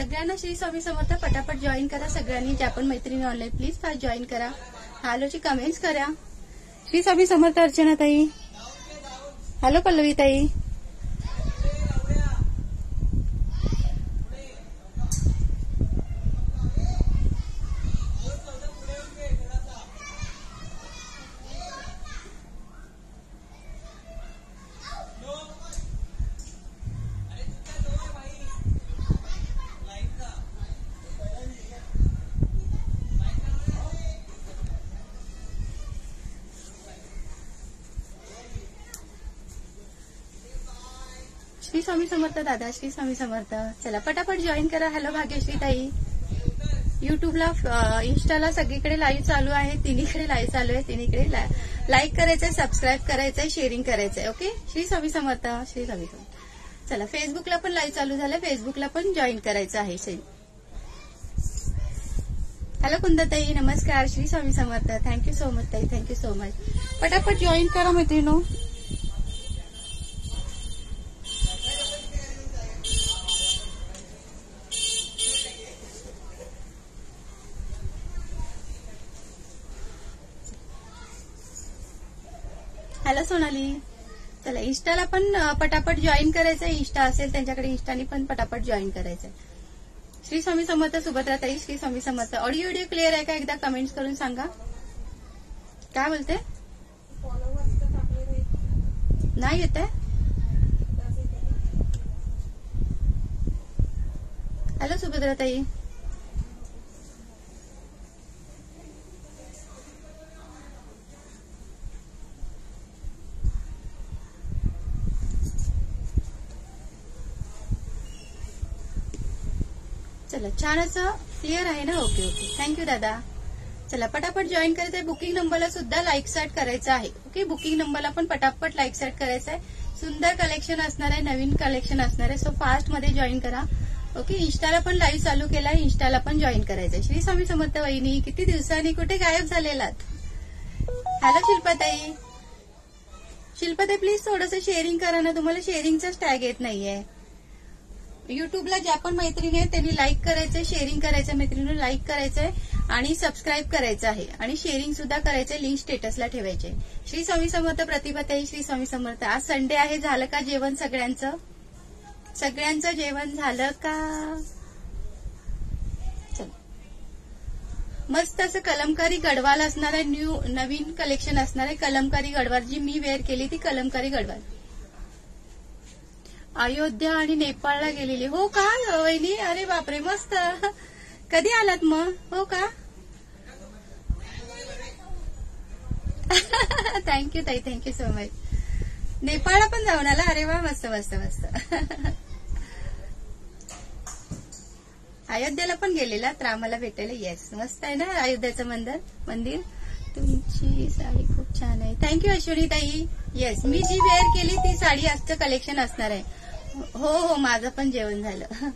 सगळ्यांना श्री स्वामी समर्थ पटापट जॉईन करा सगळ्यांनी. ज्या पण मैत्रिणी ऑनलाईन प्लीज फास्ट जॉईन करा. हॅलोची कमेंट्स करा. श्री स्वामी समर्थ अर्चना ताई हॅलो पल्लवी ताई श्री स्वामी समर्थ दादा श्री स्वामी समर्थ. चला पटापट जॉईन करा. हॅलो भाग्यश्री ताई युट्यूबला इंस्टाला सगळीकडे लाईव्ह चालू आहे. तिन्हीकडे लाईव्ह चालू आहे. तिन्हीकडे लाईक करायचंय सबस्क्राईब करायचंय शेअरिंग करायचंय ओके श्री स्वामी समर्थ श्री स्वामी समर्थ. चला फेसबुकला पण लाईव्ह चालू झालं फेसबुकला पण जॉईन करायचं आहे हॅलो कुंदताई. नमस्कार. Shri Swami Samarth. Thank you so much ताई. थँक्यू सो मच पटापट जॉईन करा मैत्रिणी. सोनाली. चला इष्टाला पण पटापट जॉईन करायचंय. इष्टा असेल त्यांच्याकडे इन्स्टानी पण पटापट जॉईन करायचंय. श्री स्वामी समर्थ सुभद्रा ताई Shri Swami Samarth. Audio video clear आहे का? एकदा कमेंट्स करून सांगा. काय बोलते? नाही येत आहे? हॅलो सुभद्रा चला छान असं क्लिअर आहे ना? ओके ओके थँक्यू दादा. चला पटापट जॉईन करायचं आहे. बुकिंग नंबरला सुद्धा लाईक सेट करायचं आहे. ओके बुकिंग नंबरला पण पटापट लाईक सेट करायचं आहे. सुंदर कलेक्शन असणार आहे नवीन कलेक्शन असणार आहे. सो फास्टमध्ये जॉईन करा. ओके इन्स्टाला पण लाईव्ह चालू केला आहे इन्स्टाला पण जॉईन करायचं आहे. श्री स्वामी समर्थ वहिनी किती दिवसांनी कुठे गायब झालेलात? हॅलो शिल्पाताई. शिल्पाताई प्लीज थोडंसं शेअरिंग करा ना. तुम्हाला शेअरिंगचाच टॅग येत नाहीये. युट्यूबला ज्या पण मैत्रिणी आहेत त्यांनी लाईक करायचंय शेअरिंग करायचं मैत्रिणी लाईक करायचंय आणि सबस्क्राईब करायचं आहे. आणि शेअरिंग सुद्धा करायचंय लिंक स्टेटसला ठेवायचे श्री स्वामी समर्थ प्रतिभाताई श्री स्वामी समर्थ. आज संडे आहे झालं का जेवण सगळ्यांचं? सगळ्यांचं जेवण झालं का? चला. मस्त असं कलमकारी गडवाल असणार आहे न्यू नवीन कलेक्शन असणार आहे कलमकारी गडवाल. जी मी वेअर केली ती कलमकारी गडवाल. अयोध्या आणि नेपाळला गेलेली. हो का वहिनी? अरे बापरे मस्त. कधी आलात मग? हो का? थँक्यू ताई. थँक्यू सो मच नेपाळला पण जाऊन आला? अरे वा मस्त मस्त मस्त. अयोध्याला पण गेलेला? तर आम्हाला भेटायला येस मस्त आहे ना अयोध्याचं मंदिर? मंदिर? तुमची साडी खूप छान आहे. थँक्यू अश्विनी ताई येस मी जी वेअर केली ती साडी आजचं कलेक्शन असणार आहे. हो हो माझं पण जेवण झालं.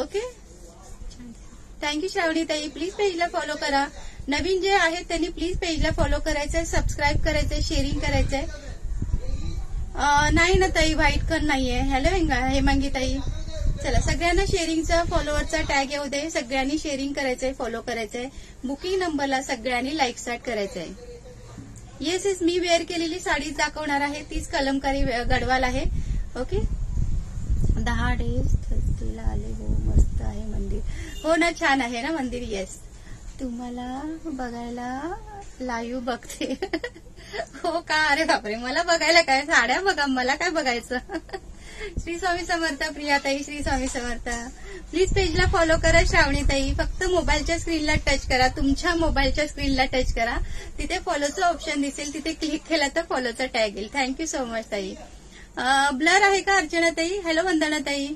ओके थँक्यू श्रावणी ताई. प्लीज पेजला फॉलो करा. नवीन जे आहेत त्यांनी प्लीज पेजला फॉलो करायचंय सबस्क्राईब करायचंय शेअरिंग करायचंय. नाही ना ताई व्हाईट कन नाहीये. हॅलो हेमांगी ताई. चला सगळ्यांना शेअरिंगचा फॉलोअरचा टॅग येऊ दे. सगळ्यांनी शेअरिंग करायचंय फॉलो करायचंय. बुकिंग नंबरला सगळ्यांनी लाईक स्टार्ट करायचंय. येस येस मी वेअर केलेली साडी दाखवणार आहे. तीच कलमकारी गडवाल आहे. ओके दहा डेज थर्सडेला आले. हो मस्त आहे मंदिर. हो ना छान आहे ना मंदिर? येस तुम्हाला बघायला लाईव्ह बघते. हो का? अरे बापरे मला बघायला काय? साड्या बघा मला काय बघायचं? श्री स्वामी समर्थ प्रियाताई श्री स्वामी समर्थ. प्लीज पेजला फॉलो करा श्रावणीताई. फक्त मोबाईलच्या स्क्रीनला टच करा. तुमच्या मोबाईलच्या स्क्रीनला टच करा. तिथे फॉलोचं ऑप्शन दिसेल. तिथे क्लिक केला तर फॉलोचा टॅग येईल. थँक्यू सो मच ताई. ब्लर आहे का अर्चनाताई? हॅलो वंदना ताई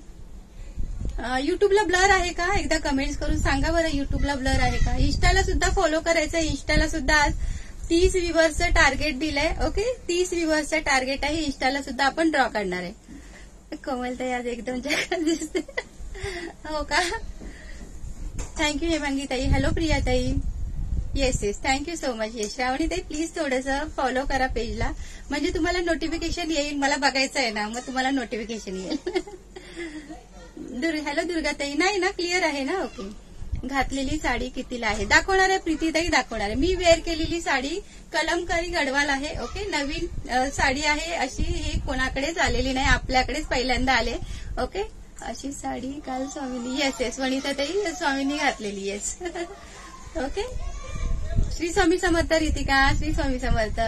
युट्यूबला ब्लर आहे का? एकदा कमेंट्स करून सांगा बरं युट्यूबला ब्लर आहे का? इन्स्टाला सुद्धा फॉलो करायचं इन्स्टाला सुद्धा आज तीस व्ह्युअर्सचं टार्गेट दिलंय. ओके तीस व्ह्युअर्सचं टार्गेट आहे. इन्स्टाला सुद्धा आपण ड्रॉ करणार आहे. कमल ताई आज एकदम जगात दिसते हो का थँक्यू हेमांगी ताई हॅलो प्रिया ताई yes yes thank you so much yes Shravani ताई प्लीज थोडंसं फॉलो करा पेजला म्हणजे तुम्हाला नोटिफिकेशन येईल मला बघायचं आहे ना मग तुम्हाला नोटिफिकेशन येईल दुर् हॅलो दुर्गाताई नाही ना क्लिअर आहे ना ओके घातलेली साडी कितीला आहे? दाखवणार आहे प्रीतीताई दाखवणार आहे. मी वेअर केलेली साडी कलमकारी गडवाल आहे ओके नवीन साडी आहे. अशी ही कोणाकडेच आलेली नाही आपल्याकडेच पहिल्यांदा आले ओके अशी साडी काल स्वामींनी येस येस वनिताताई स्वामींनी घातलेली येस ओके श्री स्वामी समर्थ रितिका श्री स्वामी समर्थ.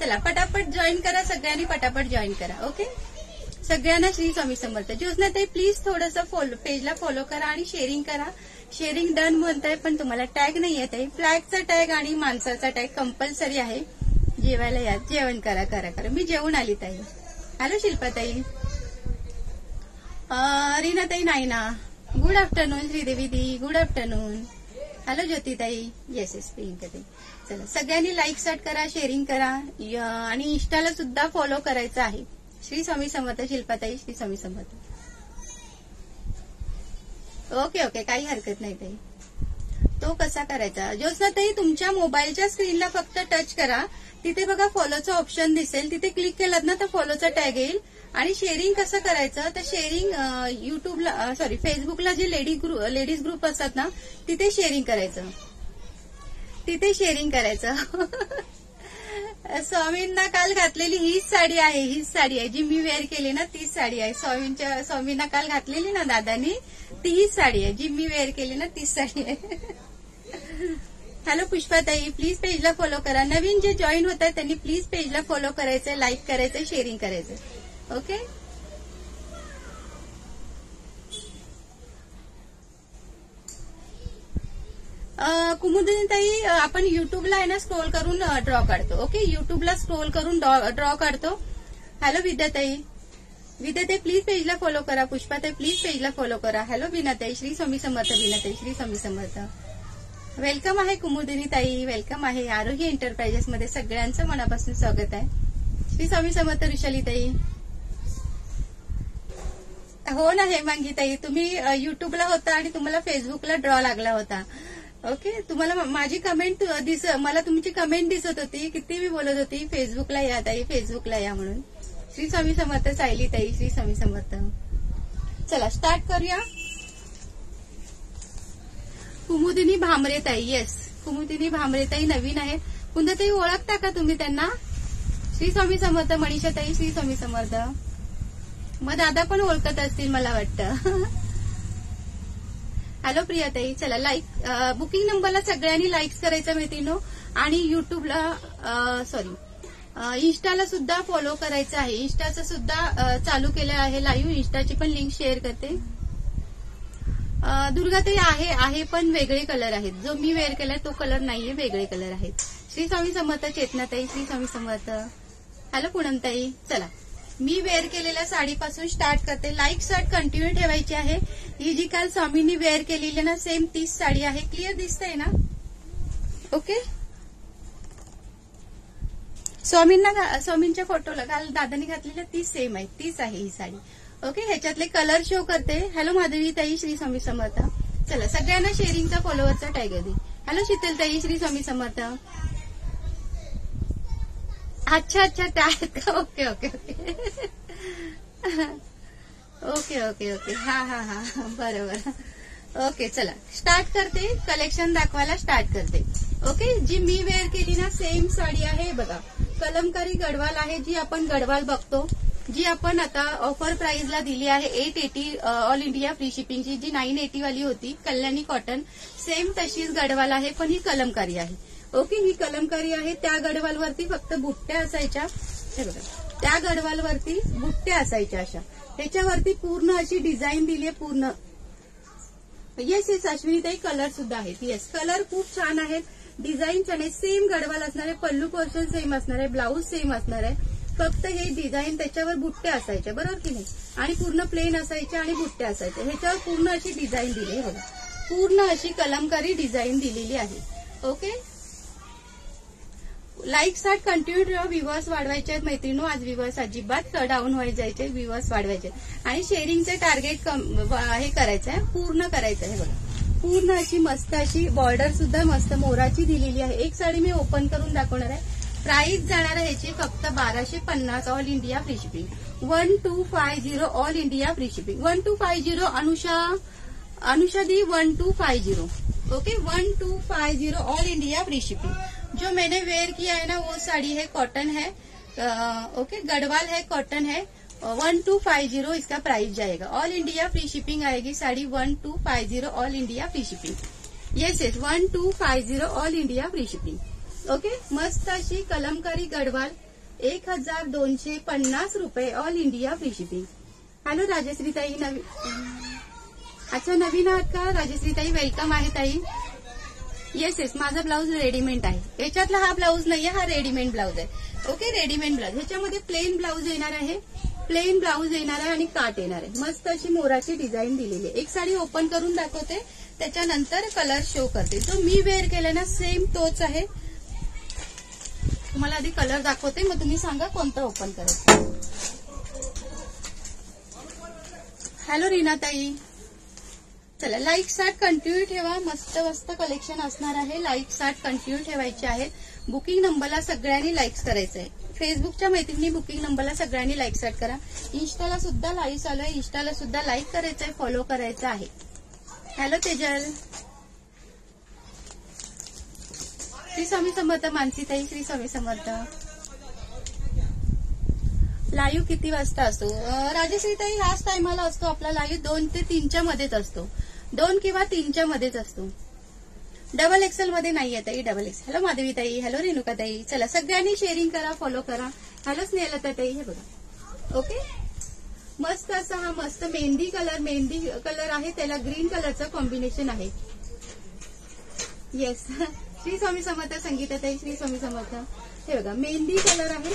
चला पटापट जॉईन करा सगळ्यांनी पटापट जॉईन करा ओके सगळ्यांना श्री स्वामी समर्थ. ज्योत्नाताई प्लीज थोडस फॉलो पेजला फॉलो करा आणि शेअरिंग करा. शेअरिंग डन म्हणताय पण तुम्हाला टॅग नाही येत आहे. फ्लॅगचा टॅग आणि माणसाचा टॅग कंपल्सरी आहे. जेवायला या. जेवण करा करा करा. मी जेवण आली ताई. हॅलो शिल्पाताई. अं, रीनाताई नाही ना. Good afternoon Shridevi di good afternoon hello ज्योतिताई. येस येस प्रियंकाताई. चला सगळ्यांनी लाईक स्टार्ट करा शेअरिंग करा. य- आणि इंस्टाला सुद्धा फॉलो करायचं आहे. श्री स्वामी समर्थ शिल्पाताई. श्री स्वामी समर्थ. ओके ओके काही हरकत नाही ताई. तो कसा करायचा? ज्योत्स्नाताई तुमच्या मोबाईलच्या स्क्रीनला फक्त टच करा. तिथे बघा फॉलोचं ऑप्शन दिसेल. तिथे क्लिक केलं ना तर फॉलोचा टॅग येईल. आणि शेअरिंग कसं करायचं? तर शेअरिंग युट्यूबला सॉरी फेसबुकला जे लेडी ग्रुप लेडीज ग्रुप असतात ना तिथे शेअरिंग करायचं. तिथे शेअरिंग करायचं. स्वामींना काल घातलेली हीच साडी आहे हीच साडी आहे. जी मी वेअर केली ना तीच साडी आहे. स्वामींच्या स्वामींना काल घातलेली ना दादानी. ती साडी आहे. जी मी वेअर केली ना तीच साडी आहे. हॅलो पुष्पाताई प्लीज पेजला फॉलो करा. नवीन जे जॉईन होत आहेत त्यांनी प्लीज पेजला फॉलो करायचं लाईक करायचं शेअरिंग करायचं ओके कुमुदिनीताई आपण युट्यूबला आहे ना स्क्रोल करून ड्रॉ काढतो. ओके युट्यूबला स्क्रोल करून ड्रॉ काढतो. हॅलो विद्याताई. विद्याताई प्लीज पेजला फॉलो करा. पुष्पाताई प्लीज पेजला फॉलो करा. हॅलो विनाताई श्री स्वामी समर्थ विनाताई श्री स्वामी समर्थ. वेलकम आहे कुमुदिनी ताई. वेलकम आहे आरोग्य एंटरप्राइजेस मध्ये. सगळ्यांचं मनापासून स्वागत आहे. श्री स्वामी समर्थ ऋषालीताई हो ना हेमांगी ताई. तुम्ही युट्यूबला होता आणि तुम्हाला फेसबुकला ड्रॉ लागला होता. ओके तुम्हाला माझी कमेंट दिस मला तुमची कमेंट दिसत होती. किती मी बोलत होती फेसबुकला या ताई फेसबुकला या म्हणून. श्री स्वामी समर्थ सायली ताई श्री स्वामी समर्थ. चला स्टार्ट करूया. कुमुदिनी भामरे ताई येस कुमुदिनी भामरे ताई नवीन आहे कुंदताई ओळखता का तुम्ही त्यांना? श्री स्वामी समर्थ मनीषा ताई श्री स्वामी समर्थ. मग दादा पण ओळखत असतील मला वाटतं. हॅलो प्रियाताई चला लाईक बुकिंग नंबरला सगळ्यांनी लाईक्स करायचं मैत्रिणो. आणि युट्यूबला सॉरी इन्स्टाला सुद्धा फॉलो करायचं आहे. इन्स्टाचं सुद्धा चालू केलं आहे लाईव्ह इन्स्टाची पण लिंक शेअर करते. दुर्गा दुर्गाताई आहे आहे पण वेगळे कलर आहेत. जो मी वेअर केलाय तो कलर नाहीये वेगळे कलर आहेत. श्री स्वामी समर्थ चेतनाताई श्री स्वामी समर्थ. हॅलो पूनमताई चला. मी वेअर केलेल्या साडीपासून स्टार्ट करते. लाईक शर्ट कंटिन्यू ठेवायची आहे. ही जी काल स्वामींनी वेअर केलेली ना सेम तीच साडी आहे. क्लिअर दिसतंय ना? ओके स्वामींना स्वामींच्या फोटोला काल दादानी घातलेल्या तीच सेम आहे तीच आहे ही साडी. ओके ह्याच्यातले कलर शो करते. हॅलो माधवी ताई श्री स्वामी समर्थ. चला सगळ्यांना शेअरिंगचा फॉलोअरचा टॅग दे. हॅलो शीतल ताई श्री स्वामी समर्थ. अच्छा अच्छा त्या आहेत का? Okay okay okay okay okay okay हा हा हा. बरोबर. ओके चला. स्टार्ट करते. कलेक्शन दाखवायला स्टार्ट करते. ओके जी मी वेअर केली ना सेम साडी आहे बघा. कलमकारी गडवाल आहे जी आपण गडवाल बघतो जी आपण आता ऑफर प्राइसला दिली आहे eight eighty all India free शिपिंगची जी नाईन एटी वाली होती कल्याणी कॉटन सेम तशीच गडवाल आहे पण ही कलमकारी आहे. ओके ही कलमकारी आहे त्या गडवालवरती फक्त बुट्ट्या असायच्या. हे बघा त्या गडवालवरती बुट्ट्या असायच्या अशा. त्याच्यावरती पूर्ण अशी डिझाईन दिली आहे पूर्ण. येस येस अश्विनीताई कलर सुद्धा आहेत. येस कलर खूप छान आहेत. डिझाईन आणि सेम गडवाल असणार आहे पल्लू पोर्शन सेम असणार आहे ब्लाऊज सेम असणार आहे. फक्त हे डिझाईन त्याच्यावर बुट्टे असायचे बरोबर की नाही? आणि पूर्ण प्लेन असायचे आणि बुट्टे असायचे. ह्याच्यावर पूर्ण अशी डिझाईन दिली आहे बघा. पूर्ण अशी कलमकारी डिझाईन दिलेली आहे. ओके? लाईक स्टार्ट कंटिन्यू ठेवा व्ह्युअर्स वाढवायचे आहेत. मैत्रिणू आज व्ह्युअर्स अजिबात डाऊन व्हायला जायचे व्ह्युअर्स वाढवायचे आणि शेअरिंगचे टार्गेट हे करायचं आहे पूर्ण करायचं आहे बघा. पूर्ण अशी मस्त अशी बॉर्डर सुद्धा मस्त मोराची दिलेली आहे. एक साडी मी ओपन करून दाखवणार आहे. प्राइस जाणार आहे ह्याची फक्त बाराशे पन्नास all India free shipping one two five zero all India free shipping one two five zero Anusha Anusha di one two five zero okay one two five zero all India free shipping जो मैंने wear KIA है ना वो साड़ी है cotton है। Okay Garhwal है cotton है। One two five zero इसका प्राइस जाएगा। ऑल इंडिया फ्री शिपिंग आएगी sari one two five zero all India free shipping yes yes one two five zero all India free shipping okay मस्त अशी कलमकारी गढवाल एक हजार दोनशे पन्नास रुपये all India free shipping hello Rajshri ताई नवी अच्छा नवीन आहात का? राजश्री ताई वेलकम आहे ताई। येस येस माझा ब्लाऊज रेडीमेड आहे। याच्यातला हा ब्लाऊज नाहीये हा रेडीमेड ब्लाऊज आहे। ओके रेडीमेड ब्लाऊज ह्याच्यामध्ये प्लेन ब्लाऊज येणार आहे। प्लेन ब्लाऊज येणार आहे आणि काट येणार आहे. मस्त अशी मोराची डिझाईन दिलेली आहे. एक साडी ओपन करून दाखवते. त्याच्यानंतर कलर शो करते. जो मी वेअर केला ना सेम तोच आहे. तुम्हाला आधी कलर दाखवते. मग तुम्ही सांगा कोणता ओपन करायचं हॅलो रीनाताई चला लाईक साठ कंटिन्यू ठेवा. मस्त मस्त कलेक्शन असणार आहे. लाईक साठ कंटिन्यू ठेवायचे आहेत. बुकिंग नंबरला सगळ्यांनी लाईक्स करायचं आहे फेसबुकच्या मैत्रिणी बुकिंग नंबरला सगळ्यांनी लाईक सेट करा. इन्स्टाला सुद्धा लाईव्ह चालू आहे. इन्स्टाला सुद्धा लाईक करायचं आहे फॉलो करायचं आहे. हॅलो तेजल. श्री स्वामी समर्थ मानसीताई श्री स्वामी समर्थ. लाईव्ह किती वाजता असतो? राजेश्रीताई ह्याच टायमाला असतो. आपला लाईव्ह दोन ते तीनच्या मध्येच असतो. दोन किंवा तीनच्या मध्येच असतो. डबल एक्सेल मध्ये नाही आहे ताई डबल एक्सेल. हॅलो माधवी ताई हॅलो रेणुका ताई चला सगळ्यांनी शेअरिंग करा फॉलो करा. हॅलो स्नेहलता ताई हे बघा. ओके मस्त असा हा मस्त मेहंदी कलर मेहंदी कलर आहे त्याला ग्रीन कलरचं कॉम्बिनेशन आहे. येस श्री स्वामी समर्थ संगीता ताई श्री स्वामी समर्थ. हे बघा मेहंदी कलर आहे.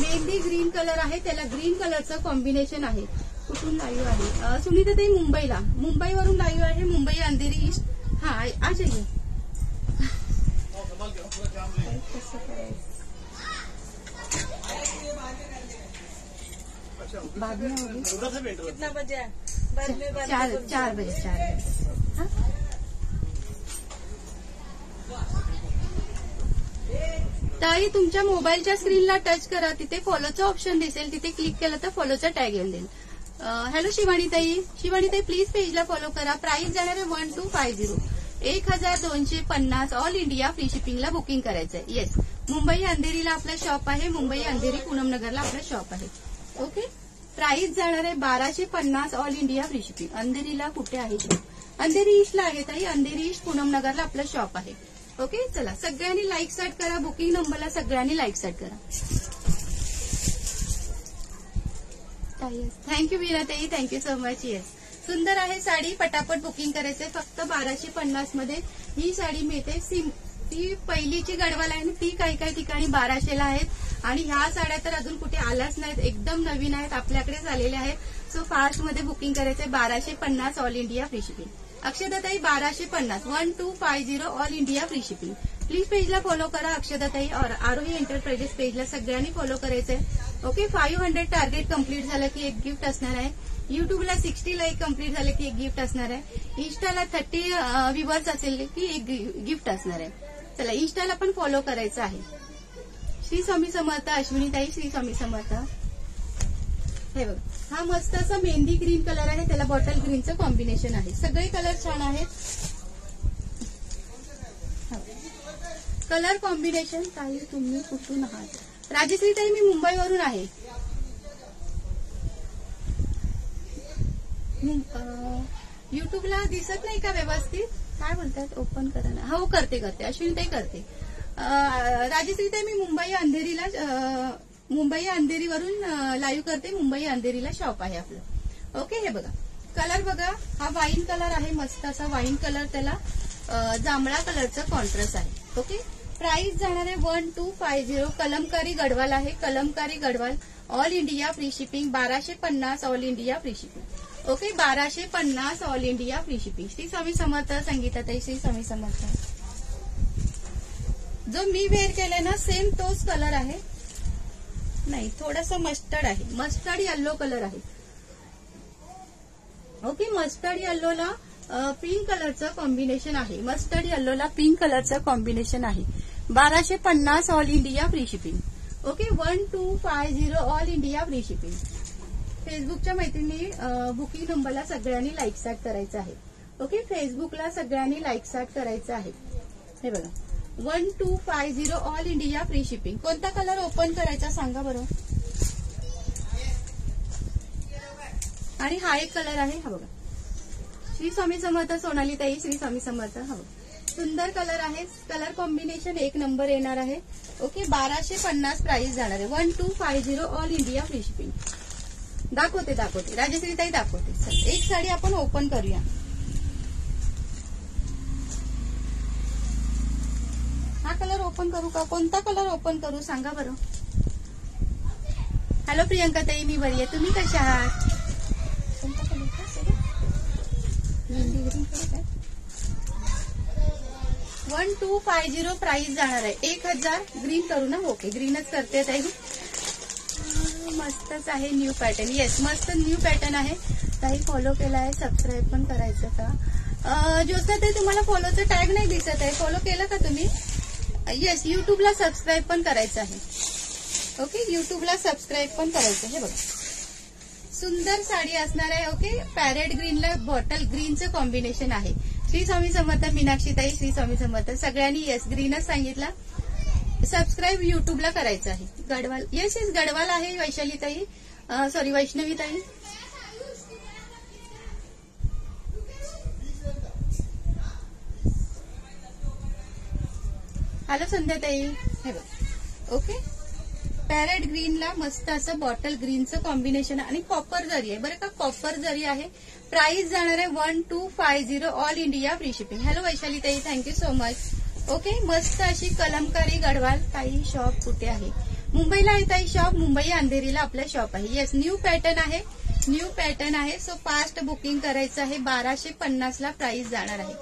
मेहंदी ग्रीन कलर आहे त्याला ग्रीन कलरचं कॉम्बिनेशन आहे. कुठून लाईव्ह आहे? सुनीता ताई मुंबईला. मुंबईवरून लाईव्ह आहे मुंबई अंधेरी ईस्ट हा आ जाइए। बाद में होगी कितना बजे है? बाद में बाद चार चार बजे चार बजे। हाँ? ताई तुमच्या मोबाईलच्या स्क्रीनला टच करा. तिथे फॉलोचं ऑप्शन दिसेल. तिथे क्लिक केलं तर फॉलोचा टॅग येऊन देईल. हॅलो शिवानी ताई शिवानी ताई प्लीज पेजला फॉलो करा. प्राइस जाणार आहे वन टू फाय झिरो एक हजार दोनशे पन्नास ऑल इंडिया फ्री शिपिंगला बुकिंग करायचं आहे येस मुंबई अंधेरीला आपलं शॉप आहे. मुंबई अंधेरी पूनमनगरला आपलं शॉप आहे. ओके प्राइस जाणार आहे बाराशे पन्नास ऑल इंडिया फ्री शिपिंग अंधेरीला कुठे आहे अंधेरी ईस्टला आहे ताई. अंधेरी ईस्ट पूनमनगरला आपलं शॉप आहे. ओके चला. सगळ्यांनी लाईक सेट करा. बुकिंग नंबरला सगळ्यांनी लाईक सेट करा. Thank you Meeratai thank you so much yes सुंदर आहे साडी. पटापट बुकिंग करायचंय. फक्त बाराशे पन्नासमध्ये. ही साडी मिळते. सिम ती पहिलीची गडवाल आहे ती काही काही ठिकाणी बाराशेला आहेत. आणि ह्या साड्या तर अजून कुठे आल्याच नाहीत. एकदम नवीन आहेत. आपल्याकडेच आलेल्या आहेत. सो फास्टमध्ये बुकिंग करायचंय. बाराशे पन्नास ऑल इंडिया फ्री शिपिंग अक्षदाताई बाराशे पन्नास. One two five zero all India free shipping please पेजला follow करा अक्षदाताई और आरोही एंटरप्राइजेस पेजला सगळ्यांनी फॉलो करायचंय. Okay five hundred target complete झालं की एक गिफ्ट असणार आहे. युट्यूबला सिक्स्टी लाईक कंप्लीट झालं की एक गिफ्ट असणार आहे. इन्स्टाला थर्टी व्ह्युअर्स असेल की एक गिफ्ट असणार आहे. चला इन्स्टाला पण फॉलो करायचं आहे. श्री स्वामी समर्थ अश्विनीताई श्री स्वामी समर्थ. हे बघ हा मस्त असा मेहंदी ग्रीन कलर आहे. त्याला बॉटल ग्रीनचं कॉम्बिनेशन आहे. सगळे कलर छान आहेत. कलर कॉम्बिनेशन काही तुम्ही कुठून आहात? राजश्री ताई मी मुंबईवरून आहे. युट्यूबला दिसत नाही का व्यवस्थित? काय बोलतात? ओपन करा ना. हो करते करते. अश्विन ताई करते. राजश्री ताई मी मुंबई अंधेरीला मुंबई अंधेरीवरून लाईव्ह करते. मुंबई अंधेरीला शॉप आहे आपलं. ओके हे बघा. कलर बघा. हा वाईन कलर आहे मस्त असा. वाईन कलर त्याला जांभळा कलरचं कॉन्ट्रास्ट आहे. ओके प्राइस जाणार आहे one two five zero. Kalamkari Gadwal आहे. Kalamkari Gadwal. All India free shipping बाराशे पन्नास all India free shipping okay बाराशे पन्नास all India free shipping Shri Swami Samarth संगीताताई Shri Swami Samarth. जो मी वेअर केलाय ना सेम तोच कलर आहे. नाही थोडासा मस्टर्ड आहे. मस्टर्ड येल्लो कलर आहे. ओके मस्टर्ड येल्लोला पिंक कलरचं कॉम्बिनेशन आहे. मस्टर्ड येल्लोला पिंक कलरचं कॉम्बिनेशन आहे. बाराशे पन्नास all India free shipping okay one two five zero all India free shipping फेसबुकच्या मैत्रिणी बुकिंग नंबरला सगळ्यांनी लाईक स्टार्ट करायचं आहे. ओके फेसबुकला सगळ्यांनी लाईक स्टार्ट करायचं आहे. हे बघा. One two five zero all India free shipping कोणता कलर ओपन करायचा सांगा बरं. आणि हा एक कलर आहे हा बघा. श्री स्वामी समर्थ सोनाली ताई श्री स्वामी समर्थ हा बघा. सुंदर कलर आहे. कलर कॉम्बिनेशन एक नंबर येणार आहे. ओके बाराशे पन्नास प्राइस जाणार आहे. One two five zero all India free shipping दाखवते दाखवते. राजश्री ताई दाखवते. चल, एक साडी आपण ओपन करूया. हा कलर ओपन करू का? कोणता कलर ओपन करू? सांगा बरं. हॅलो प्रियंका ताई मी बरी आहे. तुम्ही कशा आहात? कोणता कलर का? Mehndi green color one two five zero price जाणार आहे. एक हजार ग्रीन करू ना ओके ग्रीनच करते ताई. मस्तच आहे न्यू पॅटर्न येस मस्त न्यू पॅटर्न आहे. ताई फॉलो केला आहे सबस्क्राईब पण करायचं का? ज्योत्सा ज्योत्ना ताई तुम्हाला फॉलोचं टॅग नाही दिसत आहे. फॉलो केलं का तुम्ही? येस युट्यूबला सबस्क्राईब पण करायचं आहे. ओके युट्यूबला सबस्क्राईब पण करायचं हे बघा. सुंदर साडी असणार आहे ओके पॅरेट ग्रीनला बॉटल ग्रीनचं कॉम्बिनेशन आहे. श्री स्वामी समर्थ मीनाक्षीताई श्री स्वामी समर्थ. सगळ्यांनी येस ग्रीनच सांगितला. सबस्क्राईब युट्यूबला करायचं आहे. गडवाल येस येस गडवाल आहे वैशालीताई. सॉरी वैष्णवीताई. हॅलो संध्याताई? हे बघ. ओके पॅरेट ग्रीनला मस्त असं बॉटल ग्रीनचं कॉम्बिनेशन आणि कॉपर जरी आहे बरं का कॉपर जरी आहे प्राइस जाणार आहे one two five zero all India free shipping hello Vaishali ताई थँक्यू सो मच ओके मस्त अशी कलमकारी गडवाल ताई शॉप कुठे आहे? मुंबईला आहे ताई शॉप मुंबई अंधेरीला आपलं शॉप आहे. येस न्यू पॅटर्न आहे. न्यू पॅटर्न आहे. सो फास्ट बुकिंग करायचं आहे. बाराशे पन्नासला प्राइस जाणार आहे.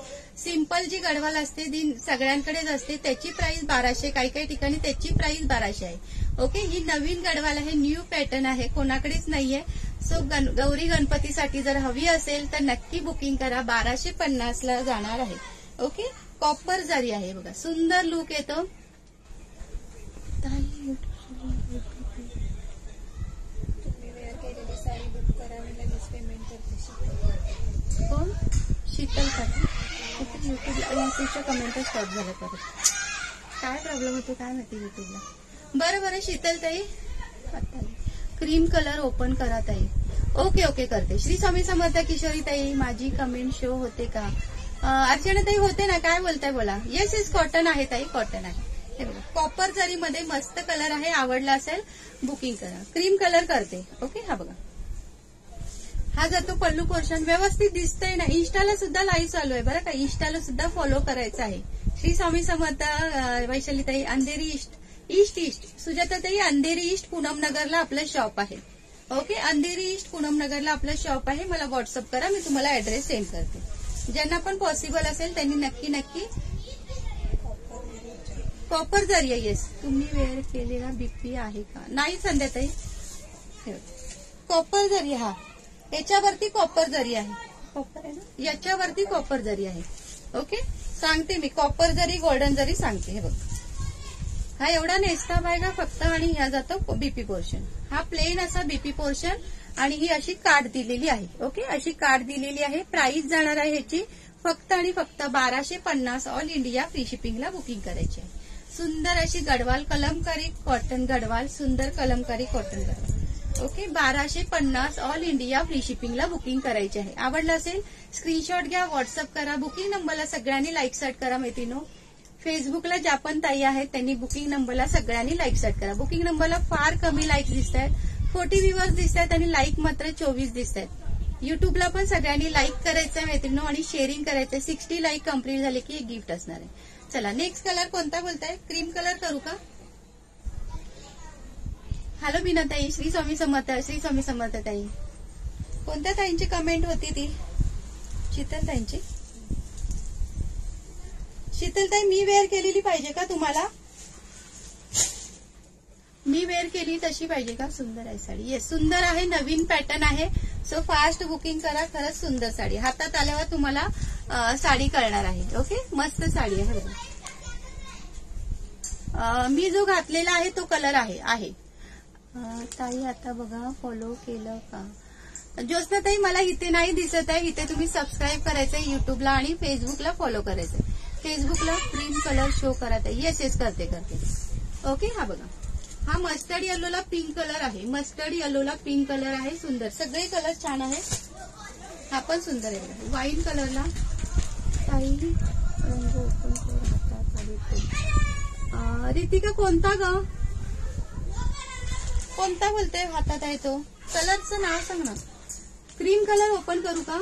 सिंपल जी गडवाल असते ती सगळ्यांकडेच असते त्याची प्राइस बाराशे काही काही ठिकाणी त्याची प्राइस बाराशे आहे. ओके ही नवीन गडवाल आहे न्यू पॅटर्न आहे कोणाकडेच नाहीये. सो गण- गौरी गणपतीसाठी जर हवी असेल तर नक्की बुकिंग करा. बाराशे पन्नासला जाणार आहे. ओके कॉपर जरी आहे बघा. सुंदर लुक येतो. कोण? शीतल पाटील युट्यूबला कमेंटच स्टॉप झालं परत. काय प्रॉब्लेम होतो? काय माहिती युट्यूबला बरं बरं शीतल ताई. क्रीम कलर ओपन करा ताई. ओके ओके करते. श्री स्वामी समर्थ किशोरी ताई माझी कमेंट शो होते का? अर्चना ताई होते ना? काय बोलताय बोला. येस येस कॉटन आहे ताई कॉटन आहे. कॉपर जरीमध्ये मस्त कलर आहे आवडला असेल बुकिंग करा. क्रीम कलर करते. ओके हा बघा. हा जातो पल्लू पोर्शन व्यवस्थित दिसतंय ना इन्स्टाला सुद्धा लाईव्ह चालू आहे. बरं का? इन्स्टाला सुद्धा फॉलो करायचं आहे. श्री स्वामी समर्थ वैशालीताई अंधेरी ईस्ट ईस्ट ईस्ट सुजाताताई अंधेरी ईस्ट पूनम नगरला आपलं शॉप आहे. ओके अंधेरी ईस्ट पूनम नगरला आपलं शॉप आहे. मला व्हॉट्सअप करा. मी तुम्हाला ऍड्रेस सेंड करते. ज्यांना पण पॉसिबल असेल त्यांनी नक्की नक्की कॉपर जरी आहे येस तुम्ही वेअर केलेला बीपी आहे का? नाही संध्याताई. कॉपर जरी हा. याच्यावरती कॉपर जरी आहे. कॉपर आहे ना? याच्यावरती कॉपर जरी आहे. ओके सांगते मी. कॉपर जरी गोल्डन जरी सांगते. हे बघ. हा एवढा नेस्ता का फक्त आणि ह्या जातो बीपी पोर्शन हा प्लेन असा बीपी पोर्शन आणि ही अशी कार्ड दिलेली आहे. ओके अशी कार्ड दिलेली आहे. प्राइस जाणार आहे ह्याची फक्त आणि फक्त बाराशे पन्नास ऑल इंडिया फ्री शिपिंगला बुकिंग करायची आहे. सुंदर अशी गडवाल कलमकारी कॉटन गडवाल सुंदर कलमकारी कॉटन गडवाल. ओके बाराशे पन्नास ऑल इंडिया फ्री शिपिंगला बुकिंग करायची आहे. आवडलं असेल स्क्रीनशॉट घ्या व्हॉट्सअप करा बुकिंग नंबरला सगळ्यांनी लाईक सेट करा मैत्रिनो फेसबुकला ज्या पण ताई आहेत त्यांनी बुकिंग नंबरला सगळ्यांनी लाईक सेट करा. बुकिंग नंबरला फार कमी लाईक दिसत आहेत फोर्टी व्ह्युअर्स दिसत आहेत आणि लाईक मात्र चोवीस दिसत आहेत युट्यूबला पण सगळ्यांनी लाईक करायचं आहे मैत्रिणी आणि शेअरिंग करायचंय. सिक्स्टी लाईक कंप्लीट झाले की एक गिफ्ट असणार आहे. चला नेक्स्ट कलर कोणता बोलताय? क्रीम कलर करू का? हॅलो मीनाताई. श्री स्वामी समर्थ श्री स्वामी समर्थ ताई. कोणत्या ताईंची कमेंट होती ती? शीतल ताईंची? शीतलताई मी वेअर केलेली पाहिजे का तुम्हाला? मी वेअर केली तशी पाहिजे का? सुंदर आहे साडी. येस सुंदर आहे नवीन पॅटर्न आहे. सो फास्ट बुकिंग करा खरंच सुंदर साडी. हातात आल्यावर तुम्हाला साडी कळणार आहे. ओके मस्त साडी आहे मी जो घातलेला आहे तो कलर आहे आहे. ताई आता बघा फॉलो केलं का? ज्योत्ना ताई मला इथे नाही दिसत आहे. इथे तुम्ही सबस्क्राईब करायचंय युट्यूबला आणि फेसबुकला फॉलो करायचंय. फेसबुकला क्रीम कलर शो करत आहे येस येस करते करते. ओके हा बघा. हा मस्टर्ड येलोला पिंक कलर आहे. मस्टर्ड येलोला पिंक कलर आहे. सुंदर. सगळे कलर छान आहे हा पण सुंदर आहे वाईन कलरला काही रंग ओपन रितिका कोणता ग? कोणता बोलते हातात आहे तो. कलरचं नाव सांग ना. क्रीम कलर ओपन करू का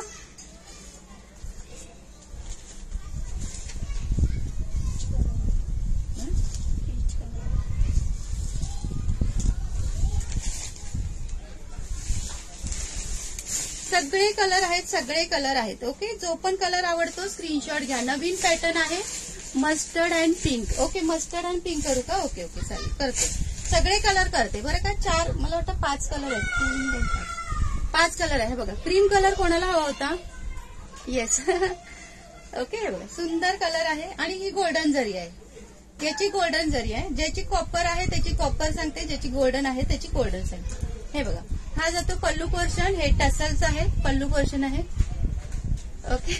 पीच कलर सगळे कलर आहेत सगळे कलर आहेत ओके जो पण कलर आवडतो स्क्रीनशॉट घ्या. नवीन पॅटर्न आहे mustard and pink okay mustard and pink करू का? ओके ओके चालेल. करते. सगळे कलर करते. बरं का? चार मला वाटतं पाच कलर आहेत. पाच पाच कलर आहे. बघा. क्रीम कलर कोणाला हवा होता? येस ओके हे बघा. सुंदर कलर आहे आणि ही गोल्डन जरी आहे. याची गोल्डन जरी आहे ज्याची कॉपर आहे त्याची कॉपर सांगते ज्याची गोल्डन आहे त्याची गोल्डन सांगते. हे बघा. हा जातो पल्लू पोर्शन हे टसल्स आहे पल्लू पोर्शन आहे. ओके.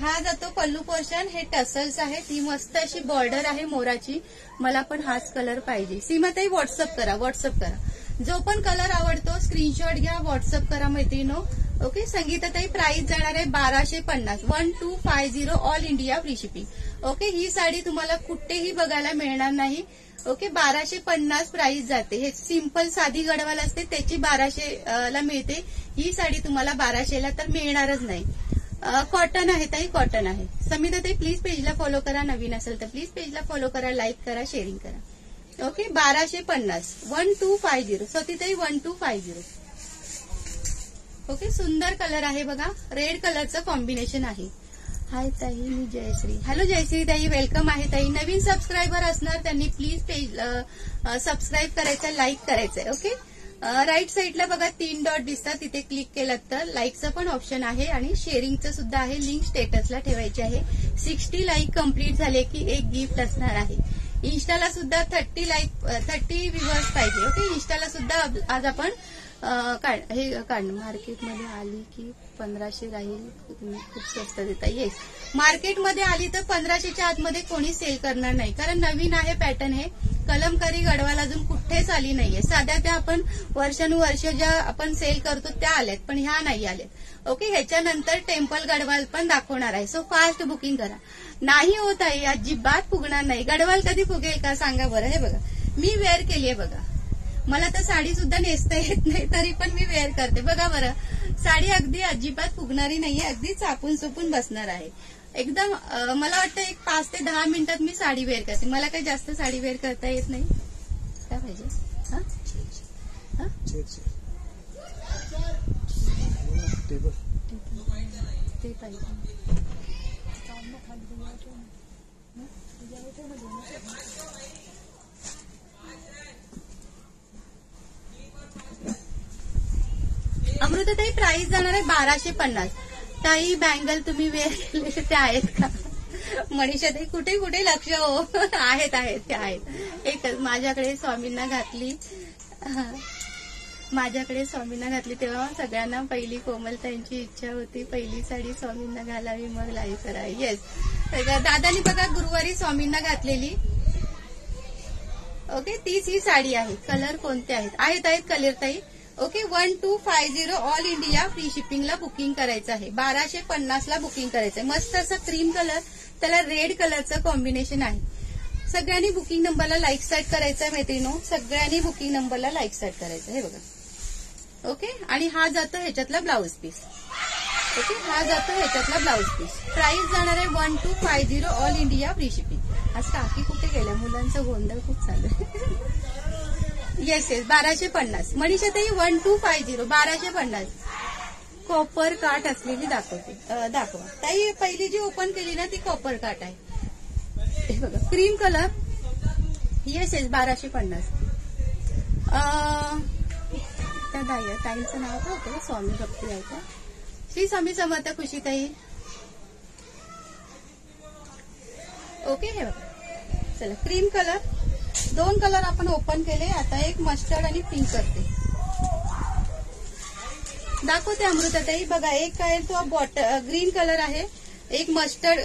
हा जातो पल्लू पोर्शन हे टसल्स आहे ती मस्त अशी बॉर्डर आहे मोराची. मला पण हाच कलर पाहिजे. सीमाताई व्हॉट्सअप करा. व्हॉट्सअप करा. जो पण कलर आवडतो स्क्रीनशॉट घ्या. व्हॉट्सअप करा मैत्रिणो. ओके? संगीताताई प्राइस जाणार आहे बाराशे पन्नास. One two five zero all India free shipping okay? ही साडी तुम्हाला कुठेही बघायला मिळणार नाही. ओके बाराशे पन्नास प्राइस जाते. हे सिंपल साधी गडवाल असते त्याची बाराशे ला मिळते. ही साडी तुम्हाला बाराशेला तर मिळणारच नाही. कॉटन आहे ताई कॉटन आहे. समिता ताई प्लीज पेजला फॉलो करा. नवीन असेल तर प्लीज पेजला फॉलो करा लाईक करा शेअरिंग करा. ओके बाराशे पन्नास. वन टू फाय झिरो ताई one two five zero okay सुंदर कलर आहे बघा. रेड कलरचं कॉम्बिनेशन आहे. हाय ताई मी जयश्री. हॅलो जयश्री ताई वेलकम आहे ताई. नवीन सबस्क्रायबर असणार त्यांनी प्लीज पेज सबस्क्राईब करायचं लाईक करायचंय ओके राईट साईडला बघा तीन डॉट दिसतात तिथे क्लिक केलं तर लाईकचं पण ऑप्शन आहे आणि शेअरिंगचं सुद्धा आहे. लिंक स्टेटसला ठेवायची आहे. सिक्स्टी लाईक कंप्लीट झाले की एक गिफ्ट असणार आहे. इन्स्टाला सुद्धा थर्टी लाईक थर्टी व्ह्युअर्स पाहिजे ओके इन्स्टाला सुद्धा आज आपण काढ- हे काढ मार्केटमध्ये आली की पंधराशे राहील तुम्ही खूप स्वस्त देता येस मार्केटमध्ये आली तर पंधराशेच्या आतमध्ये कोणी सेल करणार नाही. कारण नवीन आहे पॅटर्न हे. कलमकारी गडवाल अजून कुठेच आली नाहीये. साध्या त्या आपण वर्षानुवर्ष ज्या आपण सेल करतो त्या आल्यात पण ह्या नाही आल्यात. ओके ह्याच्यानंतर टेम्पल गडवाल पण दाखवणार आहे. सो फास्ट बुकिंग करा. नाही होत आहे अजिबात फुगणार नाही. गडवाल कधी फुगेल का सांगा बरं? हे बघा. मी वेअर केली आहे बघा. मला तर साडी सुद्धा नेसता येत नाही तरी पण मी वेअर करते. बघा बरं. साडी अगदी अजिबात फुगणारी नाहीये अगदी चापून चुपून बसणार आहे. एकदम मला वाटतं एक पाच ते दहा मिनिटात मी साडी वेअर करते. मला काही जास्त साडी वेअर करता येत नाही. काय पाहिजे? हा? हा? ते पाहिजे काम खाली दिला ठेव ना. दिल्यावर ठेव ना दोन्ही. अमृताताई प्राइस जाणार आहे बाराशे पन्नास. ताई बँगल तुम्ही वेअर केले ते आहेत का? मनीषाताई कुठे कुठे? लक्ष हो. आहेत आहेत ते आहेत. एकच माझ्याकडे स्वामींना घातली. माझ्याकडे स्वामींना घातली तेव्हा सगळ्यांना पहिली कोमलताईंची इच्छा होती. पहिली साडी स्वामींना घालावी मग लाई करावी. येस दादानी बघा गुरुवारी स्वामींना घातलेली. ओके तीच ही साडी आहे. कलर कोणते आहेत? आहेत आहेत कलर ताई. Okay one two five zero all India free शिपिंगला booking करायचं आहे. बाराशे पन्नासला बुकिंग करायचं आहे. मस्त असं क्रीम कलर त्याला रेड कलरचं कॉम्बिनेशन आहे. सगळ्यांनी बुकिंग नंबरला लाईक सेट करायचं आहे मैत्रिणो सगळ्यांनी बुकिंग नंबरला लाईक सेट करायचं हे बघा. ओके आणि हा जातो ह्याच्यातला ब्लाऊज पीस ओके हा जातो ह्याच्यातला ब्लाऊज पीस प्राइस जाणार आहे one two five zero all India free shipping आज काकी कुठे गेल्या? मुलांचा गोंधळ खूप चालू आहे. येस येस बाराशे पन्नास. मनीषा ताई वन टू फाय झिरो बाराशे पन्नास. कॉपर काट असलेली दाखवते. दाखवा. ताई पहिली जी ओपन केली ना ती कॉपर काट आहे. हे बघा क्रीम कलर येस येस बाराशे पन्नास. त्या ताई ताईंचं नाव काय होतं? स्वामी भक्ती आहे का? श्री स्वामी समर्थ खुशी ताई ओके हे बघा. चला क्रीम कलर दोन कलर आपण ओपन केले आता एक मस्टर्ड आणि पिंक करते. दाखवते अमृताताई. बघा एक काय तो बॉट ग्रीन कलर आहे. एक मस्टर्ड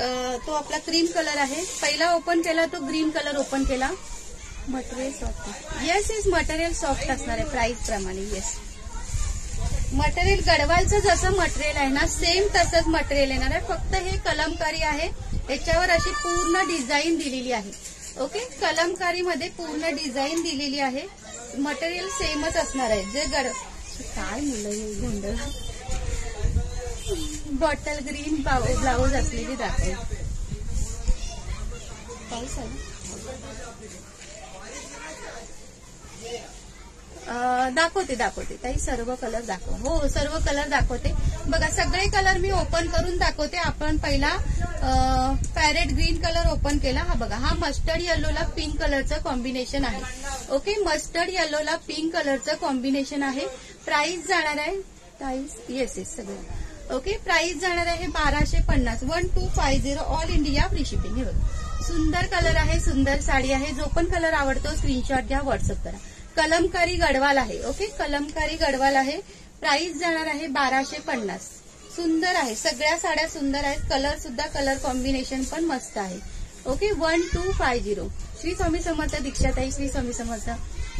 तो आपला क्रीम कलर आहे. पहिला ओपन केला तो ग्रीन कलर ओपन केला. Material soft yes yes material soft असणार आहे प्राइस प्रमाणे येस मटेरियल गडवालचं जसं मटेरियल आहे ना सेम तसंच मटेरियल येणार आहे. फक्त हे कलमकारी आहे. याच्यावर अशी पूर्ण डिझाईन दिलेली आहे. ओके? कलमकारी मध्ये पूर्ण डिझाईन दिलेली आहे. मटेरियल सेमच असणार आहे. जे गड काय मुलं हे? बॉटल ग्रीन ब्लाऊज असलेली दाखव पाऊस आहे दाखवते दाखवते. ताई सर्व कलर दाखव. हो सर्व कलर दाखवते. बघा सगळे कलर मी ओपन करून दाखवते. आपण पहिला पॅरेट ग्रीन कलर ओपन केला. हा बघा हा मस्टर्ड येल्लोला पिंक कलरचं कॉम्बिनेशन आहे. ओके मस्टर्ड येल्लोला पिंक कलरचं कॉम्बिनेशन आहे. प्राइस जाणार आहे प्राइस येस येस सगळं. ओके प्राइस जाणार आहे बाराशे पन्नास. One two five zero all India free shipping हे बघा. सुंदर कलर आहे सुंदर साडी आहे. जो पण कलर आवडतो स्क्रीनशॉट घ्या व्हॉट्सअप करा. कलमकारी गडवाल आहे ओके? कलमकारी गडवाल आहे. प्राइस जाणार आहे बाराशे पन्नास. सुंदर आहे. सगळ्या साड्या सुंदर आहेत. कलर सुद्धा कलर कॉम्बिनेशन पण मस्त आहे. Okay? One two five zero Shri Swami Samarth दीक्षाताई Shri Swami Samarth.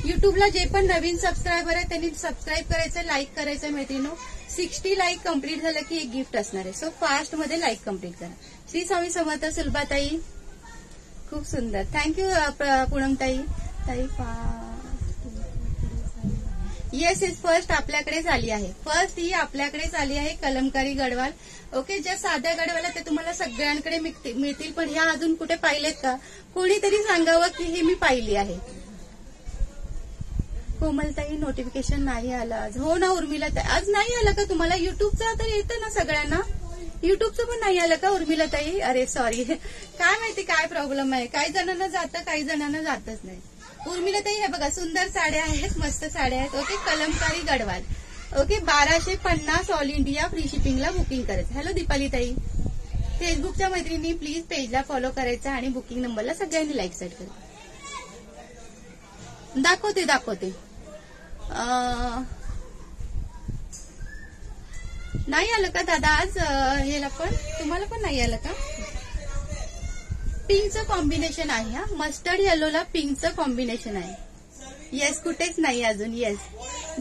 युट्यूबला जे पण नवीन सबस्क्रायबर आहे त्यांनी सबस्क्राईब करायचं लाईक करायचं मैत्रिणो सिक्स्टी लाईक कंप्लीट झालं की एक गिफ्ट असणार आहे. सो फास्टमध्ये लाईक कंप्लीट करा. श्री स्वामी समर्थ सुलभाताई. खूप सुंदर. थँक्यू पूनमताई. ताई येस इज फर्स्ट आपल्याकडेच आली आहे. फर्स्ट ही आपल्याकडेच आली आहे कलमकारी गडवाल. ओके ज्या साध्या गडवाल ते तुम्हाला सगळ्यांकडे मिळतील पण ह्या अजून कुठे पाहिलेत का? कोणीतरी सांगावं की ही मी पाहिली आहे. कोमलताई नोटिफिकेशन नाही आलं आज. हो ना उर्मिला आज नाही आलं का तुम्हाला? युट्यूबचं तर येतं ना सगळ्यांना. युट्यूबचं पण नाही आलं का उर्मिला ताई? अरे सॉरी काय माहिती काय प्रॉब्लेम आहे? काही जणांना जातं काही जणांना जातच नाही. उर्मिला ताई हे बघा सुंदर साड्या आहेत मस्त साड्या आहेत. ओके कलमकारी गडवाल. ओके बाराशे पन्नास ऑल इंडिया फ्री शिपिंगला बुकिंग करायचं. हॅलो दीपाली ताई फेसबुकच्या मैत्रिणी प्लीज पेजला फॉलो करायचं आणि बुकिंग नंबरला सगळ्यांनी लाईक सेट करा. दाखवते दाखवते. नाही आलं का दादा आज? याला पण? तुम्हाला पण नाही आलं का? पिंकचं कॉम्बिनेशन आहे हा. मस्टर्ड येलोला पिंकचं कॉम्बिनेशन आहे. येस कुठेच नाही अजून येस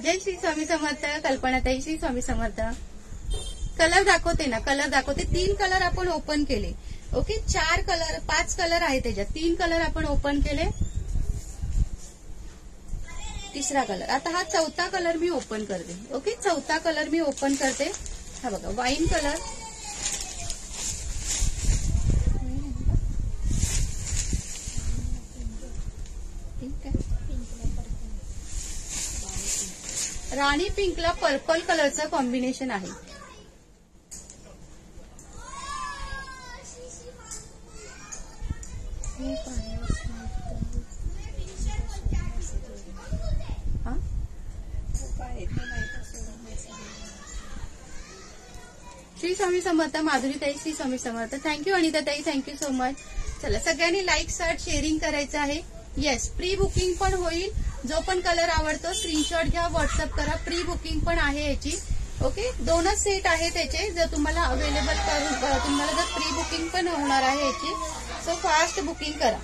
जय श्री स्वामी समर्थ कल्पनाताई श्री स्वामी समर्थ. कलर दाखवते ना कलर दाखवते. तीन कलर आपण ओपन केले. ओके चार कलर पाच कलर आहे त्याच्यात. तीन कलर आपण ओपन केले. तिसरा कलर आता हा चौथा कलर मी ओपन करते. ओके चौथा कलर मी ओपन करते. हा बघा वाईन कलर ठीक आहे राणी पिंकला पर्पल कलरचं कॉम्बिनेशन आहे. श्री स्वामी समर्थ माधुरी ताई श्री स्वामी समर्थ. थँक्यू अनिता ताई. थँक्यू सो मच चला सगळ्यांनी लाईक सर्ट शेअरिंग करायचं आहे. येस प्री बुकिंग पण होईल. जो पण कलर आवडतो स्क्रीनशॉट घ्या व्हॉट्सअप करा. प्री बुकिंग पण आहे याची. ओके दोनच सेट आहे त्याचे जर तुम्हाला अवेलेबल करून तुम्हाला जर प्री बुकिंग पण होणार आहे याची. सो फास्ट बुकिंग करा.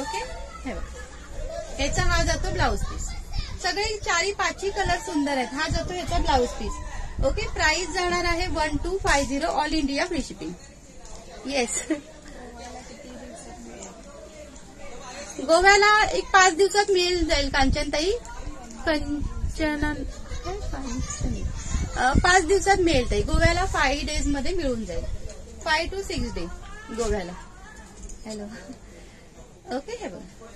ओके हे बघा. याचा हा जातो ब्लाऊज पीस सगळे चारी पाचही कलर सुंदर आहेत. हा जातो याचा ब्लाऊज पीस ओके प्राइस जाणार आहे one two five zero all India free shipping yes गोव्याला एक पाच दिवसात मिळेल जाईल कांचनताई. कंचन कांचन पाच दिवसात मिळेल ताई. गोव्याला फाय डेजमध्ये मिळून जाईल. फाय टू सिक्स डे गोव्याला. हॅलो ओके हे बघा.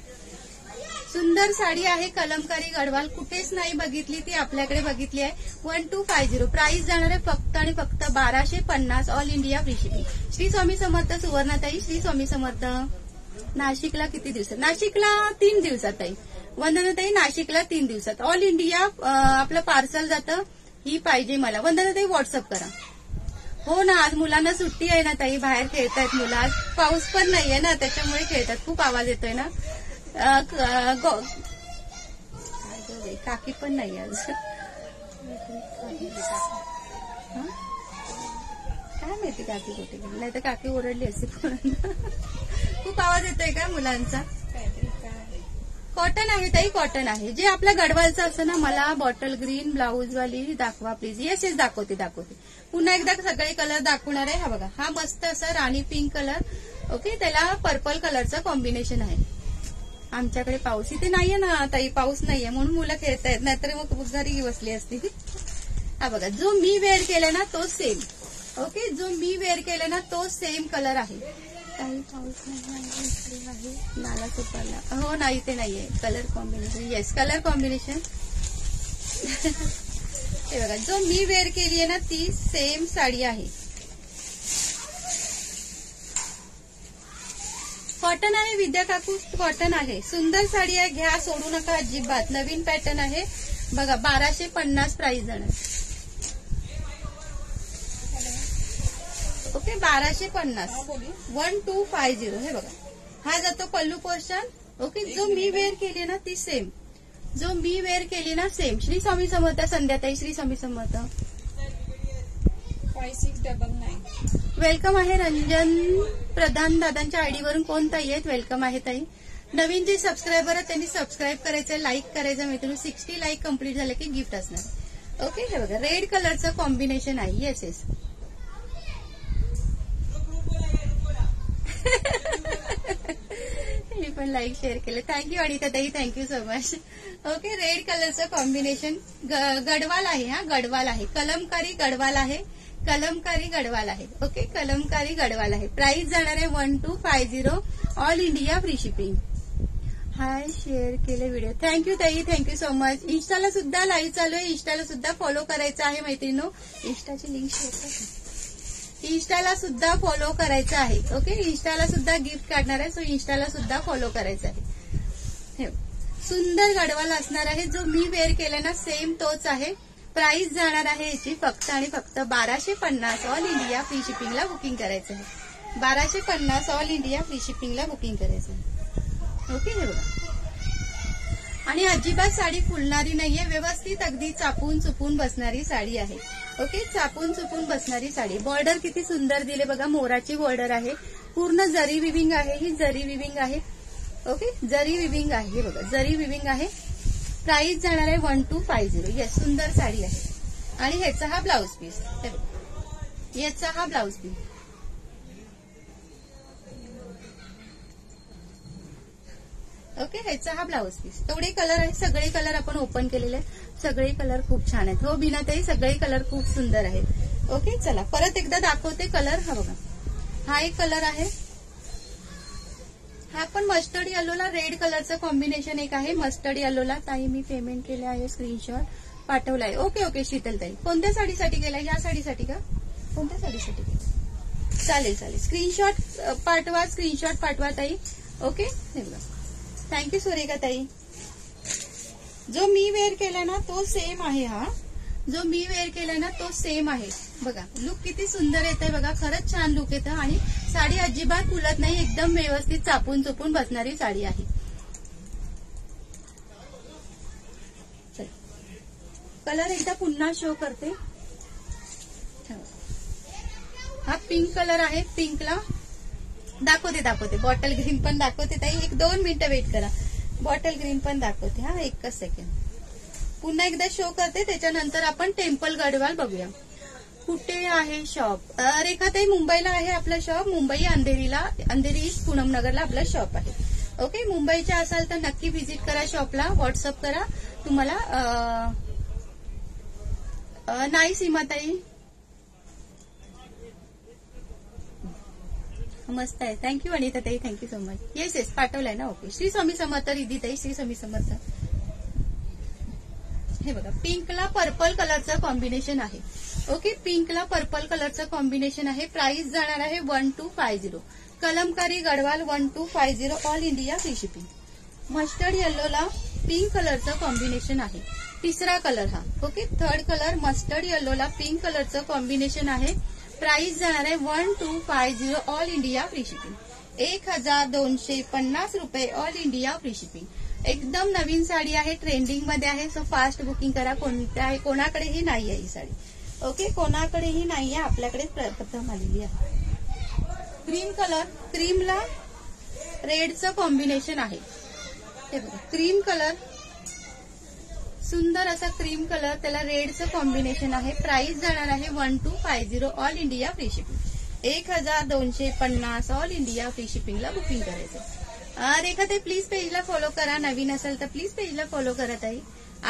सुंदर साडी आहे कलमकारी गडवाल. कुठेच नाही बघितली ती आपल्याकडे बघितली आहे. One two five zero price जाणार आहे फक्त आणि फक्त बाराशे पन्नास all India free shipping Shri Swami Samarth सुवर्णाताई Shri Swami Samarth. नाशिकला किती दिवसात? नाशिकला तीन दिवसात ताई. वंदनाताई नाशिकला तीन दिवसात. ऑल इंडिया आपलं पार्सल जातं. ही पाहिजे मला. वंदनाताई व्हॉट्सअप करा. हो ना आज मुलांना सुट्टी आहे ना ताई. बाहेर खेळतायत मुलं आज पाऊस पण नाहीये ना त्याच्यामुळे खेळतात. खूप आवाज येतोय ना. गं काकी पण नाही आज काय माहिती काकी कुठे नाही तर काकी ओरडली असते पण खूप आवाज येतोय का मुलांचा? कॉटन आहे. ताई कॉटन आहे. जे आपल्या गडवालचं असतं ना मला बॉटल ग्रीन ब्लाऊज वाली दाखवा प्लीज येस येस दाखवते दाखवते. पुन्हा एकदा सगळे कलर दाखवणार आहे. हा बघा हा मस्त असा राणी पिंक कलर ओके त्याला पर्पल कलरचं कॉम्बिनेशन आहे. आमच्याकडे पाऊस इथे नाहीये ना ताई पाऊस नाहीये. म्हणून मुलं खेळतायत. नाहीतर मग घरी बसली असती. हा बघा जो मी वेअर केलाय ना तो सेम ओके जो मी वेअर केलाय ना तो सेम कलर आहे. काही पाऊस नाही. इकडे आहे नाला सुपारला. हो नाही ते नाहीये. Colour combination yes colour combination हे बघा जो मी वेअर केली आहे ना ती सेम साडी आहे. कॉटन आहे विद्या काकू? कॉटन आहे. सुंदर साडी आहे. घ्या सोडू नका अजिबात. नवीन पॅटर्न आहे. बघा बाराशे पन्नास प्राइस जाणार. बाराशे पन्नास. वन टू फाय झिरो हे बघा. हा जातो पल्लू पोर्शन ओके जो मी वेअर केली ना ती सेम जो मी वेअर केली ना same Shri Swami Samarth संध्याताई Shri Swami Samarth. Five six double nine welcome आहे रंजन प्रधान दादांच्या आयडी वरून कोण ताई आहेत? वेलकम आहे ताई. नवीन जे सबस्क्रायबर आहेत त्यांनी सबस्क्राईब करायचं लाईक करायचं मित्रांनो. सिक्स्टी लाईक कंप्लीट झालं की गिफ्ट असणार. ओके हे बघा. रेड कलरचं कॉम्बिनेशन आहे. येस येस मी पण लाईक शेअर केलं. थँक्यू अनिता ताई. Thank you so much okay red कलरचं कॉम्बिनेशन गडवाल आहे हा? गडवाल आहे. कलमकारी गडवाल आहे. कलमकारी गडवाल आहे. ओके कलमकारी गडवाल आहे. प्राइस जाणार आहे one two five zero all India free shipping hi share केले व्हिडिओ थँक्यू ताई. थँक्यू सो मच इन्स्टाला सुद्धा लाईव्ह चालू आहे. इन्स्टाला सुद्धा फॉलो करायचं आहे मैत्रिणी इन्स्टाची लिंक शेअर इन्स्टाला सुद्धा फॉलो करायचं आहे. ओके इन्स्टाला सुद्धा गिफ्ट काढणार आहे. सो इन्स्टाला सुद्धा फॉलो करायचं आहे. हे. सुंदर गडवाल असणार आहे. जो मी वेअर केला ना सेम तोच आहे. प्राइस जाणार आहे याची फक्त आणि फक्त बाराशे पन्नास ऑल इंडिया फ्री शिपिंगला बुकिंग करायचं आहे. बाराशे पन्नास ऑल इंडिया फ्री शिपिंगला बुकिंग करायचं आहे. ओके हे बघा. आणि अजिबात साडी फुलणारी नाहीये. व्यवस्थित अगदी चापून चुपून बसणारी साडी आहे. ओके चापून चुपून बसणारी साडी. बॉर्डर किती सुंदर दिले बघा मोराची बॉर्डर आहे. पूर्ण जरी विविंग आहे ही जरी विविंग आहे. ओके जरी विविंग आहे हे बघा जरी विविंग आहे. प्राइस जाणार आहे one two five zero yes सुंदर साडी आहे. आणि ह्याचा हा ब्लाऊज पीस याचा हा ब्लाऊज पीस ओके ह्याचा हा ब्लाऊज पीस एवढे कलर आहेत सगळे कलर आपण ओपन केलेले आहेत सगळे कलर खूप छान आहेत. हो बिनाताई सगळे कलर खूप सुंदर आहेत. ओके चला परत एकदा दाखवते कलर हा बघा. हा एक कलर आहे. हा पण मस्टर्ड येलोला रेड कलरचं कॉम्बिनेशन एक आहे. मस्टर्ड येलोला ताई मी पेमेंट केले आहे स्क्रीनशॉट पाठवलाय. ओके ओके शीतल ताई कोणत्या साडीसाठी गेला या साडीसाठी का? कोणत्या साडीसाठी गेला चालेल चालेल. स्क्रीनशॉट पाठवा स्क्रीनशॉट पाठवा ताई. ओके हे थँक्यू सुरेखा ताई जो मी वेअर केला ना तो सेम आहे हा. जो मी वेअर केला ना तो सेम आहे. बघा लुक किती सुंदर येत आहे बघा. खरंच छान लुक येतं आणि साडी अजिबात फुलत नाही एकदम व्यवस्थित चापून चुपून बसणारी साडी आहे. कलर एकदा पुन्हा शो करते. हा पिंक कलर आहे पिंकला दाखवते दाखवते. बॉटल ग्रीन पण दाखवते. ताई एक दोन मिनिटं वेट करा. बॉटल ग्रीन पण दाखवते. हा एकच सेकंड पुन्हा एकदा शो करते. त्याच्यानंतर आपण टेम्पल गडवाल बघूया. कुठे आहे शॉप रेखाताई मुंबईला आहे आपला शॉप मुंबई अंधेरीला अंधेरी ईस्ट पूनम नगरला आपला शॉप आहे. ओके मुंबईच्या असाल तर नक्की व्हिजिट करा शॉपला व्हॉट्सअप करा. तुम्हाला नाही सीमाताई. मस्त आहे. थँक्यू अनिता ताई. Thank you so much yes yes पाठवलाय ना ओके श्री स्वामी समर्थ रिधी ताई श्री स्वामी समर्थ. हे बघा पिंकला पर्पल कलरचं कॉम्बिनेशन आहे. ओके पिंकला पर्पल कलरचं कॉम्बिनेशन आहे. प्राइस जाणार आहे one two five zero Kalamkari Gadwal one two five zero all India free shipping mustard येल्लोला pink कलरचं कॉम्बिनेशन आहे. तिसरा कलर हा. ओके थर्ड कलर मस्टर्ड येल्लोला पिंक कलरचं कॉम्बिनेशन आहे. प्राइस जाणार आहे one two five zero all India free shipping. एक हजार दोनशे पन्नास रुपये ऑल इंडिया फ्री शिपिंग. एकदम नवीन साडी आहे ट्रेंडिंगमध्ये आहे सो फास्ट बुकिंग करा. कोणत्या कोणाकडेही नाही आहे ही साडी. ओके कोणाकडेही नाही आहे आपल्याकडे प्रथम आलेली आहे. क्रीम कलर क्रीमला रेडचं कॉम्बिनेशन आहे. बघा क्रीम कलर सुंदर असा क्रीम कलर त्याला रेडचं कॉम्बिनेशन आहे. प्राइस जाणार आहे one two five zero all India free shipping एक हजार दोनशे पन्नास ऑल इंडिया फ्री शिपिंगला बुकिंग करायचं. रेखा ते प्लीज पेजला फॉलो करा. नवीन असेल तर प्लीज पेजला फॉलो करत आहे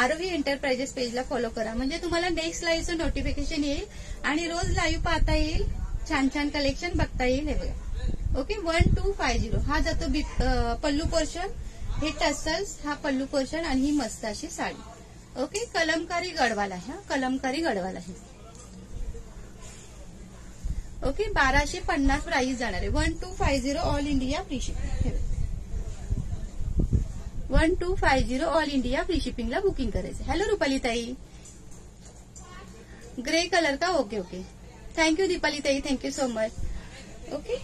आरोही एंटरप्राइजेस पेजला फॉलो करा. म्हणजे तुम्हाला नेक्स्ट लाईव्हचं नोटिफिकेशन येईल आणि रोज लाईव्ह पाहता येईल. छान छान कलेक्शन बघता येईल हे बघा. Okay one two five zero हा जातो पल्लू पोर्शन हे टसल्स हा पल्लू पोर्शन आणि ही मस्त अशी साडी. ओके कलमकारी गडवाल आहे हा कलमकारी गडवाल आहे. ओके बाराशे पन्नास प्राइस जाणार आहे. One two five zero all India free shipping. One two five zero all India free शिपिंगला booking करायचं. हॅलो रुपाली ताई ग्रे कलर का? Okay okay. Thank you Deepali ताई थँक्यू सो मच ओके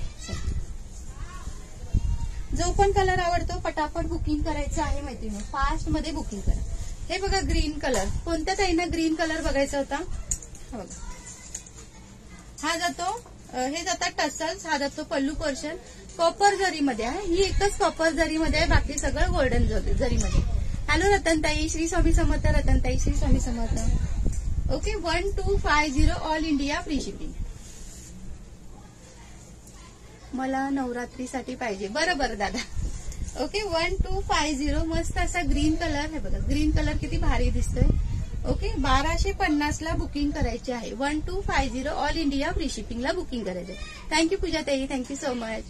जो पण कलर आवडतो पटापट बुकिंग करायचं आहे मैत्रिणी. फास्टमध्ये बुकिंग करा. हे बघा ग्रीन कलर कोणत्या ताईंना ग्रीन कलर बघायचा होता? हा बघा. हा जातो हे जातात टसल्स हा जातो पल्लू पोर्शन. कॉपर जरीमध्ये आहे ही एकच कॉपर जरीमध्ये आहे बाकी सगळं गोल्डन जरीमध्ये. हॅलो रतनताई. Shri Swami Samarth रतनताई. Shri Swami Samarth. Okay one two five zero all India free shipping मला नवरात्रीसाठी पाहिजे. बरं बरं दादा. Okay one two five zero मस्त असा ग्रीन कलर हे बघा ग्रीन कलर किती भारी दिसतोय. ओके बाराशे पन्नास ला बुकिंग करायची आहे. One two five zero all India free शिपिंगला booking आहे. थँक्यू पूजा ताई. थँक्यू सो मच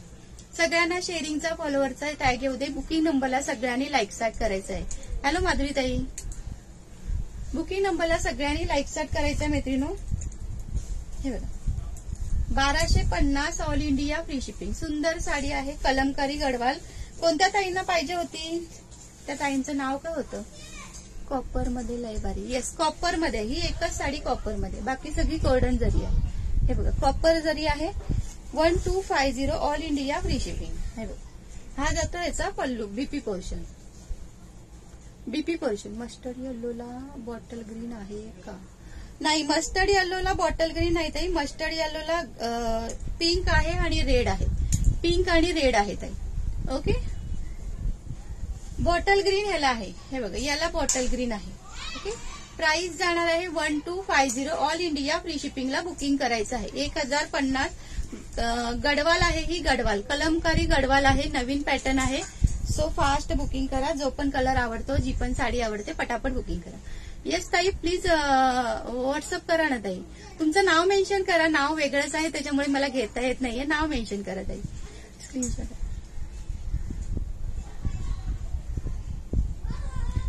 सगळ्यांना शेअरिंगचा फॉलोअरचा टॅग येऊ दे. बुकिंग नंबरला सगळ्यांनी लाईक स्टार्ट करायचं आहे. हॅलो माधुरी ताई. बुकिंग नंबरला सगळ्यांनी लाईक स्टार्ट करायचं आहे मैत्रिणो. हे बघा. बाराशे पन्नास ऑल इंडिया फ्री शिपिंग सुंदर साडी आहे. कलमकारी गडवाल. कोणत्या ताईंना पाहिजे होती? त्या ताईंचं नाव काय होतं? कॉपरमध्ये लय भारी. येस कॉपरमध्ये ही एकच साडी कॉपरमध्ये बाकी सगळी गोल्डन जरी आहे. हे बघा कॉपर जरी आहे one two five zero all India free shipping हे बघा. हा जातो याचा pallu BP portion BP portion mustard येल्लोला bottle green आहे का? नाही मस्टर्ड येल्लोला बॉटल ग्रीन नाही ताई. मस्टर्ड येल्लोला पिंक आहे आणि रेड आहे. पिंक आणि रेड आहे ताई. ओके बॉटल ग्रीन ह्याला आहे. हे बघा याला बॉटल ग्रीन आहे. ओके? प्राइस जाणार आहे one two five zero. All India free शिपिंगला booking करायचं आहे. एक हजार पन्नास गडवाल आहे ही गडवाल. कलमकारी गडवाल आहे नवीन पॅटर्न आहे. सो फास्ट बुकिंग करा. जो पण कलर आवडतो जी पण साडी आवडते पटापट बुकिंग करा. येस ताई प्लीज व्हॉट्सअप करा ना ताई. तुमचं नाव मेन्शन करा. नाव वेगळंच आहे त्याच्यामुळे मला घेता येत नाहीये. नाव मेन्शन करा ताई. स्क्रीनशॉट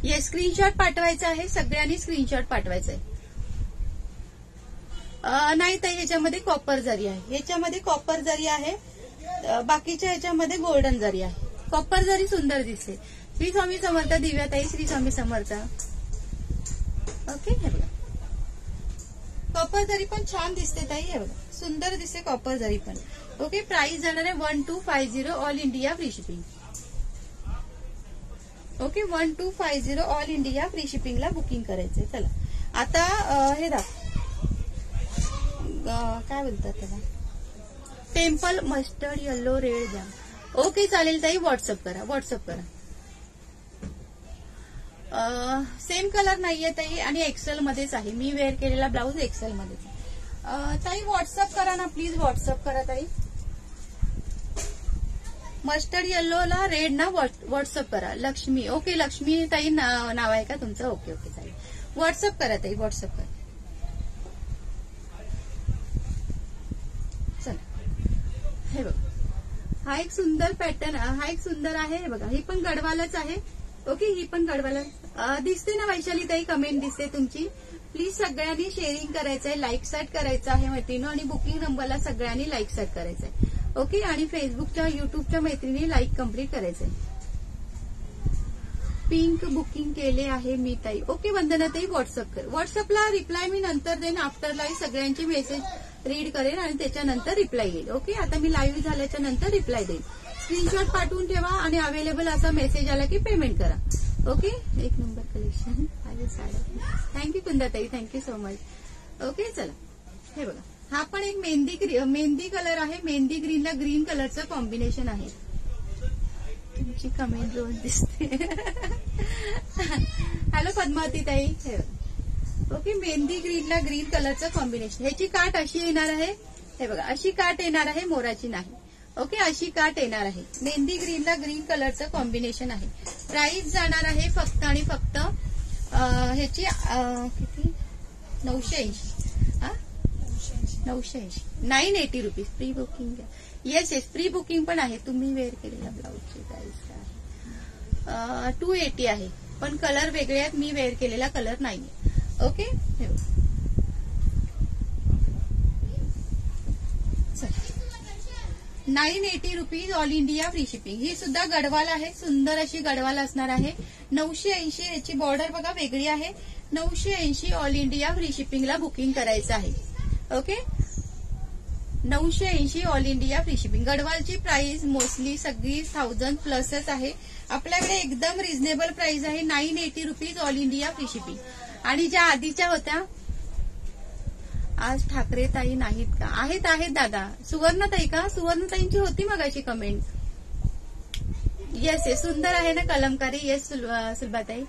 येस स्क्रीनशॉट पाठवायचा आहे सगळ्यांनी स्क्रीनशॉट पाठवायचा आहे. नाही ताई याच्यामध्ये कॉपर जरी आहे. याच्यामध्ये कॉपर जरी आहे बाकीच्या याच्यामध्ये गोल्डन जरी आहे. कॉपर जरी सुंदर दिसते श्री स्वामी समर्थ दिव्याताई श्री स्वामी समर्थ. ओके हे बघा. कॉपर जरी पण छान दिसते ताई हे बघा. सुंदर दिसते कॉपर जरी पण. ओके प्राइस जाणार आहे one two five zero all India free shipping okay one two five zero all India free शिपिंगला booking करायचंय. चला. आता हे दाख काय बोलतात त्याला? टेम्पल मस्टर्ड येल्लो रेड द्या ओके चालेल ताई व्हॉट्सअप करा व्हॉट्सअप करा. सेम कलर नाहीये ताई आणि एक्सेल मध्येच आहे. मी वेअर केलेला ब्लाऊज एक्सेल मध्येच आहे. ताई व्हॉट्सअप करा ना प्लीज व्हॉट्सअप करा ताई. मस्टर्ड येल्लोला रेड ना व्हॉट्सअप करा. लक्ष्मी ओके लक्ष्मी ताई ना- नाव आहे का तुमचं? ओके ओके चालेल. व्हॉट्सअप करा ताई व्हॉट्सअप करा. चला. हे बघा. हा एक सुंदर पॅटर्न हा एक सुंदर आहे. हे बघा ही पण गडवालच आहे. ओके ही पण गडवाला दिसते ना वैशाली ताई कमेंट दिसते तुमची. प्लीज सगळ्यांनी शेअरिंग करायचंय लाईक सेट करायचं आहे मैत्रिणी आणि बुकिंग नंबरला सगळ्यांनी लाईक सेट करायचंय. ओके आणि फेसबुकच्या युट्यूबच्या मैत्रिणी लाईक कंप्लीट करायचंय. पिंक बुकिंग केले आहे मी ताई. ओके वंदना ताई व्हॉट्सअप कर. व्हॉट्सअपला रिप्लाय मी नंतर देईन आफ्टर लाईव्ह सगळ्यांची मेसेज रीड करेन आणि त्याच्यानंतर रिप्लाय येईल. ओके आता मी लाईव्ह झाल्याच्यानंतर रिप्लाय देईन. स्क्रीनशॉट पाठवून ठेवा आणि अवेलेबल असा मेसेज आला की पेमेंट करा. ओके एक नंबर कलेक्शन साड्या thank you कुंदाताई thank you so much okay चला. हे बघा. हा पण एक मेहंदी मेहंदी कलर आहे. मेहंदी ग्रीनला ग्रीन कलरचं कॉम्बिनेशन आहे. तुमची कमेंट रोज दिसते. हॅलो पद्मावती ताई. ओके मेहंदी ग्रीनला ग्रीन कलरचं कॉम्बिनेशन ह्याची काट अशी येणार आहे. हे बघा अशी काट येणार आहे मोराची नाही. ओके अशी काट येणार आहे. मेहंदी ग्रीनला ग्रीन कलरचं कॉम्बिनेशन आहे. प्राइस जाणार आहे फक्त आणि फक्त ह्याची किती? नऊशे ऐंशी. नऊशे ऐंशी. Nine eighty rupees pre booking yes yes pre booking पण आहे. तुम्ही वेअर केलेल्या ब्लाऊजची प्राइस आहे. टू एटी आहे. पण कलर वेगळे आहेत. मी वेअर केलेला कलर नाहीये. Okay nine eighty rupees all India free shipping ही सुद्धा गडवाल आहे. सुंदर अशी गडवाल असणार आहे. नऊशे ऐंशी याची बॉर्डर बघा वेगळी आहे. नऊशे ऐंशी ऑल इंडिया फ्री शिपिंगला बुकिंग करायचं आहे. ओके? नऊशे ऐंशी ऑल इंडिया फ्री शिपिंग गडवालची प्राइस मोस्टली सगळी थाउजंड प्लसच आहे. आपल्याकडे एकदम रिझनेबल प्राइस आहे. Nine eighty rupees all India free shipping आणि ज्या आधीच्या होत्या आज ठाकरे ताई नाहीत का? आहेत आहेत दादा. सुवर्णताई का? सुवर्णताईंची होती मग अशी कमेंट येस येस सुंदर आहे ना कलमकारी. येस सुलभाताई.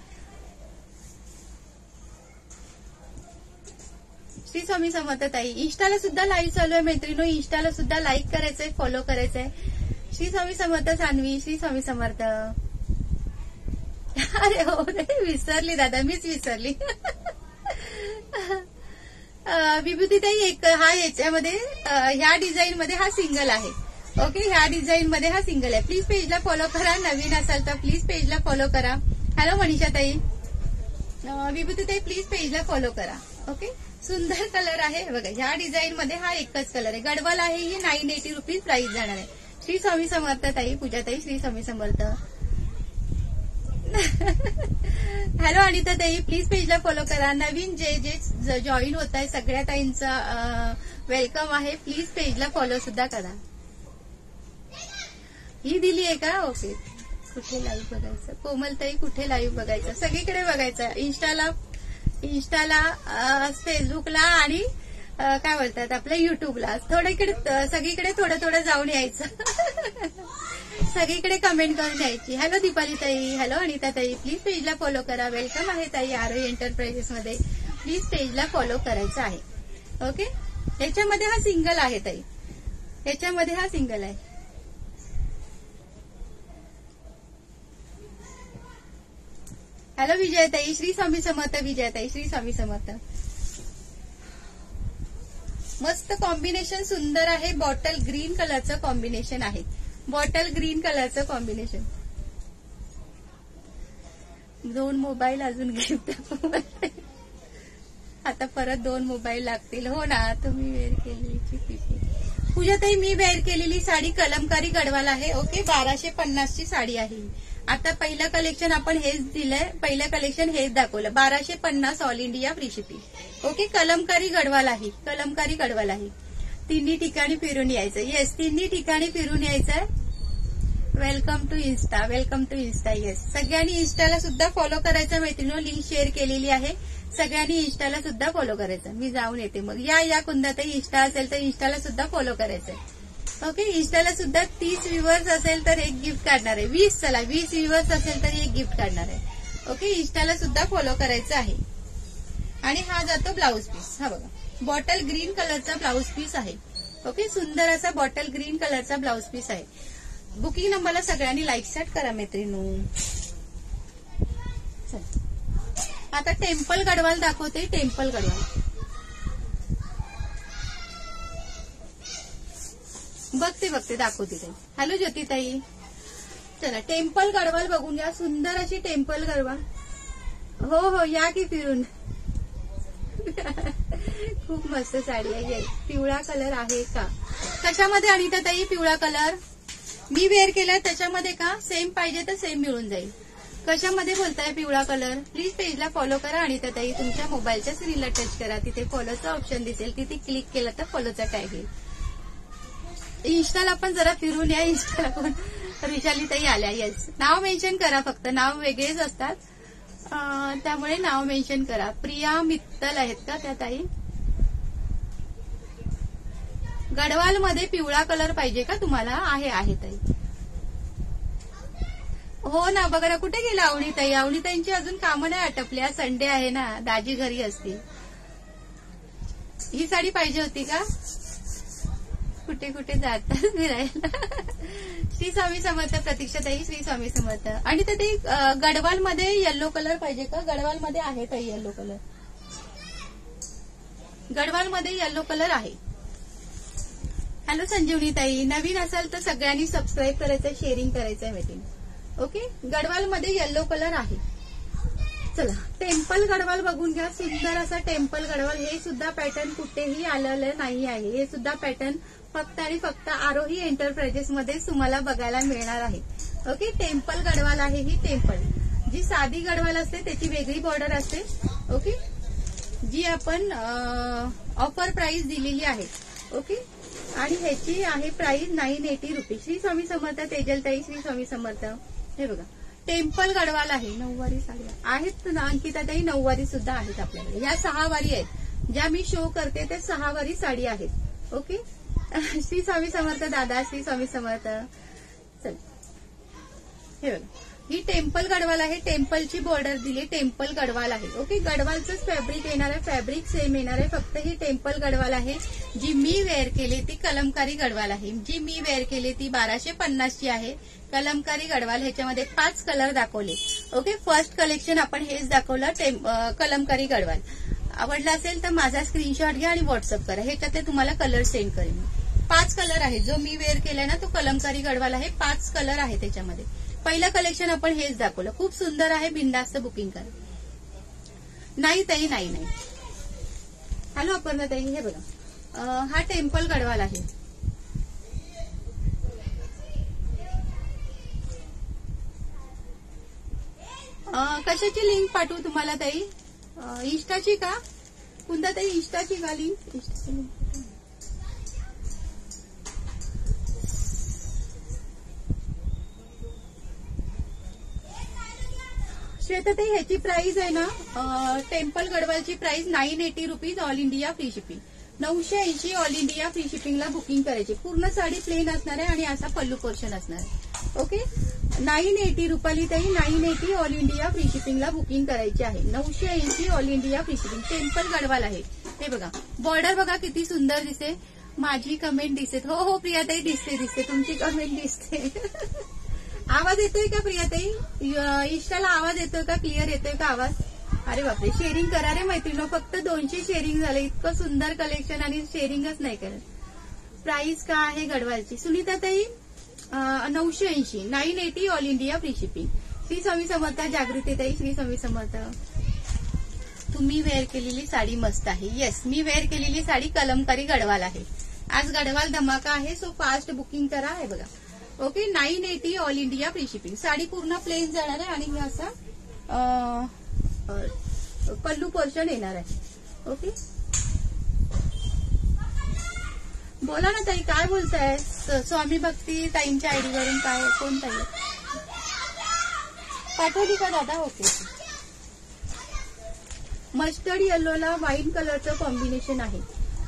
श्री स्वामी समर्थताई. ताई इंस्टाला सुद्धा लाईव्ह चालू आहे मैत्रिणी. इंस्टाला सुद्धा लाईक करायचंय फॉलो करायचंय. श्री स्वामी समर्थ सानवी श्री स्वामी समर्थ. अरे हो रे विसरली दादा मीच विसरली. विभूतीताई एक हा याच्यामध्ये ह्या डिझाईन मध्ये हा सिंगल आहे. ओके ह्या डिझाईन मध्ये हा सिंगल आहे. प्लीज पेजला फॉलो करा. नवीन असाल तर प्लीज पेजला फॉलो करा. हॅलो मनीषा ताई विभूतीताई प्लीज पेजला फॉलो करा. ओके सुंदर कलर आहे. बघा ह्या डिझाईन मध्ये हा एकच कलर आहे. गडवाल आहे ही नाईन एटी रुपीज प्राइस जाणार आहे. श्री स्वामी समर्थ ताई पूजाताई श्री स्वामी समर्थ. हॅलो अनिता ताई. प्लीज पेजला फॉलो करा. नवीन जे जे जॉईन होत आहे सगळ्या ताईंचं वेलकम आहे. प्लीज पेजला फॉलो सुद्धा करा. ही दिली आहे का? ओके कुठे लाईव्ह बघायचं? कोमलताई कुठे लाईव्ह बघायचं? सगळीकडे बघायचं. इन्स्टाला इन्स्टाला फेसबुकला आणि काय बोलतात आपल्या युट्यूबला. थोडीकडे सगळीकडे थोडं थोडं जाऊन यायचं. सगळीकडे कमेंट करून यायची. हॅलो दीपाली ताई हॅलो अनिता ताई प्लीज पेजला फॉलो करा. वेलकम आहे ताई आरोई एंटरप्राइजेस मध्ये. प्लीज पेजला फॉलो करायचं आहे. ओके याच्यामध्ये हा सिंगल आहे ताई. याच्यामध्ये हा सिंगल आहे. हॅलो विजयताई श्री स्वामी समर्थ विजयताई श्री स्वामी समर्थ मस्त कॉम्बिनेशन सुंदर आहे. बॉटल ग्रीन कलरचं कॉम्बिनेशन आहे. बॉटल ग्रीन कलरचं कॉम्बिनेशन दोन मोबाईल अजून गिफ्ट आता परत दोन मोबाईल लागतील. हो ना तुम्ही वेअर केलेली पूजाताई मी वेअर केलेली साडी कलमकारी गडवाल आहे. ओके बाराशे पन्नासची साडी आहे. आता पहिलं कलेक्शन आपण हेच दिलंय. पहिलं कलेक्शन हेच दाखवलं. बाराशे पन्नास all India free shipping okay Kalamkari Gadwal आहे कलमकारी गडवाल आहे तिन्ही ठिकाणी फिरून यायचं. येस तिन्ही ठिकाणी फिरून यायचं welcome to Insta welcome to Insta yes सगळ्यांनी इन्स्टाला सुद्धा फॉलो करायचं मैत्रिणी लिंक शेअर केलेली आहे. सगळ्यांनी इन्स्टाला सुद्धा फॉलो करायचं. मी जाऊन येते मग. या या कुंदातही इन्स्टा असेल तर इन्स्टाला सुद्धा फॉलो करायचं ओके इंस्टाला सुद्धा तीस व्ह्युअर्स असेल तर एक गिफ्ट काढणार आहे. वीस चला वीस व्ह्युअर्स असेल तर एक गिफ्ट काढणार आहे. ओके इंस्टाला सुद्धा फॉलो करायचं आहे. आणि हा जातो ब्लाऊज पीस हा बघा बॉटल ग्रीन कलरचा ब्लाऊज पीस आहे. ओके सुंदर असा बॉटल ग्रीन कलरचा ब्लाऊज पीस आहे. बुकिंग नंबरला सगळ्यांनी लाईक सेट करा मैत्रिणू. आता टेम्पल गडवाल दाखवते टेम्पल गडवाल बघते बघते दाखवते ताई. हॅलो ज्योतिताई चला टेम्पल गडवाल बघून घ्या. सुंदर अशी टेम्पल गडवाल हो हो या की फिरून. खूप मस्त साडी आहे. पिवळा कलर आहे का? कशामध्ये अनिता ताई पिवळा कलर मी वेअर केला त्याच्यामध्ये का? सेम पाहिजे तर सेम मिळून जाईल. कशामध्ये बोलताय पिवळा कलर प्लीज पेजला फॉलो करा आणि ताई. तुमच्या मोबाईलच्या स्क्रीनला टच करा. तिथे फॉलोचं ऑप्शन दिसेल. तिथे क्लिक केलं तर फॉलोचा टॅग येईल इन्स्टाला पण जरा फिरून या इन्स्टाला पण. विशाली ताई आल्या येस नाव मेन्शन करा फक्त नाव वेगळेच असतात. त्यामुळे नाव मेन्शन करा. प्रिया मित्तल आहेत का त्या ताई? गडवालमध्ये पिवळा कलर पाहिजे का तुम्हाला? आहे आहे ताई. हो ना बघा ना कुठे गेला आवणीताई आवणीताईंची अजून कामं नाही आटपल्या संडे आहे ना दाजी घरी असतील. ही साडी पाहिजे होती का? कुठे कुठे जातात फिरायला. श्री स्वामी समर्थ प्रतीक्षाताई श्री स्वामी समर्थ. आणि तर ते गडवाल मध्ये येल्लो कलर पाहिजे का? गडवाल मध्ये आहे ताई येल्लो कलर गडवाल मध्ये येल्लो कलर आहे. हॅलो संजीवनी ताई. नवीन असाल तर सगळ्यांनी सबस्क्राईब करायचं शेअरिंग करायचं मीटिंग ओके गडवाल मध्ये येल्लो कलर आहे. चला टेम्पल गडवाल बघून घ्या. सुंदर असा टेम्पल गडवाल. हे सुद्धा पॅटर्न कुठेही आलेलं नाही आहे. हे सुद्धा पॅटर्न फक्त आणि फक्त आरोही एंटरप्राइजेस मध्ये तुम्हाला बघायला मिळणार आहे. ओके टेम्पल गडवाल आहे ही टेम्पल. जी साधी गडवाल असते त्याची वेगळी बॉर्डर असते. ओके जी आपण ऑफर प्राइस दिलेली आहे. ओके आणि ह्याची आहे price nine eighty rupees Shri Swami Samarth तेजलताई Shri Swami Samarth. हे बघा टेम्पल गडवाल आहे. नऊवारी साड्या आहेत अंकिताताई नऊवारी सुद्धा आहेत आपल्याकडे. या सहा वारी आहेत. ज्या मी शो करते त्या सहा वारी साडी आहेत. ओके श्री स्वामी समर्थ दादा श्री स्वामी समर्थ. चल. हे बघा. ही टेम्पल गडवाल आहे. टेम्पलची बॉर्डर दिली. टेम्पल गडवाल आहे. ओके गडवालचंच फॅब्रिक येणार आहे. फॅब्रिक सेम येणार आहे. फक्त ही टेम्पल गडवाल आहे. जी मी वेअर केली ती कलमकारी गडवाल आहे. जी मी वेअर केली ती बाराशे पन्नासची आहे. कलमकारी गडवाल ह्याच्यामध्ये पाच कलर दाखवले. ओके फर्स्ट कलेक्शन आपण हेच दाखवलं कलमकारी गडवाल. आवडला असेल तर माझा स्क्रीनशॉट घ्या आणि व्हॉट्सअप करा. ह्याच्यात तुम्हाला कलर सेंड करेन पाच कलर आहे जो मी वेअर केलाय ना तो कलमकारी गडवाल आहे. पाच कलर आहे त्याच्यामध्ये. पहिलं कलेक्शन आपण हेच दाखवलं. खूप सुंदर आहे बिंदास्त बुकिंग करा. नाही ताई नाही नाही. हॅलो अपर्णा ताई हे बघा. हा टेम्पल गडवाल आहे. कशाची लिंक पाठवू तुम्हाला ताई? इष्टाची का? कोणता तरी इष्टाची घाली लिंक इन्स्टाची ह्याची प्राइस आहे ना temple गडवालची price nine eighty rupees all India free shipping नऊशे ऐंशी ऑल इंडिया फ्री शिपिंगला बुकिंग करायची. पूर्ण साडी प्लेन असणार आहे आणि असा पल्लू पोर्शन असणार आहे. ओके नाईन एटी रुपाली ताई nine eighty all India free शिपिंगला booking करायची आहे. नऊशे ऐंशी all India free shipping temple Gadwal आहे. हे बघा. बॉर्डर बघा किती सुंदर दिसते. माझी कमेंट दिसते. हो हो प्रियाताई दिसते दिसते. तुमची कमेंट दिसते. आवाज येतोय का प्रियाताई? इष्टाला आवाज येतोय का? क्लिअर येतोय का आवाज? अरे बापरे शेअरिंग करा रे मैत्रिणी फक्त दोनशे शेअरिंग झालं. इतकं सुंदर कलेक्शन आणि शेअरिंगच नाही करत. प्राइस का आहे गडवालची? सुनीता ताई नऊशे ऐंशी. Nine eighty all India free shipping Shri Swami Samarth जागृतीताई Shri Swami Samarth. तुम्ही वेअर केलेली साडी मस्त आहे. येस मी वेअर केलेली साडी कलमकारी गडवाल आहे. आज गडवाल धमाका आहे सो फास्ट बुकिंग करा. आहे बघा. Okay nine eighty all India free shipping sari पूर्ण प्लेन जाणार आहे आणि हे असा पल्लू पोर्शन येणार आहे. ओके बोला ना ताई काय बोलताय? स्वामी भक्ती ताईंच्या आयडीवरून काय कोण ताई? पाठवली का दादा? ओके मस्टर्ड येल्लोला वाईन कलरचं कॉम्बिनेशन आहे.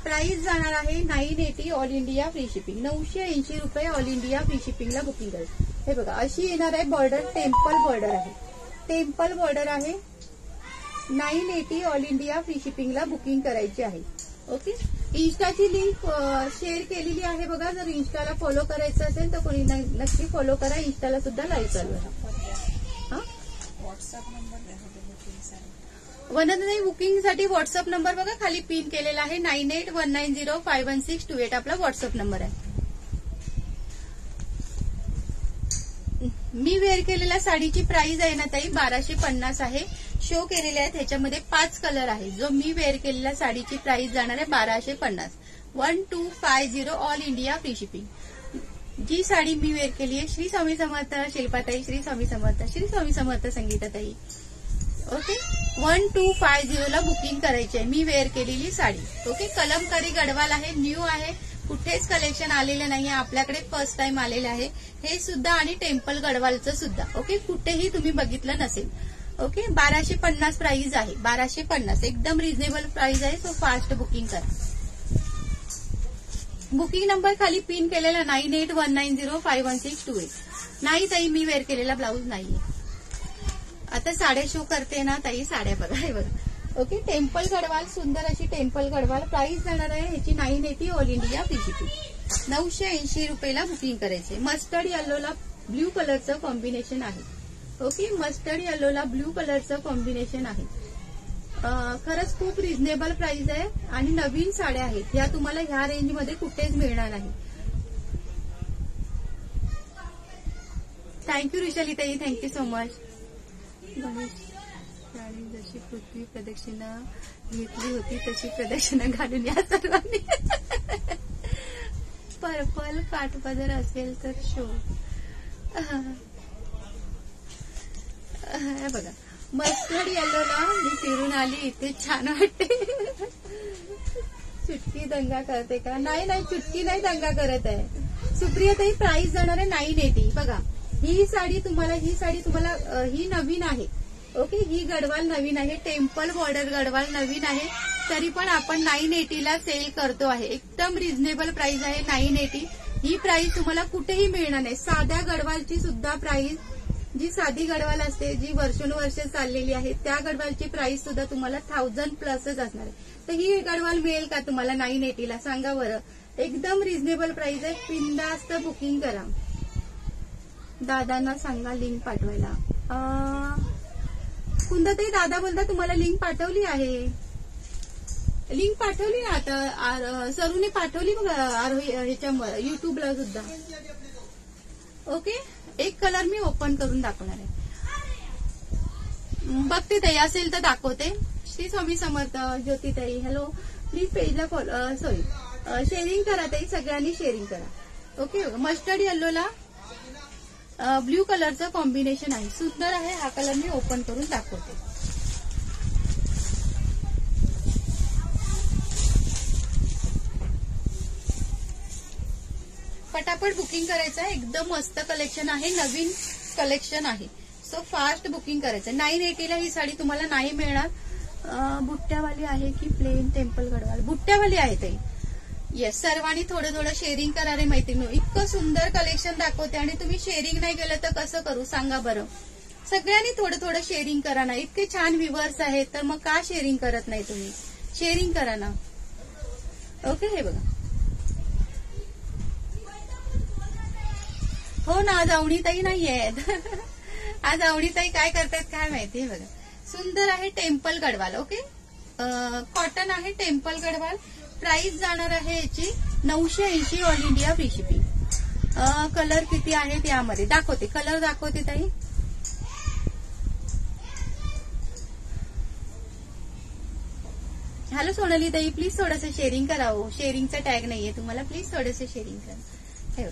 प्राइस जाणार आहे nine eighty all India free shipping नऊशे ऐंशी रुपये ऑल इंडिया फ्री शिपिंगला बुकिंग करेल. हे बघा अशी येणार आहे बॉर्डर टेम्पल बॉर्डर आहे. टेम्पल बॉर्डर आहे nine eighty all India free शिपिंगला booking करायची आहे. ओके? इन्स्टाची लिंक शेअर केलेली आहे बघा. जर इन्स्टाला फॉलो करायचं असेल तर कोणी नक्की फॉलो करा. इन्स्टाला सुद्धा लाईव्ह चालू आहे हा? व्हॉट्सअप नंबर बुकिंगसाठी बुकिंगसाठी व्हॉट्सअप नंबर बघा. खाली पिन केलेला आहे. Nine eight one nine zero five one six two eight. आपला व्हॉट्सअप नंबर आहे. मी वेअर केलेल्या साडीची प्राइस आहे ना ताई? बाराशे पन्नास आहे. शो केलेले आहेत. ह्याच्यामध्ये पाच कलर आहे जो मी वेअर केलेल्या साडीची प्राइस जाणार आहे बाराशे पन्नास. One two five zero all India free shipping. जी साडी मी वेअर केली आहे श्री स्वामी समर्थ शिल्पाताई श्री स्वामी समर्थ श्री स्वामी समर्थ संगीताताई. ओके? वन टू फाय झिरोला बुकिंग करायची आहे. मी वेअर केलेली साडी. ओके? कलमकारी गडवाल आहे न्यू आहे. कुठेच कलेक्शन आलेलं नाही आपल्याकडे फर्स्ट टाइम आलेलं आहे. हे सुद्धा आणि टेम्पल गडवालचं सुद्धा. ओके? कुठेही तुम्ही बघितलं नसेल. ओके? बाराशे पन्नास प्राइस आहे. बाराशे पन्नास. एकदम रिझनेबल प्राइस आहे. सो फास्ट बुकिंग करा. बुकिंग नंबर खाली पिन केलेला nine eight one nine zero five one six two eight नाही ताई मी वेअर केलेला ब्लाऊज नाहीये. आता साड्या शो करते ना ताई साड्या बघा हे बघा. ओके? टेम्पल गडवाल सुंदर अशी टेम्पल गडवाल प्राइस जाणार आहे ह्याची नाईन एटी ऑल इंडिया पीजीपी नऊशे ऐंशी रुपयेला बुकिंग करायचे मस्टर्ड येल्लोला ब्ल्यू कलरचं कॉम्बिनेशन आहे. ओके मस्टर्ड येल्लोला ब्ल्यू कलरचं कॉम्बिनेशन आहे. खरंच खूप रिझनेबल प्राइस आहे आणि नवीन साड्या आहेत. ह्या तुम्हाला ह्या रेंजमध्ये कुठेच मिळणार नाही. Thank you रुशालीताई thank you so much Ganesh जशी पृथ्वी प्रदक्षिणा घेतली होती तशी प्रदक्षिणा घालून या सर्वांनी. पर्पल काठपदर असेल तर शो बघा. मस्टर्ड येल्लोला मी फिरून आली इथे छान वाटते. चुटकी दंगा करते का? नाही नाही चुटकी नाही दंगा करत आहे. सुप्रिया ताई प्राइस जाणार आहे नाईन एटी बघा ही साडी तुम्हाला ही साडी तुम्हाला अ, ही नवीन आहे. ओके ही गडवाल नवीन आहे. टेम्पल बॉर्डर गडवाल नवीन आहे. तरी पण आपण नाईन एटीला सेल करतो आहे. एकदम रिझनेबल प्राइस आहे नाईन एटी ही प्राइस तुम्हाला कुठेही मिळणार नाही. साध्या गडवालची सुद्धा प्राइस जी साधी गडवाल असते जी वर्षानुवर्ष चाललेली आहे त्या गडवालची प्राइस सुद्धा तुम्हाला थाउजंड प्लसच असणार आहे. तर ही गडवाल मिळेल का तुम्हाला? नाईन एटीला सांगा बरं. एकदम रिझनेबल प्राइस आहे. पिंडास्त बुकिंग करा. दादांना सांगा लिंक पाठवायला. अं, कुंदाताई दादा बोलता तुम्हाला लिंक पाठवली आहे. लिंक पाठवली आता. सरूने पाठवली बघा आरोही ह्याच्या युट्यूबला सुद्धा. ओके एक कलर मी ओपन करून दाखवणार आहे. बघते ताई असेल तर दाखवते. श्री स्वामी समर्थ ज्योतिताई हॅलो प्लीज पेजला फॉलो सॉरी शेअरिंग करा ताई सगळ्यांनी शेअरिंग करा. ओके मस्टर्ड येल्लोला ब्ल्यू कलरचं कॉम्बिनेशन आहे. सुंदर आहे हा कलर मी ओपन करून दाखवते. पटापट बुकिंग करायचं आहे. एकदम मस्त कलेक्शन आहे. नवीन कलेक्शन आहे. सो फास्ट बुकिंग करायचं. नाईन एटीला ही साडी तुम्हाला नाही मिळणार. बुट्ट्यावाली आहे की प्लेन टेम्पल गडवाल? बुट्ट्यावाली आहे ताई येस सर्वांनी थोडं थोडं शेअरिंग करा माहिती मैत्रिणी. इतकं सुंदर कलेक्शन दाखवते आणि तुम्ही शेअरिंग नाही केलं तर कसं करू? सांगा बरं. सगळ्यांनी थोडं थोडं शेअरिंग करा ना. इतके छान व्ह्युअर्स आहेत तर मग का शेअरिंग करत नाही तुम्ही? शेअरिंग करा ना. ओके हे बघा. हो ना आज अवणीताई नाही आहेत आज अवणीताई काय करतात काय माहितीये बघा. सुंदर आहे टेम्पल गडवाल ओके? कॉटन आहे टेम्पल गडवाल. प्राइस जाणार आहे याची नऊशे ऐंशी all India free shipping colour किती आहेत यामध्ये दाखवते. कलर दाखवते ताई. हॅलो सोनाली ताई प्लीज थोडंसं शेअरिंग करा हो. शेअरिंगचा टॅग नाहीये तुम्हाला. प्लीज थोडंसं शेअरिंग करा. ठेव.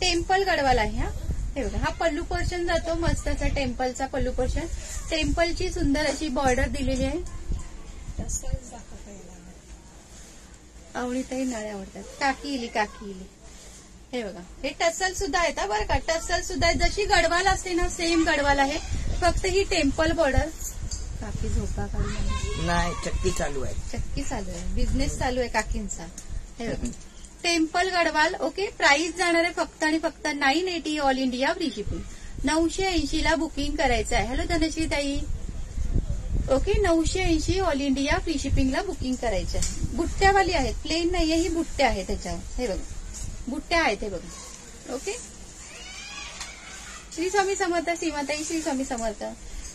टेम्पल गडवाल आहे हा. हे बघा हा पल्लू पोर्शन जातो मस्त असा टेम्पलचा पल्लू पोर्शन. टेम्पलची सुंदर अशी बॉर्डर दिलेली आहे. आवडीताही नळे आवडतात. काकी इली काकी इली. हे बघा हे टसल सुद्धा आहेत बरं का. टसल सुद्धा आहे जशी गडवाल असते ना सेम गडवाल आहे. फक्त ही टेम्पल बॉर्डर काकी झोपा काढून. नाही चक्की चालू आहे. चक्की चालू आहे. बिझनेस चालू आहे काकींचा. हे बघा. Temple Gadwal okay? प्राइस जाणार आहे फक्त आणि फक्त nine eighty all India free shipping नऊशे ऐंशी ला बुकिंग करायचं आहे हॅलो धनश्री ताई. ओके? नऊशे ऐंशी ऑल इंडिया फ्री शिपिंगला बुकिंग करायचं आहे बुट्ट्यावाली आहेत. प्लेन नाही आहे ही बुट्ट्या आहेत त्याच्यावर. हे बघा. बुट्ट्या आहेत हे बघा. ओके? श्री स्वामी समर्थ सीमाताई श्री स्वामी समर्थ.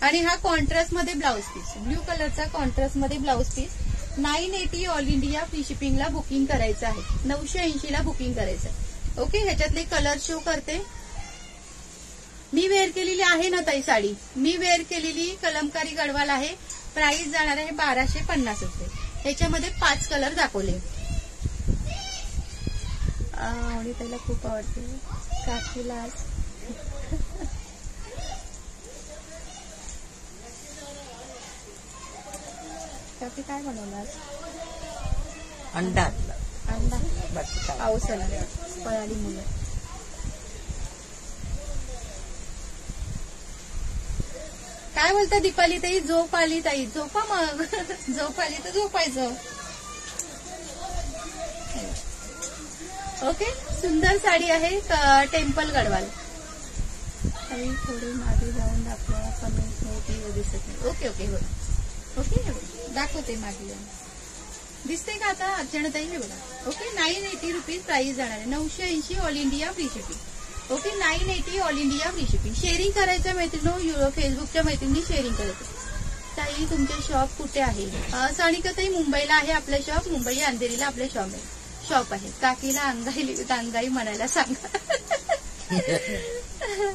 आणि हा कॉन्ट्रास्टमध्ये ब्लाऊज पीस ब्ल्यू कलरचा कॉन्ट्रास्टमध्ये blouse piece nine eighty all India free शिपिंगला booking करायचं आहे. नऊशे ऐंशी ला बुकिंग करायचं आहे. ओके ह्याच्यातले कलर शो करते. मी वेअर केलेली आहे ना ताई साडी? मी वेअर केलेली कलमकारी गडवाल आहे. प्राइस जाणार आहे बाराशे पन्नास रुपये. ह्याच्यामध्ये पाच कलर दाखवले. आवडी त्याला खूप आवडते. काकीला काकी काय बनवणार? अंडा. अंडा. पाऊस आला पळाली मुलं. काय बोलता दीपाली ताई? झोप आली ताई. झोपा मग. झोप आली तर झोपायचं. ओके. सुंदर साडी आहे टेम्पल गडवाल. थोडी मागे जाऊन दाखवा. कमेंट होती दिसत नाही. ओके ओके हो. ओके? हे बघा. दाखवते मागे दिसते का आता? अर्चनाताई हे बघा. Okay? Nine eighty rupees price जाणार आहे. नऊशे ऐंशी all India free shipping okay? Nine eighty all India free shipping sharing करायचं मैत्रिणी फेसबुकच्या मैत्रिणी शेअरिंग करायचं. ताई तुमचे शॉप कुठे आहे? अं, ताई मुंबईला आहे आपलं शॉप मुंबई अंधेरीला आपलं शॉप आहे. शॉप आहे. काकीला अंगाई अंगाई म्हणायला सांगा.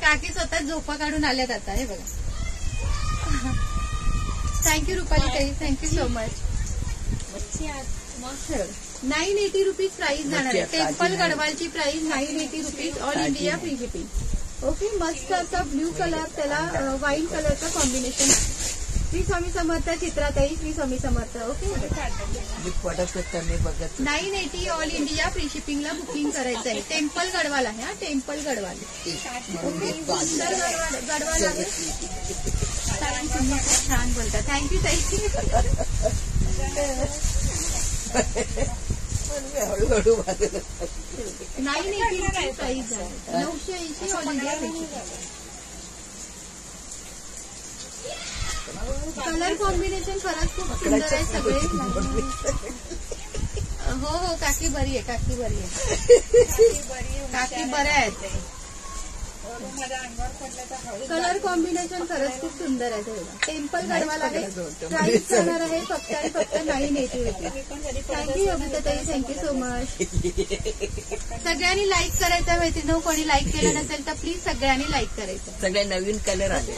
काकी स्वतः झोपा काढून आल्यात आता. हे बघा. थँक्यू रुपाली ताई thank you so much nine eighty rupees price जाणार आहे. Temple गडवालची price nine eighty rupees all India. Free shipping okay मस्त असा ब्ल्यू कलर त्याला व्हाईट कलरचं combination Shri Swami Samarth चित्राताई Shri Swami Samarth okay? Nine eighty all India free शिपिंगला booking करायचं आहे temple Gadwal आहे हा? टेम्पल गडवाल. सुंदर गडवाल गडवाल आहे. छान बोलता. थँक्यू ताई. हळूहळू प्राइस आहे नऊशे ऐंशी all India free shipping colour combination खरंच खूप सुंदर आहे सगळे हो हो काकी बरी आहे काकी बरी आहे. काकी बऱ्या आहेत. कलर कॉम्बिनेशन खरंच खूप सुंदर आहे टेम्पल गडवाल आहे. प्राइस जाणार आहे फक्त आणि फक्त nine eighty rupees thank you Yogita ताई थँक्यू सो मच सगळ्यांनी लाईक करायचं मैत्रिणी कोणी लाईक केलं नसेल तर प्लीज सगळ्यांनी लाईक करायचं सगळे नवीन कलर आले.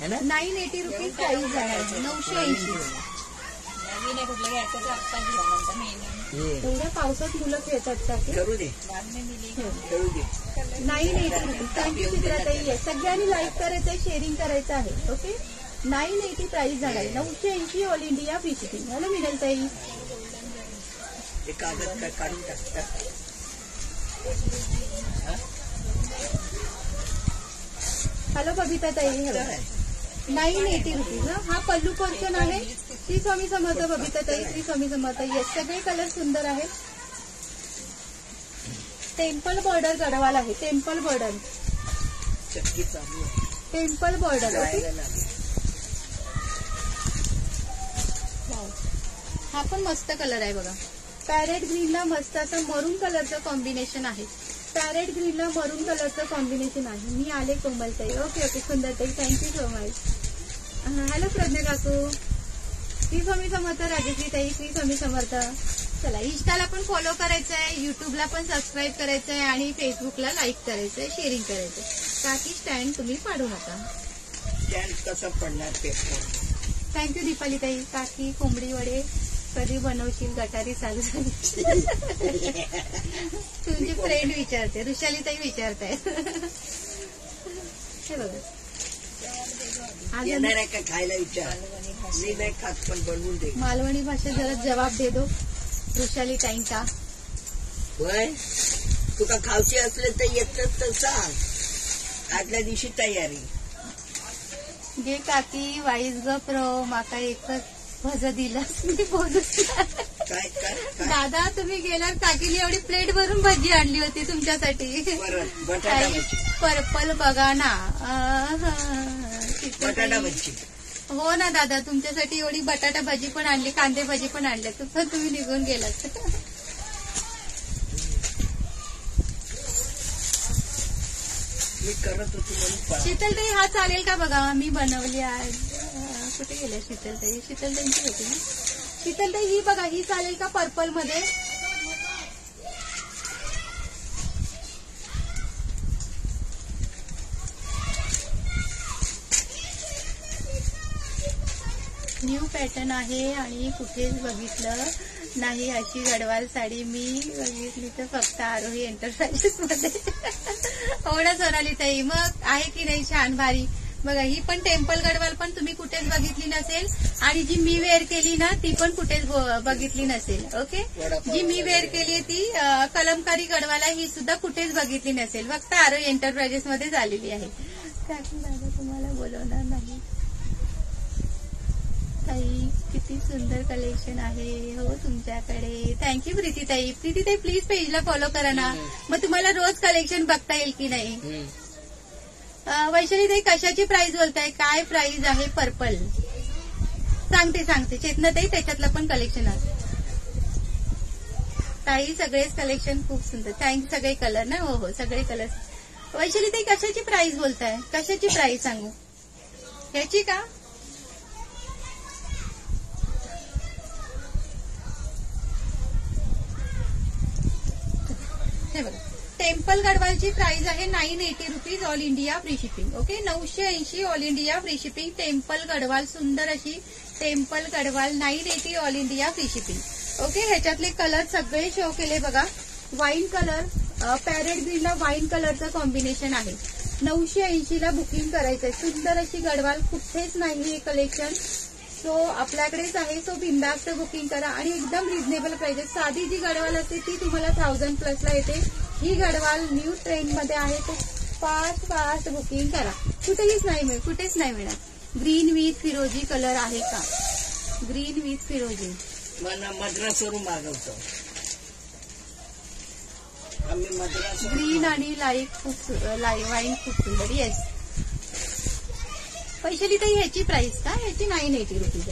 है ना? नाईन एटी रुपीज प्राइस जाणार आहे. नऊशे ऐंशी. हे एवढ्या पावसात मुलं खेळतात का ते? करू दे. करू दे. Nine eighty rupees. Thank you चित्राताई. आहे सगळ्यांनी लाईक करायचं आहे शेअरिंग करायचं आहे. ओके नाईन एटी प्राइस जाणार आहे नऊशे ऐंशी ऑल इंडिया शिपिंग हॅलो मिडल ताई ते कागद का- काढून टाकतात हॅलो बबिता ताई नाईन एटी रुपीज हा पल्लू पोर्शन आहे. श्री स्वामी समर्थ बबिता ताई श्री स्वामी समर्थ येस. सगळे कलर सुंदर आहेत. टेम्पल बॉर्डर गडवाल आहे. टेम्पल बॉर्डर टेम्पल बॉर्डर हा पण मस्त कलर आहे बघा. पॅरेट ग्रीनला मस्त असं मरून कलरचं कॉम्बिनेशन आहे. पॅरेट ग्रीनला मरून कलरचं कॉम्बिनेशन आहे. मी आले कोमलताई. Okay okay सुंदरताई. Thank you so much hello Pradnya काकू. श्री स्वामी समर्थ राजेश्री ताई श्री स्वामी समर्थ. चला इंस्टाला पण फॉलो करायचं आहे युट्यूबला पण सबस्क्राईब करायचं आहे आणि फेसबुकला लाईक करायचं आहे शेअरिंग करायचं आहे काकी स्टँड तुम्ही पाडू नका. स्टँड कसं पडणार थँक्यू दीपाली ताई काकी कोंबडी वडे. कधी बनवशील गटारी चालू झाली. तुमची फ्रेंड विचारते ऋषाली ताई विचारताय. हे बघा. आज येणार आहे का खायला विचार. मी नाही खात पण बनवून दे. मालवणी भाषेत जरा जवाब दे दो ऋषाली ताईंचा होय तुका खावशी असले तर येतच तर सांग. आदल्या दिवशी तयारी. गे काकी वाईस ग प्रो माका एकच भज दिलास मी बोलूच दादा तुम्ही गेल्यावर काकीने एवढी प्लेट भरून भजी आणली होती तुमच्यासाठी. ताई, पर्पल बघा ना. ताई- हो ना दादा तुमच्यासाठी एवढी बटाटा भाजी पण आणली कांदे भाजी पण आणले तर तुम्ही निघून गेलात. पळा. शीतलताई हा चालेल का बघा? मी बनवली आहे कुठे गेल्या शीतलताई. शीतलताईची होती ना? शीतलताई ही बघा ही चालेल का पर्पलमध्ये? न्यू पॅटर्न आहे आणि कुठेच बघितलं नाही अशी गडवाल साडी. मी बघितली तर फक्त आरोही एंटरप्राइजेस मध्ये. हो सोनाली ताई मग आहे की नाही छान भारी? बघा ही पण टेम्पल गडवाल पण तुम्ही कुठेच बघितली नसेल. आणि जी मी वेअर केली ना ती पण कुठेच बघितली नसेल ओके जी मी वेअर केली ती कलमकारी गडवाला ही सुद्धा कुठेच बघितली नसेल. फक्त आरोही एंटरप्राइजेस मध्ये झालेली आहे. दादा तुम्हाला बोलवणार नाही. ताई किती सुंदर कलेक्शन आहे हो तुमच्याकडे. थँक्यू प्रीती ताई प्रीती ताई प्लीज पेजला फॉलो करा ना. मग तुम्हाला रोज कलेक्शन बघता येईल की नाही? वैशाली ताई कशाची प्राइस बोलताय? काय प्राइस आहे पर्पल सांगते सांगते. चेतना ताई त्याच्यातलं पण कलेक्शन आहे. ताई सगळेच कलेक्शन खूप सुंदर. थँक सगळे कलर ना? हो हो सगळे कलर वैशाली ताई कशाची प्राइस बोलताय? कशाची प्राइस सांगू? ह्याची का? हे बघा. टेम्पल गडवालची प्राइस आहे nine eighty rupees all India free shipping. Okay? नऊशे ऐंशी all India free shipping. Temple Gadwal सुंदर अशी temple Gadwal nine eighty all India free shipping. Okay? ह्याच्यातले colour सगळे शो केले बघा. वाईन कलर पॅरेट ग्रीनला वाईन कलरचं कॉम्बिनेशन आहे. नऊशे ऐंशीला बुकिंग करायचंय. सुंदर अशी गडवाल कुठेच नाही हे कलेक्शन सो आपल्याकडेच आहे. सो बिंदास्त बुकिंग करा. आणि एकदम रिझनेबल प्राइस साधी जी गडवाल असते ती तुम्हाला थाउजंड प्लसला येते. ही गडवाल न्यू ट्रेंडमध्ये आहे. तो फास्ट फास्ट बुकिंग करा. कुठेहीच नाही मिळत कुठेच नाही मिळत. ग्रीन विथ फिरोजी कलर आहे का? ग्रीन विथ फिरोजी मला मद्रासवरून मागवतो. आम्ही मद्रास ग्रीन आणि लाइट खूप सु- लाई वाईन खूप सुंदर येस पैशाली ताई ह्याची प्राइस का? ह्याची नाईन एटी रुपीज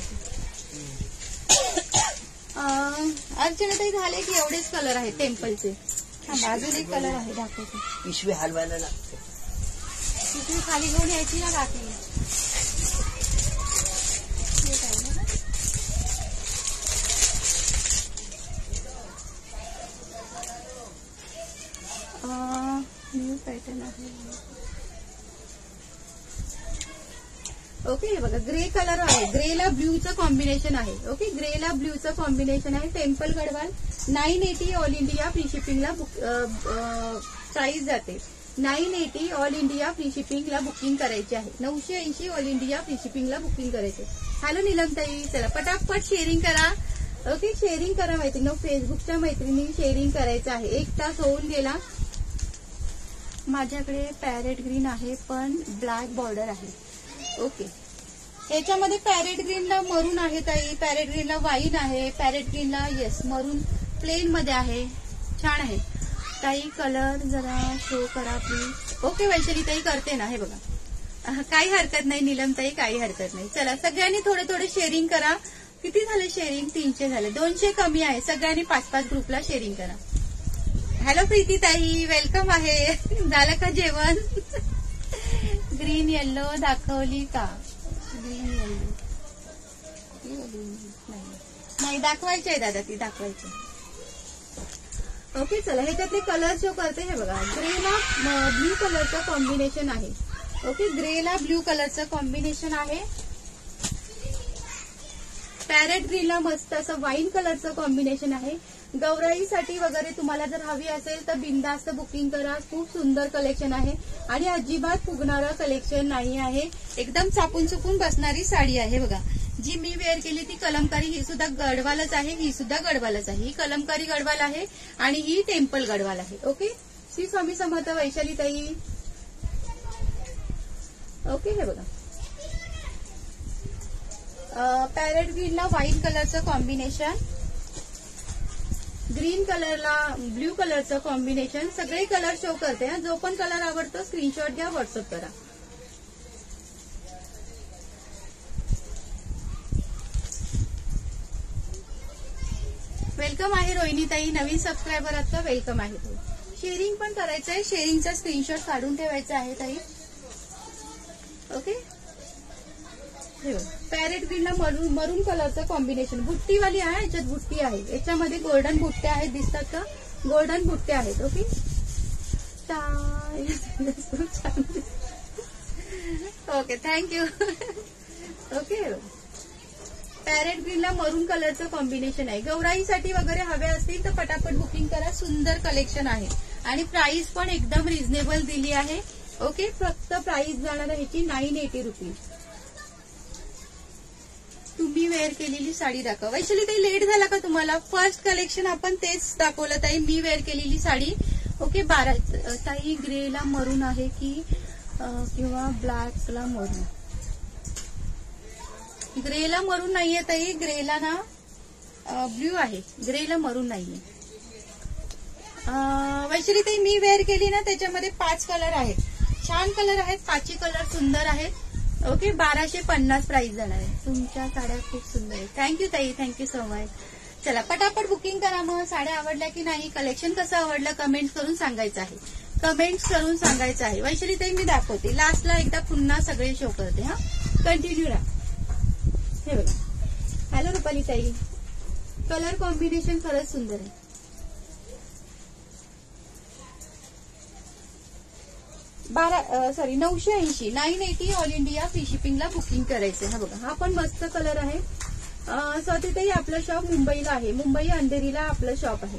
अर्चना ताई झाले की एवढेच कलर आहेत टेम्पलचे एक कलर आहे दाखवते. पिशवी हलवायला लागते. खाली घेऊन यायची ना हे? अं, न्यू पॅटर्न आहे. ओके हे बघा ग्रे कलर आहे. ग्रेला ब्ल्यूचं कॉम्बिनेशन आहे. ओके ग्रेला ब्ल्यूचं कॉम्बिनेशन आहे. Temple Gadwal nine eighty all India free शिपिंगला book price जाते. Nine eighty all India free शिपिंगला booking करायची आहे. नऊशे ऐंशी ऑल इंडिया फ्री शिपिंगला बुकिंग करायचे हॅलो निलमताई. चला पटापट शेअरिंग करा. ओके शेअरिंग करा मैत्रिणी. फेसबुकच्या मैत्रिणी शेअरिंग करायचं आहे. एक तास होऊन गेला. माझ्याकडे पॅरेट ग्रीन आहे पण ब्लॅक बॉर्डर आहे. ओके. याच्यामध्ये पॅरेट ग्रीनला मरून आहे ताई. पॅरेट ग्रीनला वाईन आहे. पॅरेट ग्रीनला येस मरून प्लेन मध्ये आहे. छान आहे. ताई कलर जरा शो करा प्लीज ओके वैशाली ताई करते ना. हे बघा. काही हरकत नाही नीलम ताई काही हरकत नाही. चला सगळ्यांनी थोडे थोडे शेअरिंग करा. किती झाले शेअरिंग तीनशे झाले. दोनशे कमी आहे. सगळ्यांनी पाच पाच ग्रुपला शेअरिंग करा. हॅलो प्रीती ताई. वेलकम आहे. झालं का जेवण? ग्रीन येल्लो दाखवली का? ग्रीन येल्लो नाही. दाखवायची आहे दादा ती दाखवायची. ओके चला ह्याच्यातले कलर शो करते हे बघा. ग्रेला ब्ल्यू कलरचं कॉम्बिनेशन आहे. ओके ग्रेला ब्ल्यू कलरचं कॉम्बिनेशन आहे. पॅरेट ग्रीनला मस्त असं वाईन कलरचं कॉम्बिनेशन आहे. गौराईसाठी वगैरे तुम्हाला जर हवी असेल तर बिंदास्त बुकिंग करा. खूप सुंदर कलेक्शन आहे. आणि अजिबात फुगणारं कलेक्शन नाही आहे. एकदम चापून चुकून बसणारी साडी आहे बघा. जी मी वेअर केली ती कलमकारी ही सुद्धा गडवालच आहे ही सुद्धा गडवालच आहे. ही कलमकारी गडवाल आहे आणि ही टेम्पल गडवाल आहे. ओके श्री स्वामी समर्थ वैशाली ताई. ओके हे बघा. पॅरेट ग्रीनला व्हाईट कलरचं कॉम्बिनेशन ग्रीन कलरला ब्ल्यू कलरचं कॉम्बिनेशन सगळे कलर शो करते. हा जो पण कलर आवडतो स्क्रीनशॉट घ्या व्हॉट्सअप करा. वेलकम आहे रोहिणीताई नवीन सबस्क्रायबर आहात का? वेलकम आहे तू. शेअरिंग पण करायचं आहे शेअरिंगचा स्क्रीनशॉट काढून ठेवायचा आहे ताई. ओके हो. पॅरेट ग्रीनला मरून मरून कलरचं कॉम्बिनेशन बुट्टीवाली आहे याच्यात बुट्टी आहे. याच्यामध्ये गोल्डन बुट्ट्या आहेत दिसतात का? गोल्डन बुट्ट्या आहेत okay? Okay thank you okay parrot ग्रीनला maroon कलरचं कॉम्बिनेशन आहे. गौराईसाठी वगैरे हवे असतील तर पटापट बुकिंग करा. सुंदर कलेक्शन आहे. आणि प्राइस पण एकदम रिजनेबल दिली आहे. ओके फक्त प्राइस जाणार आहे ह्याची नाईन एटी रुपीज मी वेअर केलेली साडी दाखवा. वैशाली काही लेट झाला का तुम्हाला? फर्स्ट कलेक्शन आपण तेच दाखवलं ताई मी वेअर केलेली साडी. ओके बारा ताई ग्रेला मरून आहे की किंवा ब्लॅकला मरून? ग्रेला मरून नाहीये ताई. ग्रेला ना ब्ल्यू आहे. ग्रेला मरून नाहीये. अं, वैशाली ताई मी वेअर केली ना त्याच्यामध्ये पाच कलर आहेत. छान कलर आहेत पाचही कलर सुंदर आहेत. ओके बाराशे पन्नास प्राइस जाणार आहे. तुमच्या साड्या खूप सुंदर आहेत. थँक्यू ताई. थँक्यू सो मच चला पटापट बुकिंग करा मग. साड्या आवडल्या की नाही कलेक्शन कसं आवडलं कमेंट करून सांगायचं आहे. कमेंट करून सांगायचं आहे. वैशाली ताई मी दाखवते. लास्टला एकदा पुन्हा सगळे शो करते हा. कंटिन्यू राहा. हे बघा. हॅलो रुपाली ताई. कलर कॉम्बिनेशन खरंच सुंदर आहे. बारा सॉरी नऊशे ऐंशी. Nine eighty all India free शिपिंगला booking करायचं हा बघा हा पण मस्त कलर आहे. स्वतःही आपलं शॉप मुंबईला आहे. मुंबई अंधेरीला आपलं शॉप आहे.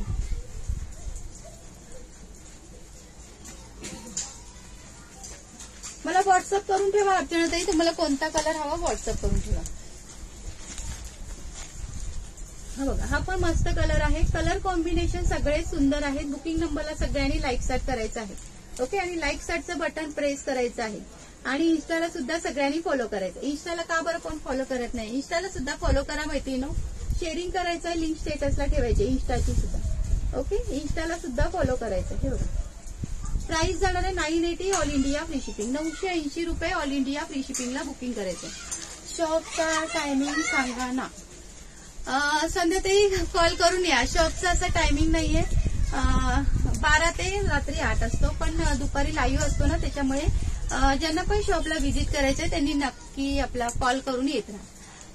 मला व्हॉट्सअप करून ठेवा अर्चनाताई. तुम्हाला कोणता कलर हवा व्हॉट्सअप करून ठेवा. हा बघा हा पण मस्त कलर आहे. कलर कॉम्बिनेशन सगळे सुंदर आहेत. बुकिंग नंबरला सगळ्यांनी लाईक सॅट करायचं आहे. ओके आणि लाईक सॅटचं बटन प्रेस करायचं आहे. आणि इन्स्टाला सुद्धा सगळ्यांनी फॉलो करायचं. इन्स्टाला का बरं कोण फॉलो करत नाही? इन्स्टाला सुद्धा फॉलो करा माहिती नो शेअरिंग करायचं आहे लिंक स्टेटसला ठेवायची इन्स्टाची सुद्धा. ओके इन्स्टाला सुद्धा फॉलो करायचं हे प्राइस जाणार आहे nine eighty all India free shipping नऊशे ऐंशी रुपये ऑल इंडिया फ्री शिपिंगला बुकिंग करायचं शॉपचा टायमिंग सांगा ना. अं, संध्याताई कॉल करून या. शॉपचा असं टायमिंग नाहीये. बारा ते रात्री आठ असतो पण दुपारी लाईव्ह असतो ना त्याच्यामुळे ज्यांना पण शॉपला व्हिजिट करायचंय त्यांनी नक्की आपला कॉल करून येत राहा.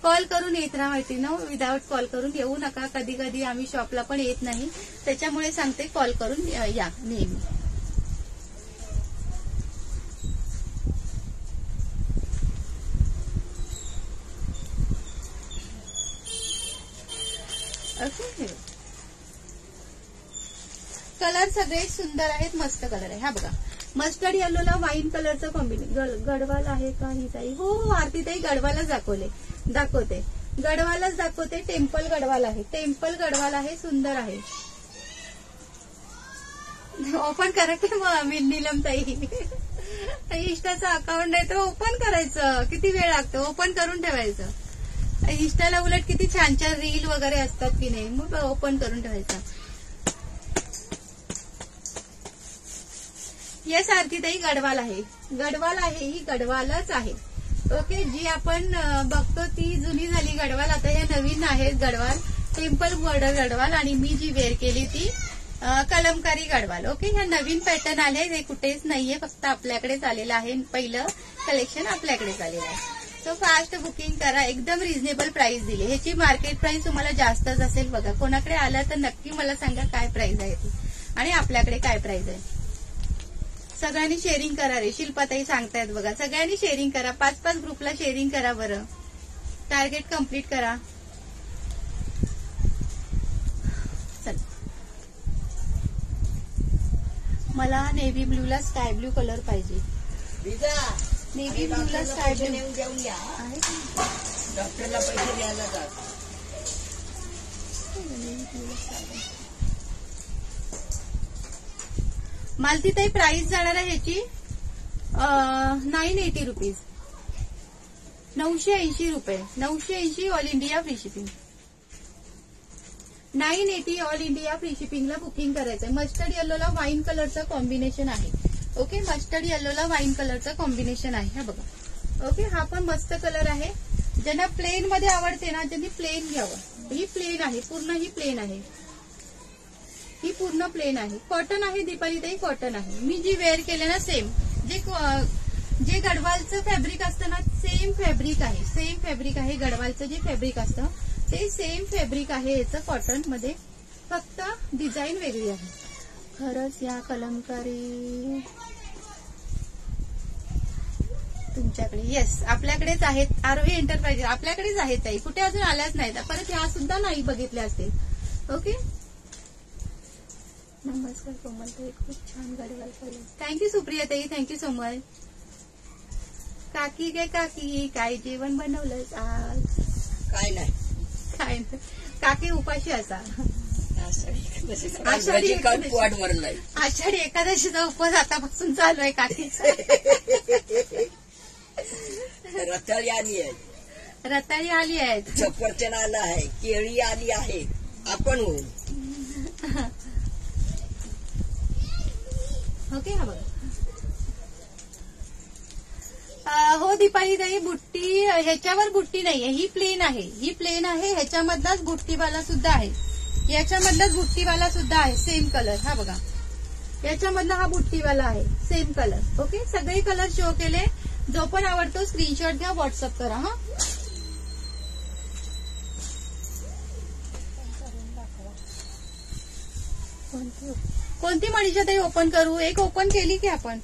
कॉल करून येत राहा माहिती ना विदाऊट कॉल करून येऊ नका. कधी कधी आम्ही शॉपला पण येत नाही त्याच्यामुळे सांगते कॉल करून या नेहमी. ओके कलर सगळे सुंदर आहेत मस्त कलर आहे. हा बघा. मस्टर्ड येलोला वाईन कलरचं कॉम्बिनेशन गडवाल आहे का ही ताई? हो हो आरती ताई गडवालच दाखवले. दाखवते. गडवालच दाखवते. टेम्पल गडवाल आहे. टेम्पल गडवाल आहे सुंदर आहे. ओपन करा की मग मी नीलम ताई. इष्टाचं अकाउंट आहे तर ओपन करायचं. किती वेळ लागतो? ओपन करून ठेवायचं. इंस्टाला उलट किती छान छान रील वगैरे असतात की नाही मग ओपन करून ठेवायचं. या आरतीताई गडवाल आहे. गडवाल आहे ही गडवालच आहे. ओके जी आपण बघतो ती जुनी झाली गडवाल आता हे नवीन आहेत गडवाल. सिंपल बॉर्डर गडवाल आणि मी जी वेअर केली ती कलमकारी गडवाल. ओके ह्या नवीन पॅटर्न आले हे कुठेच नाहीये फक्त आपल्याकडेच आलेलं आहे. पहिलं कलेक्शन आपल्याकडेच आलेलं आहे. सो फास्ट बुकिंग करा एकदम रिझनेबल प्राइस दिली. ह्याची मार्केट प्राइस तुम्हाला जास्तच असेल बघा. कोणाकडे आला तर नक्की मला सांगा काय प्राइस आहे ती. आणि आपल्याकडे काय प्राइस आहे. सगळ्यांनी शेअरिंग करा रे. शिल्पाताई सांगतायत बघा. सगळ्यांनी शेअरिंग करा. पाच पाच ग्रुपला शेअरिंग करा बरं. टार्गेट कंप्लीट करा. चल. मला नेव्ही ब्ल्यूला स्काय ब्ल्यू कलर पाहिजे. नेव्ही ब्ल्यूला स्काय नेऊन देऊन? डॉक्टरला पैसे द्यायला जात मालतीताई प्राइस जाणार आहे ह्याची नाईन एटी रुपीज नऊशे ऐंशी रुपये. नऊशे ऐंशी all India free shipping nine eighty all India free शिपिंगला booking करायचंय. मस्टर्ड येल्लोला वाईन कलरचं कॉम्बिनेशन आहे. ओके मस्टर्ड येल्लोला वाईन कलरचं कॉम्बिनेशन आहे. हा बघा. ओके हा पण मस्त कलर आहे. ज्यांना प्लेन मध्ये आवडते ना त्यांनी प्लेन घ्यावं. ही प्लेन आहे. पूर्ण ही प्लेन आहे. ही पूर्ण प्लेन आहे. कॉटन आहे दीपाली ताई कॉटन आहे. मी जी वेअर केले ना सेम. जे जे गडवालचं फॅब्रिक असतं ना सेम फॅब्रिक आहे. सेम फॅब्रिक आहे गडवालचं जे फॅब्रिक असतं ते सेम फॅब्रिक आहे याचं कॉटनमध्ये फक्त डिझाईन वेगळी आहे. खरंच या कलमकारी. तुमच्याकडे येस आपल्याकडेच आहेत. आरवी एंटरप्राइजेस आपल्याकडेच आहेत ताई. कुठे अजून आल्याच नाहीत. परत ह्या सुद्धा नाही बघितल्या असतील. ओके नमस्कार कोमल ताई. खूप छान गडवाल थँक्यू सुप्रिया ताई. थँक्यू सो मच काकी गे काकी काय जेवण बनवलंस आज? काय नाही. काय नाही. काकी उपाशी असा. आषाढी आषाढी एकादशीचा उपवास आतापासून चालू आहे काकीचा. रताळी आली आहे. रताळी आली आहेत सफरचंद आलं आहे. केळी आली आहे. आपण होऊन. ओके हा बघा. हो दीपाली ताई बुट्टी ह्याच्यावर बुट्टी नाहीये. ही प्लेन आहे. ही प्लेन आहे. ह्याच्यामधलाच बुट्टीवाला सुद्धा आहे. याच्यामधलाच बुट्टीवाला सुद्धा आहे. सेम कलर हा बघा. याच्यामधला हा बुट्टीवाला आहे. Same colour okay? सगळे कलर शो केले. जो पण आवडतो स्क्रीनशॉट घ्या व्हॉट्सअप करा हा. थँक्यू कोणती मनीषा ताई ओपन करू? एक ओपन केली की आपण?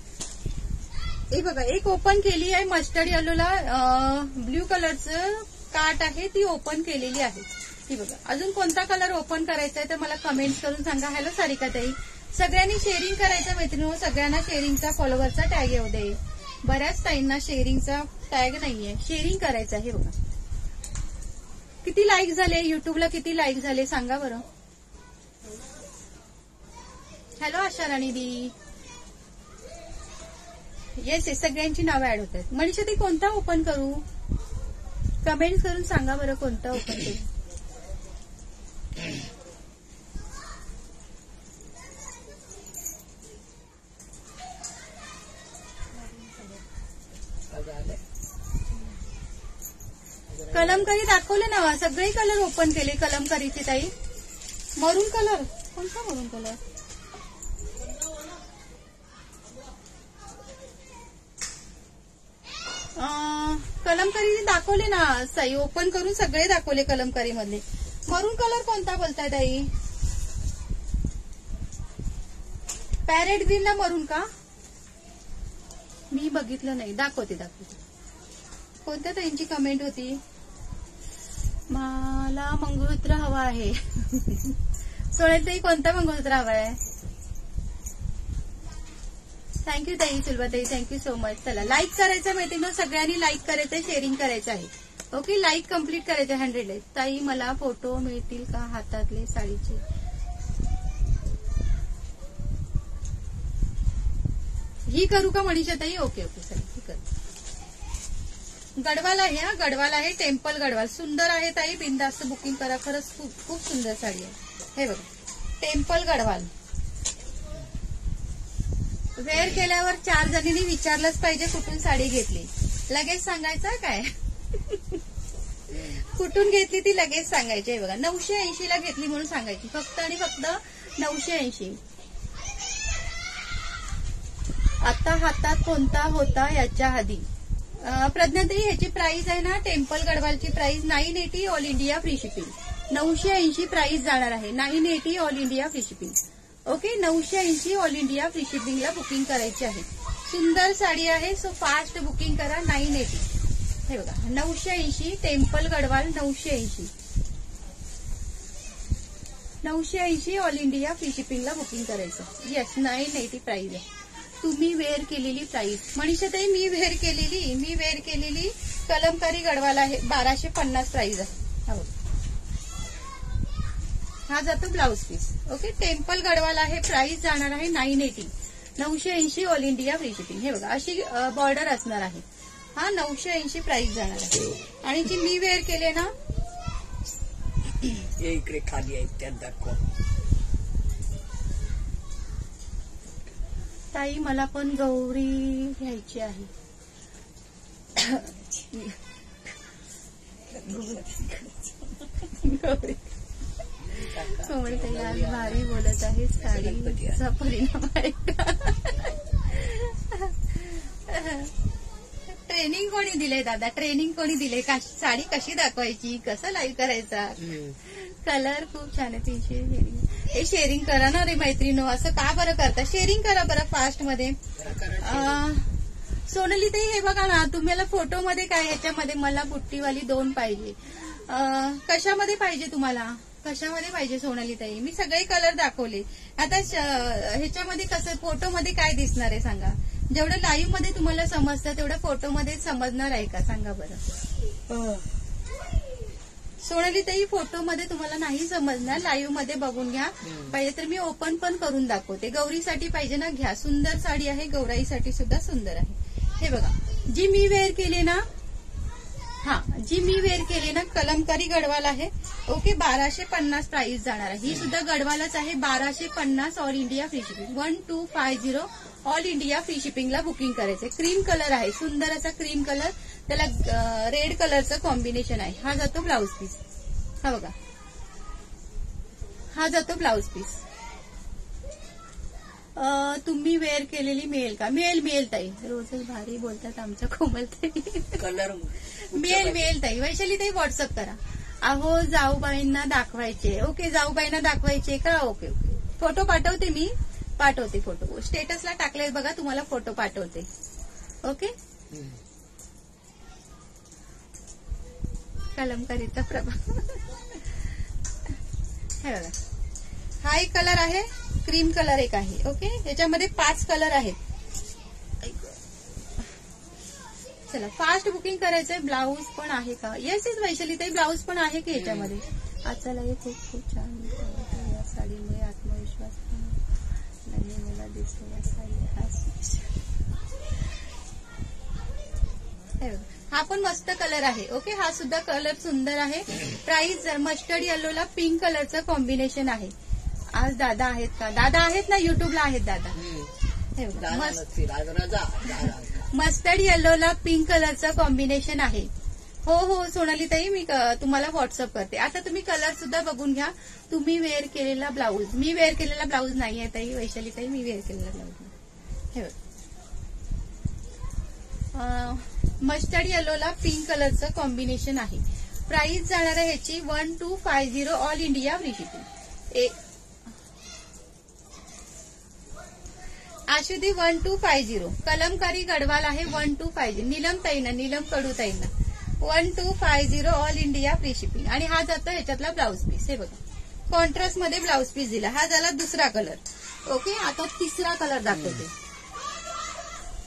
हे बघा एक ओपन केली आहे मस्टर्ड येलोला ब्ल्यू कलरचं काट आहे ती ओपन केलेली आहे. ती बघा अजून कोणता कलर ओपन करायचा आहे तर मला कमेंट करून सांगा. हॅलो सारिका ताई. सगळ्यांनी शेअरिंग करायचं मैत्रिणी सगळ्यांना शेअरिंगचा फॉलोवरचा टॅग येऊ दे. बऱ्याच ताईंना शेअरिंगचा टॅग नाहीये. शेअरिंग करायचं आहे बघा. किती लाईक झाले? युट्यूबला किती लाईक झाले? सांगा बरं. हॅलो आशा राणीदी येस येस सगळ्यांची नावं ऍड होत आहेत मनीषा ती कोणता ओपन करू? कमेंट करून सांगा बरं कोणता ओपन करू. कलमकारी दाखवले ना सगळे कलर ओपन केले कलमकारीचे ताई. मरून कलर कोणता मरून कलर कलमकारी दाखवले ना साई ओपन करून सगळे दाखवले कलमकारी मधले मरून कलर कोणता बोलताय ताई? पॅरेट ग्रीनला मरून का? मी बघितलं नाही. दाखवते दाखवते. कोणत्या ताईंची कमेंट होती? मला मंगळसूत्र हवा आहे. सोळा ताई कोणता मंगळसूत्र हवा आहे? थँक्यू ताई सुलभाताई. थँक्यू सो मच चला लाईक करायचं माहिती ना सगळ्यांनी लाईक करायचं शेअरिंग करायचं आहे. ओके लाईक कंप्लीट करायचं हंड्रेड आहे ताई मला फोटो मिळतील का हातातले साडीचे? ही करू का मनीषा ताई? ओके ओके सर ही करू. गडवाल आहे हा गडवाल आहे टेम्पल गडवाल. सुंदर आहे ताई बिंदास्त बुकिंग करा. खरंच खूप खूप सुंदर साडी आहे. हे बघा टेम्पल गडवाल. वेअर केल्यावर चार जणींनी विचारलंच पाहिजे कुठून साडी घेतली. लगेच सांगायचं काय? कुठून घेतली ती लगेच सांगायची. आहे बघा नऊशे ऐंशी ला घेतली म्हणून सांगायची. फक्त आणि फक्त नऊशे ऐंशी. आता हातात कोणता होता याच्या आधी? अं, ह्याची प्राइस आहे ना temple गडवालची price nine eighty all India free shipping नऊशे ऐंशी प्राइस जाणार आहे. Nine eighty all India free shipping okay नऊशे ऐंशी ऑल इंडिया फ्री शिपिंगला बुकिंग करायची आहे. सुंदर साडी आहे सो फास्ट बुकिंग करा नाईन एटी हे बघा नऊशे ऐंशी टेम्पल गडवाल नऊशे ऐंशी. नऊशे ऐंशी ऑल इंडिया फ्री शिपिंगला बुकिंग करायचं. येस नाईन एटी प्राईज आहे. तुम्ही वेअर केलेली प्राईस मनीषाताई मी वेअर केलेली मी वेअर केलेली कलमकारी गडवाल आहे. बाराशे पन्नास प्राईज आहे. हो हा जातो blouse piece. Okay temple Gadwal आहे प्राइस जाणार आहे नाईन एटी नऊशे ऐंशी ऑल इंडिया फ्री शिपिंग हे बघा अशी बॉर्डर असणार आहे. हा नऊशे ऐंशी प्राइस जाणार आहे. आणि जी मी वेअर केले ना इकडे खाली आहेत त्यात दाखवा. ताई मला पण गौरी घ्यायची आहे. गौरी. कोमल आज भारी बोलत आहे साडीचा परिणाम आहे. ट्रेनिंग कोणी दिले दादा? ट्रेनिंग कोणी दिले का साडी कशी दाखवायची? कसं लाईव्ह करायचा? कलर खूप छान आहे तीनशे शेअरिंग हे शेअरिंग करा ना रे मैत्रिणी असं का बरं करता? शेअरिंग करा बरं फास्टमध्ये. सोनली ताई हे बघा ना तुम्हाला फोटोमध्ये काय याच्यामध्ये मला बुट्टीवाली दोन पाहिजे. कशामध्ये पाहिजे तुम्हाला? कशामध्ये पाहिजे सोनाली ताई मी सगळे कलर दाखवले. आता ह्याच्यामध्ये कसं फोटोमध्ये काय दिसणार आहे सांगा? जेवढं लाईव्हमध्ये तुम्हाला समजतं तेवढं फोटोमध्ये समजणार आहे का? सांगा बरं. सोनाली ताई फोटोमध्ये तुम्हाला नाही समजणार. लाईव्हमध्ये बघून घ्या. पाहिजे तर मी ओपन पण करून दाखवते. गौरीसाठी पाहिजे ना घ्या. सुंदर साडी आहे. गौराईसाठी सुद्धा सुंदर आहे. हे बघा. जी मी वेअर केले ना हा जी मी वेअर केली ना कलमकारी गडवाल आहे. ओके बाराशे पन्नास प्राइस जाणार आहे. ही सुद्धा गडवालच आहे बाराशे पन्नास all India free shipping one two five zero all India free शिपिंगला booking करायचंय क्रीम कलर आहे सुंदर असा क्रीम कलर त्याला रेड कलरचं कॉम्बिनेशन आहे. हा जातो ब्लाऊज पीस हा बघा. हा जातो ब्लाऊज पीस तुम्ही वेअर केलेली मिळेल का? मिळेल मिळेल ताई. रोजच भारी बोलतात आमच्या कोमल ताई. कलर मिळेल मिळेल ताई. वैशाली ताई व्हॉट्सअप करा. अहो जाऊबाईंना दाखवायचे. ओके जाऊबाईंना दाखवायचे का? Okay okay. फोटो पाठवते मी. पाठवते फोटो. स्टेटसला टाकले बघा तुम्हाला फोटो पाठवते. ओके? कलमकारीचा प्रभाव हे बघा. हा एक कलर आहे. क्रीम कलर एक आहे. ओके? याच्यामध्ये पाच कलर आहेत. चला फास्ट बुकिंग करायचंय ब्लाऊज पण आहे का? येस येस वैशाली ताई ब्लाऊज पण आहे की याच्यामध्ये? आजचा लाईव्ह खूप खूप छान. या साडीमुळे आत्मविश्वास नाही मला दिसतो या साडी हे. हा पण मस्त कलर आहे ओके हा सुद्धा कलर सुंदर आहे. प्राइस मस्टर्ड येलोला पिंक कलरचं कॉम्बिनेशन आहे. आज दादा आहेत का? दादा आहेत ना? युट्यूबला आहेत दादा. हे बघा. मस्त. रजा मस्टर्ड येल्लोला पिंक कलरचं कॉम्बिनेशन आहे. हो हो सोनाली ताई मी क- तुम्हाला व्हॉट्सअप करते. आता तुम्ही कलर सुद्धा बघून घ्या. तुम्ही वेअर केलेला ब्लाऊज मी वेअर केलेला ब्लाऊज नाही आहे ताई वैशाली ताई मी वेअर केलेला ब्लाऊज हे मस्टर्ड येलोला पिंक कलरचं कॉम्बिनेशन आहे. प्राइस जाणार आहे ह्याची one two five zero all India free shipping आशुदी one two five zero. Kalamkari Gadwal आहे one two five zero. Nilam ताईना Neelam Kadu ताईना one two five zero all India free shipping. आणि हा जातो ह्याच्यातला ब्लाऊज पीस. हे बघा. कॉन्ट्रास्टमध्ये ब्लाऊज पीस दिला. हा झाला दुसरा कलर. ओके आता तिसरा कलर दाखवते.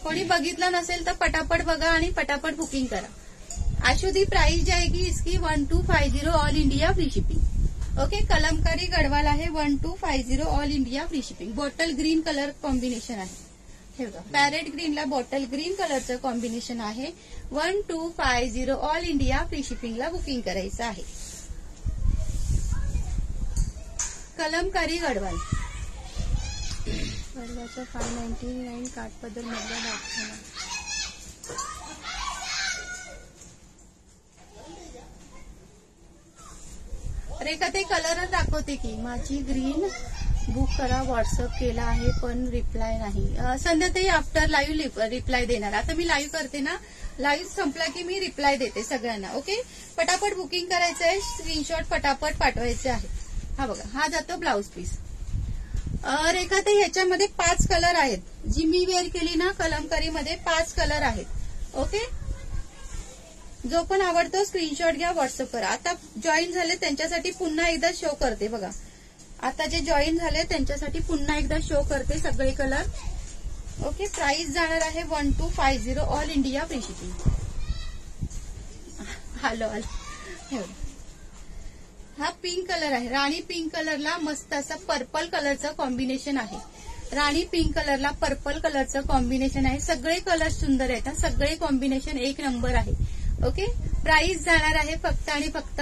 कोणी बघितलं नसेल तर पटापट बघा आणि पटापट बुकिंग करा. आशुदी प्राइस जाएगी इसकी one two five zero all India free shipping. Okay Kalamkari Gadwal आहे one two five zero all India free shipping bottle green colour combination आहे. हे बघा पॅरेट ग्रीनला बॉटल ग्रीन कलरचं कॉम्बिनेशन आहे. One two five zero all India free शिपिंगला booking करायचं आहे. कलमकारी गडवाल. गडवालचा फाय नाईन्टी नाईन काठपदर मधला दाखवणार रेखा ते कलरच दाखवते की माझी ग्रीन बुक करा व्हॉट्सअप केला आहे पण रिप्लाय नाही. संध्याताई आफ्टर लाईव्ह रिप्लाय देणार. आता मी लाईव्ह करते ना लाईव्ह संपला की मी रिप्लाय देते सगळ्यांना ओके पटापट बुकिंग करायचं आहे स्क्रीनशॉट पटापट पाठवायचे आहे. हा बघा हा जातो ब्लाऊज पीस रेखा ते ह्याच्यामध्ये पाच कलर आहेत. जी मी वेअर केली ना कलमकारीमध्ये पाच कलर आहेत ओके जो पण आवडतो स्क्रीनशॉट घ्या व्हॉट्सअप करा. आता जॉईन झाले त्यांच्यासाठी पुन्हा एकदा शो करते बघा. आता जे जॉईन झाले त्यांच्यासाठी पुन्हा एकदा शो करते सगळे कलर ओके प्राइस जाणार आहे one two five zero all India free shipping hello hello हा पिंक कलर आहे. राणी पिंक कलरला मस्त असा पर्पल कलरचं कॉम्बिनेशन आहे. राणी पिंक कलरला पर्पल कलरचं कॉम्बिनेशन आहे. सगळे कलर सुंदर आहेत. हा सगळे कॉम्बिनेशन एक नंबर आहे. ओके? प्राइस जाणार आहे फक्त आणि फक्त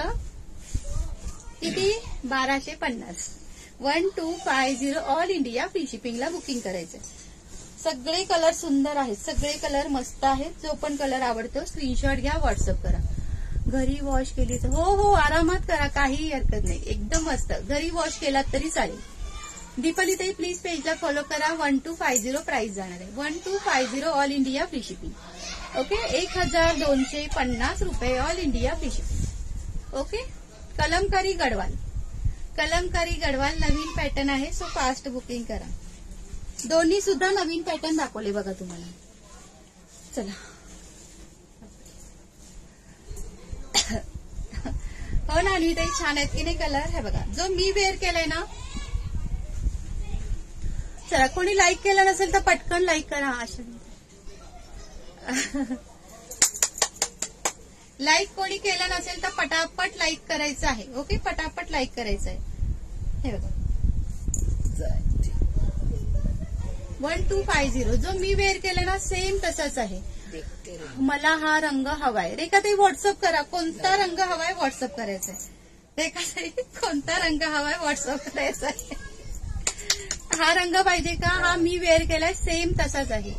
किती? बाराशे पन्नास. One two five zero all India free शिपिंगला booking करायचं सगळे कलर सुंदर आहेत. सगळे कलर मस्त आहेत. जो पण कलर आवडतो स्क्रीनशॉट घ्या व्हॉट्सअप करा. घरी वॉश केली तर हो हो आरामात करा. काहीही हरकत नाही. एकदम मस्त. घरी वॉश केलात तरी चालेल. दीपाली ताई प्लीज पेजला फॉलो करा. One two five zero price जाणार आहे. One two five zero all India free shipping. Okay? एक हजार दोनशे पन्नास रुपये all India free okay? Kalamkari Gadwal. Kalamkari Gadwal नवीन पॅटर्न आहे सो फास्ट बुकिंग करा. दोन्ही सुद्धा नवीन पॅटर्न दाखवले बघा तुम्हाला. चला. हो ना आणि छान आहेत. की नाही कलर हे बघा. जो मी वेअर केलाय ना चला कोणी लाईक केलं नसेल तर पटकन लाईक करा अशा लाईक कोणी केलं नसेल तर पटापट लाईक करायचं आहे. ओके पटापट लाईक करायचं आहे. हे बघा. वन टू फाय झिरो जो मी वेअर केला ना सेम तसाच आहे. मला हा रंग हवाय. रेखाताई व्हॉट्सअप करा. कोणता रंग हवाय व्हॉट्सअप करायचा आहे रेखाताई कोणता रंग हवाय व्हॉट्सअप करायचा आहे हा रंग पाहिजे का? हा मी वेअर केलाय सेम तसाच आहे.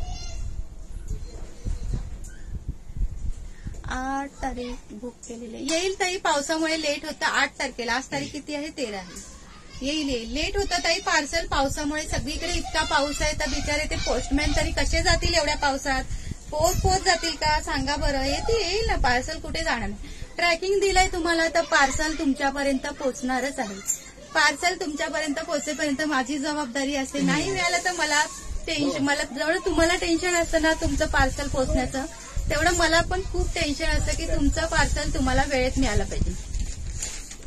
आठ तारीख बुक केलेली येईल ताई पावसामुळे लेट होतं आठ तारखेला. आज तारीख किती आहे? तेरा आहे. येईल येईल. लेट होतं ताई पार्सल पावसामुळे सगळीकडे इतका पाऊस आहे तर बिचारे ते पोस्टमॅन तरी कसे जातील एवढ्या पावसात? पोच पोच जातील का? सांगा बरं. येते येईल ना? पार्सल कुठे जाणार नाही. ट्रॅकिंग दिलंय तुम्हाला तर पार्सल तुमच्यापर्यंत पोहोचणारच आहे. पार्सल तुमच्यापर्यंत पोहोचेपर्यंत माझी जबाबदारी असते. नाही मिळालं तर मला टेन्शन मला जेवढं तुम्हाला टेन्शन असतं ना तुमचं पार्सल पोहोचण्याचं तेवढं मला पण खूप टेन्शन असतं की तुमचं पार्सल तुम्हाला वेळेत मिळालं पाहिजे.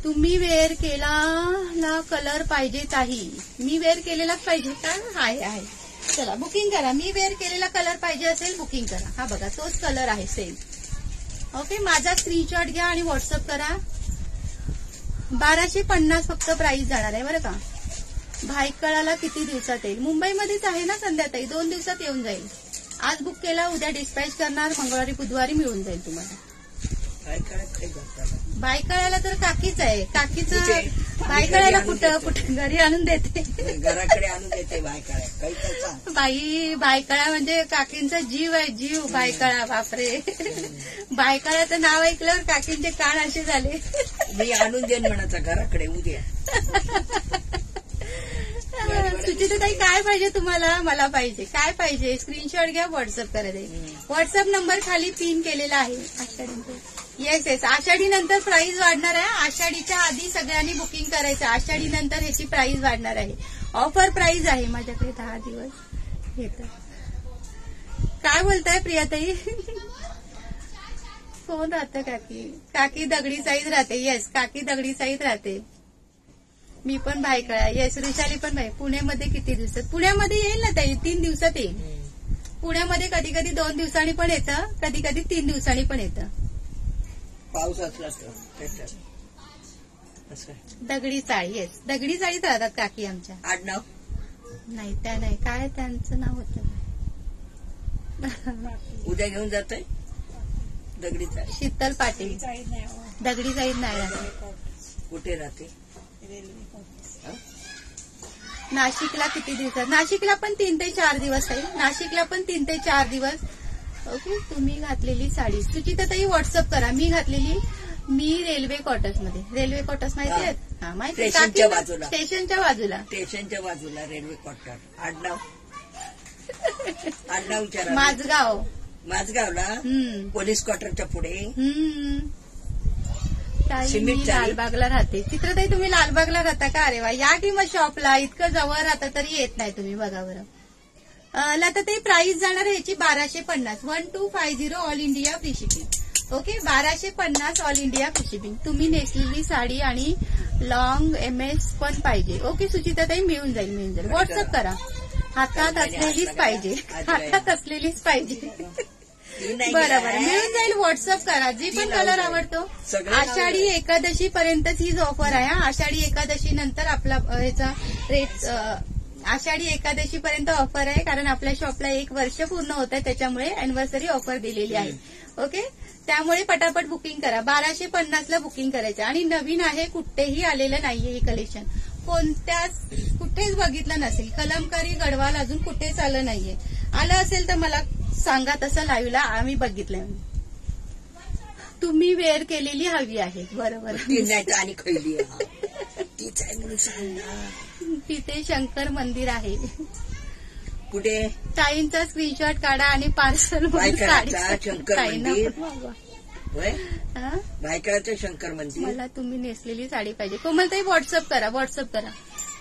तुम्ही वेअर केला कलर पाहिजे काही. मी वेअर केलेलाच पाहिजे का? आहे आहे. चला बुकिंग करा. मी वेअर केलेला कलर पाहिजे असेल बुकिंग करा. हा बघा तोच कलर आहे सेम ओके माझा स्क्रीनशॉट घ्या आणि व्हॉट्सअप करा. बाराशे पन्नास फक्त प्राइस जाणार आहे बरं का? भायकळाला किती दिवसात येईल? मुंबईमध्येच आहे ना संध्याताई? दोन दिवसात येऊन जाईल. आज बुक केला उद्या डिस्पॅच करणार. मंगळवारी बुधवारी मिळून जाईल तुम्हाला. बायकळ्याला तर काकीच आहे. काकीचं? बायकळ्याला कुठं कुठं घरी आणून देते. घराकडे आणून देते बायकाळ्या बाई बायकळा म्हणजे काकींचा जीव आहे जीव. बायकळा बापरे. बायकळाचं नाव ऐकल्यावर काकींचे कान असे झाले. मी आणून देईन म्हणायचं घराकडे उद्या. सुचिता ताई काय पाहिजे तुम्हाला? मला पाहिजे. काय पाहिजे? स्क्रीनशॉट घ्या व्हॉट्सअप करा ताई व्हॉट्सअप नंबर खाली पिन केलेला आहे. येस येस आषाढी नंतर प्राइस वाढणार आहे. आषाढीच्या आधी सगळ्यांनी बुकिंग करायचं. आषाढी नंतर ह्याची प्राइस वाढणार आहे. ऑफर प्राइस आहे. माझ्याकडे दहा दिवस. येत काय बोलताय प्रियाताई? कोण राहतं काकी. काकी दगडी साईज राहते. येस काकी दगडी साईज राहते. मी पण भायकळा येस ऋषाली पण भाई पुण्यामध्ये किती दिवसात? पुण्यामध्ये येईल ना ताई तीन दिवसात येईल. पुण्यामध्ये कधी कधी दोन दिवसांनी पण येतं कधी कधी तीन दिवसांनी पण येतं. पाऊस. दगडी चाळी येस. दगडी चाळीत राहतात काकी आमच्या. आडनाव? नाही त्या नाही. काय त्यांचं नाव होतं? उद्या घेऊन जातोय? दगडीचा शीतल पाटील. दगडी चाळीत नाही राहत. कुठे राहते? नाशिकला किती दिवसात? नाशिकला पण तीन ते चार दिवस आहे. नाशिकला पण तीन ते चार दिवस. ओके तुम्ही घातलेली साडी. सुचिताताई व्हॉट्सअप करा. मी घातलेली मी रेल्वे क्वार्टर्समध्ये रेल्वे क्वार्टर्स माहिती आहेत? हा. माहिती. स्टेशनच्या बाजूला. स्टेशनच्या बाजूला. स्टेशनच्या बाजूला रेल्वे क्वार्टर. आडनाव. आडनाव विचारा. माझगाव. माझगावला? पोलीस क्वार्टरच्या पुढे. हम्म. ताई मी. लालबागला राहते. चित्रताई तुम्ही लालबागला राहता का? अरे वा या की मग शॉपला इतकं जवळ राहता तरी येत नाही तुम्ही बघा बरं अं, लताताई प्राइस जाणार आहे याची बाराशे पन्नास. One two five zero all India free shipping okay बाराशे पन्नास ऑल इंडिया फ्री शिपिंग तुम्ही नेसलेली साडी आणि लॉंग एम एस पण पाहिजे. ओके सुचिताताई मिळून जाईल मिळून जाईल. व्हॉट्सअप करा. हातात असलेलीच पाहिजे. हातात असलेलीच पाहिजे. ती बरं काय? बरं. मिळून जाईल व्हॉट्सअप करा. जी पण कलर. आवडतो. आषाढी. एकादशी पर्यंतच हीच ऑफर आहे हा. आषाढी एकादशी नंतर आपला ह्याचा रेट आषाढी एकादशी पर्यंत ऑफर आहे कारण आपल्या शॉपला एक वर्ष पूर्ण होत आहे त्याच्यामुळे अॅनिव्हर्सरी ऑफर दिलेली आहे. ओके? त्यामुळे पटापट बुकिंग करा. बाराशे पन्नासला बुकिंग करायचं आणि नवीन आहे कुठेही आलेलं नाहीये हे कलेक्शन कोणत्याच कुठेच बघितलं नसेल. कलमकारी गडवाल अजून कुठेच आलं नाहीये. आलं असेल तर मला सांगा तसं लाईव्हला आम्ही बघितलंय. तुम्ही वेअर केलेली हवी आहे. बरोबर. आणि खैली आहे. तीच आहे म्हणून सांग. ना तिथे शंकर मंदिर आहे. कुठे? ताईंचा स्क्रीनशॉट काढा आणि पार्सल करायचा? शंकर मंदिर? मला भायकळाचं शंकर मंदिर? तुम्ही नेसलेली साडी पाहिजे. कोमलताई व्हॉट्सअप करा व्हॉट्सअप करा.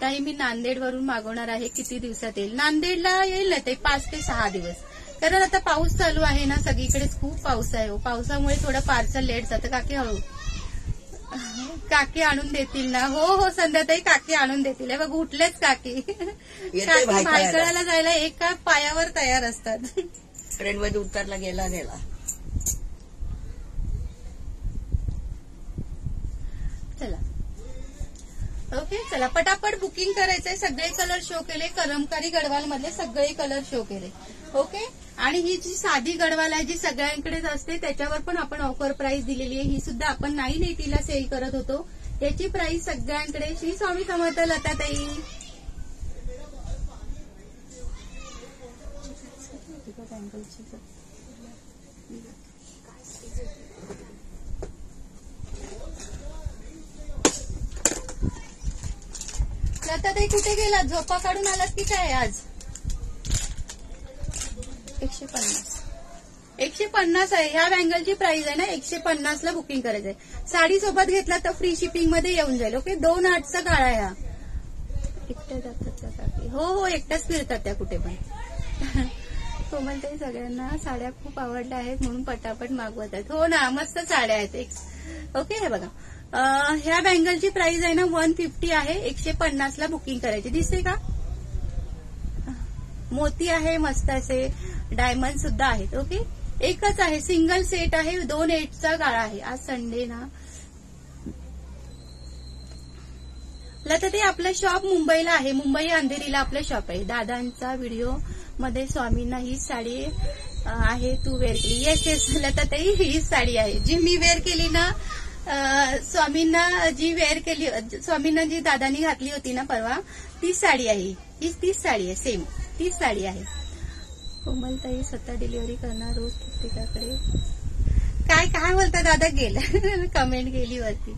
ताई मी नांदेड वरून मागवणार आहे. किती दिवसात येईल? नांदेडला येईल ना ते पाच ते सहा दिवस. कारण आता पाऊस चालू आहे ना सगळीकडेच खूप पाऊस आहे हो. पावसामुळे थोडं पार्सल लेट जातं. काकी हळू. काकी आणून देतील ना. हो हो संध्याताई काकी आणून देतील. हे बघ उठलेच काकी. काकी. भायखळ्याला जायला एका पायावर तयार असतात. ट्रेन मध्ये उतरला गेला गेला चला ओके चला. पटापट बुकिंग करायचंय. सगळे कलर शो केले. करमकारी गडवाल मधले सगळे कलर शो केले. ओके? आणि ही जी साधी गडवाल आहे जी सगळ्यांकडेच असते त्याच्यावर पण आपण ऑफर प्राइस दिलेली आहे. ही सुद्धा आपण नाईन एटीला सेल करत होतो. याची प्राइस सगळ्यांकडे. श्री स्वामी समर्थ लताताई लताताई कुठे गेला? झोपा काढून आलात की काय आज? एकशे पन्नास. एकशे पन्नास आहे. ह्या बँगलची प्राइस आहे ना? एकशे पन्नास ला बुकिंग करायचं आहे साडी सोबत घेतला तर फ्री शिपिंगमध्ये येऊन जाईल. ओके दोन आठचा गाळा ह्या एकट्या जातात त्या काकी हो हो. एकट्याच फिरतात त्या कुठे पण. कोमलताई सगळ्यांना साड्या खूप आवडल्या आहेत म्हणून पटापट मागवत आहेत. हो ना मस्त साड्या आहेत. एक- ओके हे बघा. ह्या बँगलची प्राइस आहे ना वन फिफ्टी आहे. एकशे पन्नास ला बुकिंग करायची. दिसते का? मोती आहे मस्त असे. डायमंड सुद्धा आहेत. ओके एकच आहे. सिंगल सेट आहे. दोन एटचा गाळा आहे. आज संडे ना. लता ते आपलं शॉप मुंबईला आहे. मुंबई अंधेरीला आपलं शॉप आहे. दादांचा व्हिडिओमध्ये स्वामींना ही साडी आहे तू वेअर केली. येस येस लता ताई हीच साडी आहे. जी मी वेअर केली ना स्वामींना जी वेअर केली स्वामींना जी दादानी घातली होती ना परवा तीच साडी आहे हीच तीच साडी आहे सेम तीच साडी आहे. कोमलताई स्वतः डिलिव्हरी करणार रोज प्रत्येकाकडे. काय काय बोलता दादा? गेलं. कमेंट गेली वरती.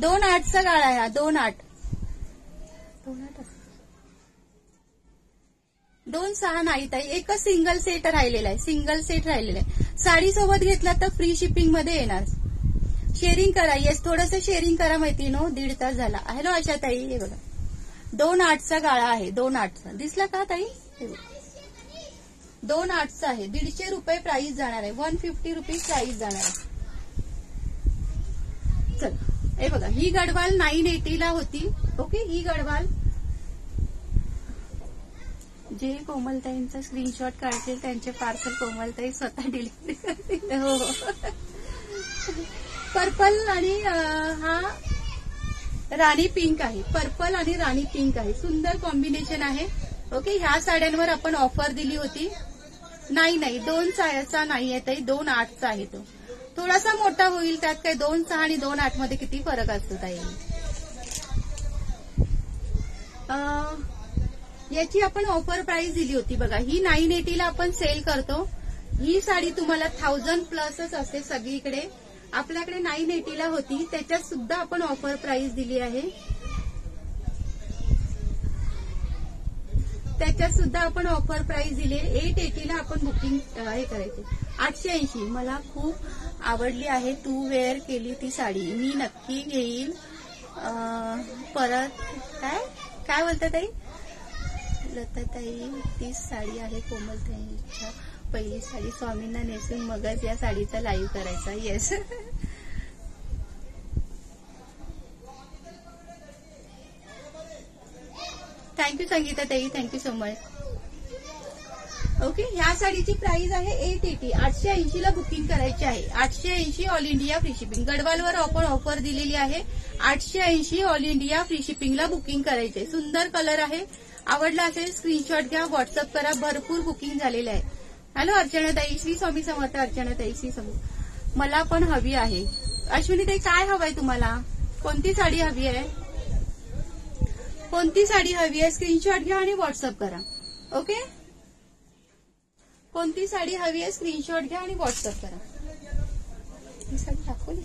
दोन आठचा गाळा आहे हा दोन आठ. दोन आठ. दोन सहा नाही ताई एकच सिंगल सेट राहिलेला आहे. सिंगल सेट राहिलेला आहे. साडी सोबत घेतला तर फ्री शिपिंगमध्ये येणार. शेअरिंग करा. येस थोडस शेअरिंग करा माहिती नो दीड तास झाला. हॅलो आशा ताई. हे बघा. दोन आठचा गाळा आहे. दोन आठचा. दिसला का ताई? हे बघा. दोन आठचा आहे. दीडशे रुपये प्राइस जाणार आहे. वन फिफ्टी रुपीज प्राइस जाणार आहे. चल. हे बघा. ही गडवाल नाईन एटीला होती. ओके ही गडवाल. जे कोमलताईंचा स्क्रीनशॉट काढतील त्यांचे पार्सल कोमलताई स्वतः डिलिव्हरी करतील हो. पर्पल आणि हा राणी पिंक आहे. पर्पल आणि राणी पिंक आहे. सुंदर कॉम्बिनेशन आहे. ओके ह्या साड्यांवर आपण ऑफर दिली होती. नाही नाही दोन सहाचा नाही आहे ताई दोन आठचा आहे तो. थोडासा मोठा होईल त्यात काही दोन सहा आणि दोन आठमध्ये किती फरक असतो ताई? याची आपण ऑफर प्राइस दिली होती बघा. ही नाईन एटीला आपण सेल करतो. ही साडी तुम्हाला थाउजंड प्लसच असते सगळीकडे. आपल्याकडे नाईन एटीला होती त्याच्यात सुद्धा आपण ऑफर प्राइस दिली आहे. त्याच्यात सुद्धा आपण ऑफर प्राइस दिली एट एटीला आपण बुकिंग हे करायचे. आठशे ऐंशी. मला खूप आवडली आहे. तू वेअर केली ती साडी. मी नक्की घेईल परत काय? काय बोलता ताई? लताताई तीच साडी आहे कोमलताईच्या. पहिली साडी स्वामींना नेसून मगच या साडीचा लाईव्ह करायचा. येस थँक्यू संगीता ताई. थँक्यू सो मच ओके ह्या साडीची प्राइस आहे एट एटी आठशे ऐंशी ला बुकिंग करायची आहे. आठशे ऐंशी ऑल इंडिया फ्री शिपिंग गडवालवर आपण ऑफर दिलेली आहे. आठशे ऐंशी ऑल इंडिया फ्री शिपिंगला बुकिंग करायचे आहे. सुंदर कलर आहे. आवडला असेल स्क्रीनशॉट घ्या व्हॉट्सअप करा. भरपूर बुकिंग झालेलं आहे. हॅलो अर्चनाताई. श्री स्वामी समर्थ अर्चनाताई. श्री स्वामी. मला पण हवी आहे. अश्विनी ताई काय हवंय तुम्हाला? कोणती साडी हवी आहे? कोणती साडी हवी आहे? स्क्रीनशॉट घ्या आणि व्हॉट्सअप करा. ओके? कोणती साडी हवी आहे? स्क्रीनशॉट घ्या आणि व्हॉट्सअप करा. ही साडी दाखवली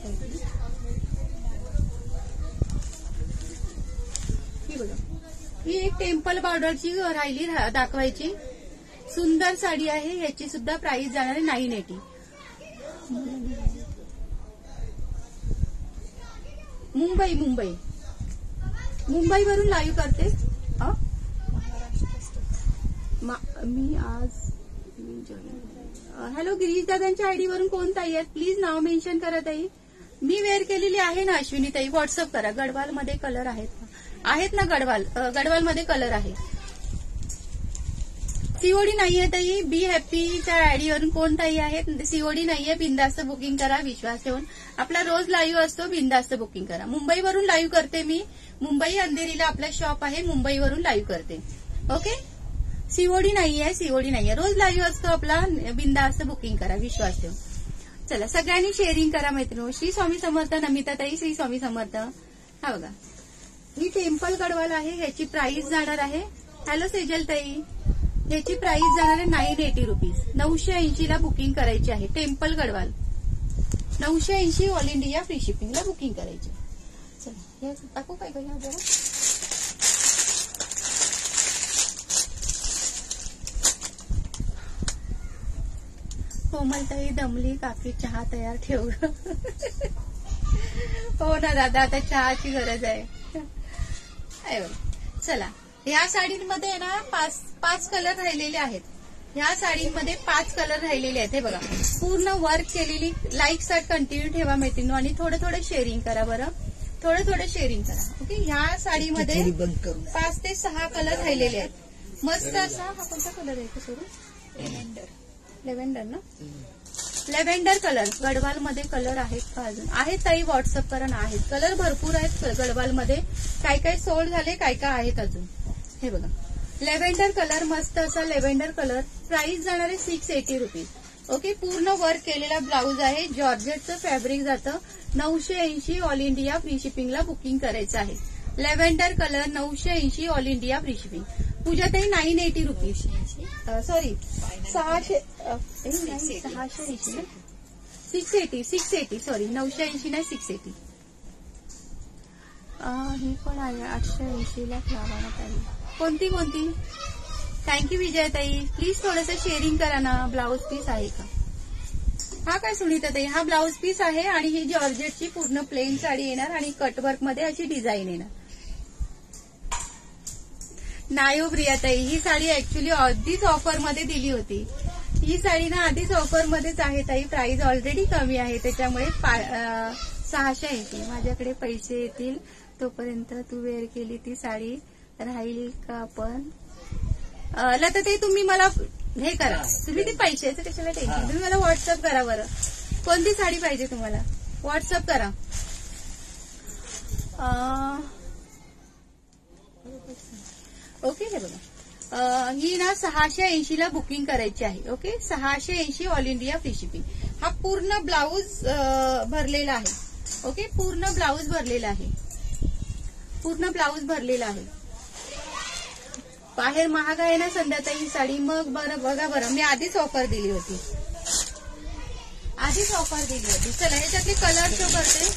ही बघा. ही एक टेम्पल बॉर्डरची राहिली रा- दाखवायची. सुंदर साडी आहे याची सुद्धा प्राइस जाणार आहे नाईन एटी मुंबई मुंबई. मुंबईवरून लाईव्ह करते. मी आज हॅलो गिरीश दादांच्या आयडी वरून कोण ताई आहेत? प्लीज नाव मेन्शन करा ताई. मी वेअर केलेली आहे ना अश्विनी ताई. व्हॉट्सअप करा. गडवाल मध्ये कलर आहेत. आहेत ना गडवाल? गडवाल मध्ये कलर आहे. सीओडी नाहीये ताई. बी हॅपीच्या आयडीवरून कोण ताई आहेत? सीओडी नाहीये. बिंदास्त बुकिंग करा. विश्वास ठेवून. आपला रोज लाईव्ह असतो. बिंदास्त बुकिंग करा. मुंबईवरून लाईव्ह करते मी. मुंबई अंधेरीला आपला शॉप आहे. मुंबईवरून लाईव्ह करते. ओके सीओडी नाहीये. सीओडी नाहीये. रोज लाईव्ह असतो आपला. बिंदास्त बुकिंग करा. विश्वास ठेवून. चला सगळ्यांनी शेअरिंग करा मैत्रिणी. श्री स्वामी समर्थ नमिता ताई श्री स्वामी समर्थ. हा बघा. ही टेम्पल गडवाल आहे. ह्याची प्राइस जाणार आहे. हॅलो सेजल ताई. ह्याची प्राइस जाणार आहे नाईन एटी रुपीज नऊशे ऐंशीला बुकिंग करायची आहे. टेम्पल गडवाल नऊशे ऐंशी ऑल इंडिया फ्री शिपिंगला बुकिंग करायची. चला टाकू काय का जरा? कोमलताई दमली काकी चहा तयार ठेव हो ना दादा आता चहाची गरज आहे. चला. ह्या साडींमध्ये ना पाच पाच कलर राहिलेले आहेत. ह्या साडीमध्ये पाच कलर राहिलेले आहेत. हे बघा. पूर्ण वर्क केलेली लाईक साट कंटिन्यू ठेवा मैत्रिणी आणि थोडं थोडं शेअरिंग करा बरं. थोडं थोडं शेअरिंग करा. ओके ह्या साडीमध्ये पाच ते सहा कलर राहिलेले आहेत. मस्त असा हा कोणता कलर आहे का सोडू लेव्हेंडर लेव्हेंडर ना? लेव्हेंडर कलर गडवाल मध्ये कलर आहेत का अजून? आहेत ताई व्हॉट्सअप करा आहेत. कलर भरपूर आहेत गडवाल मध्ये काय काय सोल्ड झाले काय काय आहेत अजून? हे बघा. लेव्हेंडर कलर मस्त असा लेव्हेंडर कलर प्राइस जाणार आहे सिक्स एटी रुपीज ओके पूर्ण वर्क केलेला ब्लाऊज आहे. जॉर्जेटचं फॅब्रिक जातं. नऊशे ऐंशी ऑल इंडिया फ्री शिपिंगला बुकिंग करायचं आहे. लेव्हेंडर कलर नऊशे ऐंशी ऑल इंडिया फ्री शिपिंग पूजाताई नाईन एटी रुपीज सॉरी सहाशे uh, सहाशे ऐंशी six eighty six eighty sorry नऊशे ऐंशी नाही सिक्स एटी हे पण आहे आठशे ऐंशीला ला पाहिजे कोणती कोणती? थँक्यू विजयताई. प्लीज थोडंसं शेअरिंग करा ना. ब्लाऊज पीस आहे का? हा काय सुनीता ताई? हा ब्लाऊज पीस आहे आणि ही जॉर्जेटची पूर्ण प्लेन साडी येणार आणि कटवर्कमध्ये अशी डिझाईन येणार. नाही प्रियाताई ही साडी ऍक्च्युली आधीच ऑफरमध्ये दिली होती. ही साडी ना आधीच ऑफर मध्येच आहे ताई. प्राइस ऑलरेडी कमी आहे त्याच्यामुळे पा- सहाशे येते माझ्याकडे पैसे येतील. तोपर्यंत तू वेअर केली ती साडी. राहील का पण अं, लता ताई तुम्ही मला हे करा. तुम्ही ते पैशाचं कशाला टेन्शन तुम्ही मला व्हॉट्सअप करा बरं. कोणती साडी पाहिजे तुम्हाला? व्हॉट्सअप करा. ओके हे बघा. ही ना सहाशे ऐंशी ला बुकिंग करायची आहे ओके? सहाशे ऐंशी ऑल इंडिया फ्री शिपिंग हा पूर्ण ब्लाऊज भरलेला आहे ओके? पूर्ण ब्लाऊज भरलेला आहे. पूर्ण ब्लाऊज भरलेला आहे. बाहेर महाग आहे ना संध्याताई ही साडी. मग बरं बघा बरं. मी आधीच ऑफर दिली होती. आधीच ऑफर दिली होती. चला ह्याच्यातले कलर शो करते.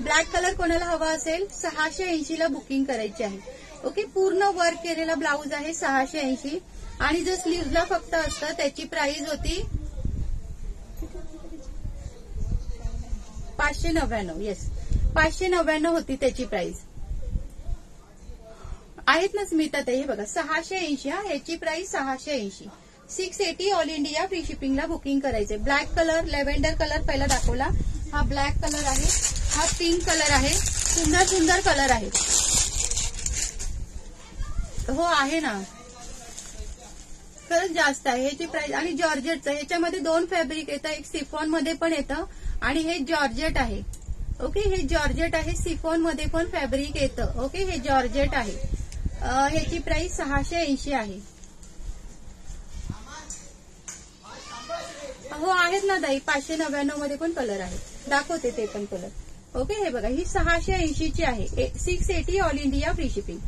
ब्लॅक कलर कोणाला हवा असेल? सहाशे ऐंशी ला बुकिंग करायची आहे. ओके पूर्ण वर्क केलेला ब्लाऊज आहे सहाशे ऐंशी. आणि जो स्लीव्हला फक्त असतं त्याची प्राइस होती पाचशे नव्याण्णव. येस पाचशे नव्याण्णव होती त्याची प्राइस आहेत ना स्मिता ताई हे बघा सहाशे ऐंशी हा ह्याची प्राइस सहाशे ऐंशी. Six eighty all India free शिपिंगला booking करायचे ब्लॅक कलर लेव्हेंडर कलर पहिला दाखवला. हा ब्लॅक कलर आहे हा पिंक कलर आहे सुंदर सुंदर कलर आहे. हो आहे ना. खरंच जास्त आहे. ह्याची प्राइस आणि जॉर्जेटचं ह्याच्यामध्ये दोन फॅब्रिक येतं एक सिफॉनमध्ये पण येतं आणि हे जॉर्जेट आहे. ओके हे जॉर्जेट आहे सिफोनमध्ये पण फॅब्रिक येतं. ओके हे जॉर्जेट आहे. ह्याची प्राइस सहाशे ऐंशी आहे. हो आहेत ना दाई पाचशे नव्याण्णवमध्ये पण कलर आहेत. दाखवते ते पण कलर. ओके हे बघा ही सहाशे ऐंशीची आहे. Six eighty all India free shipping.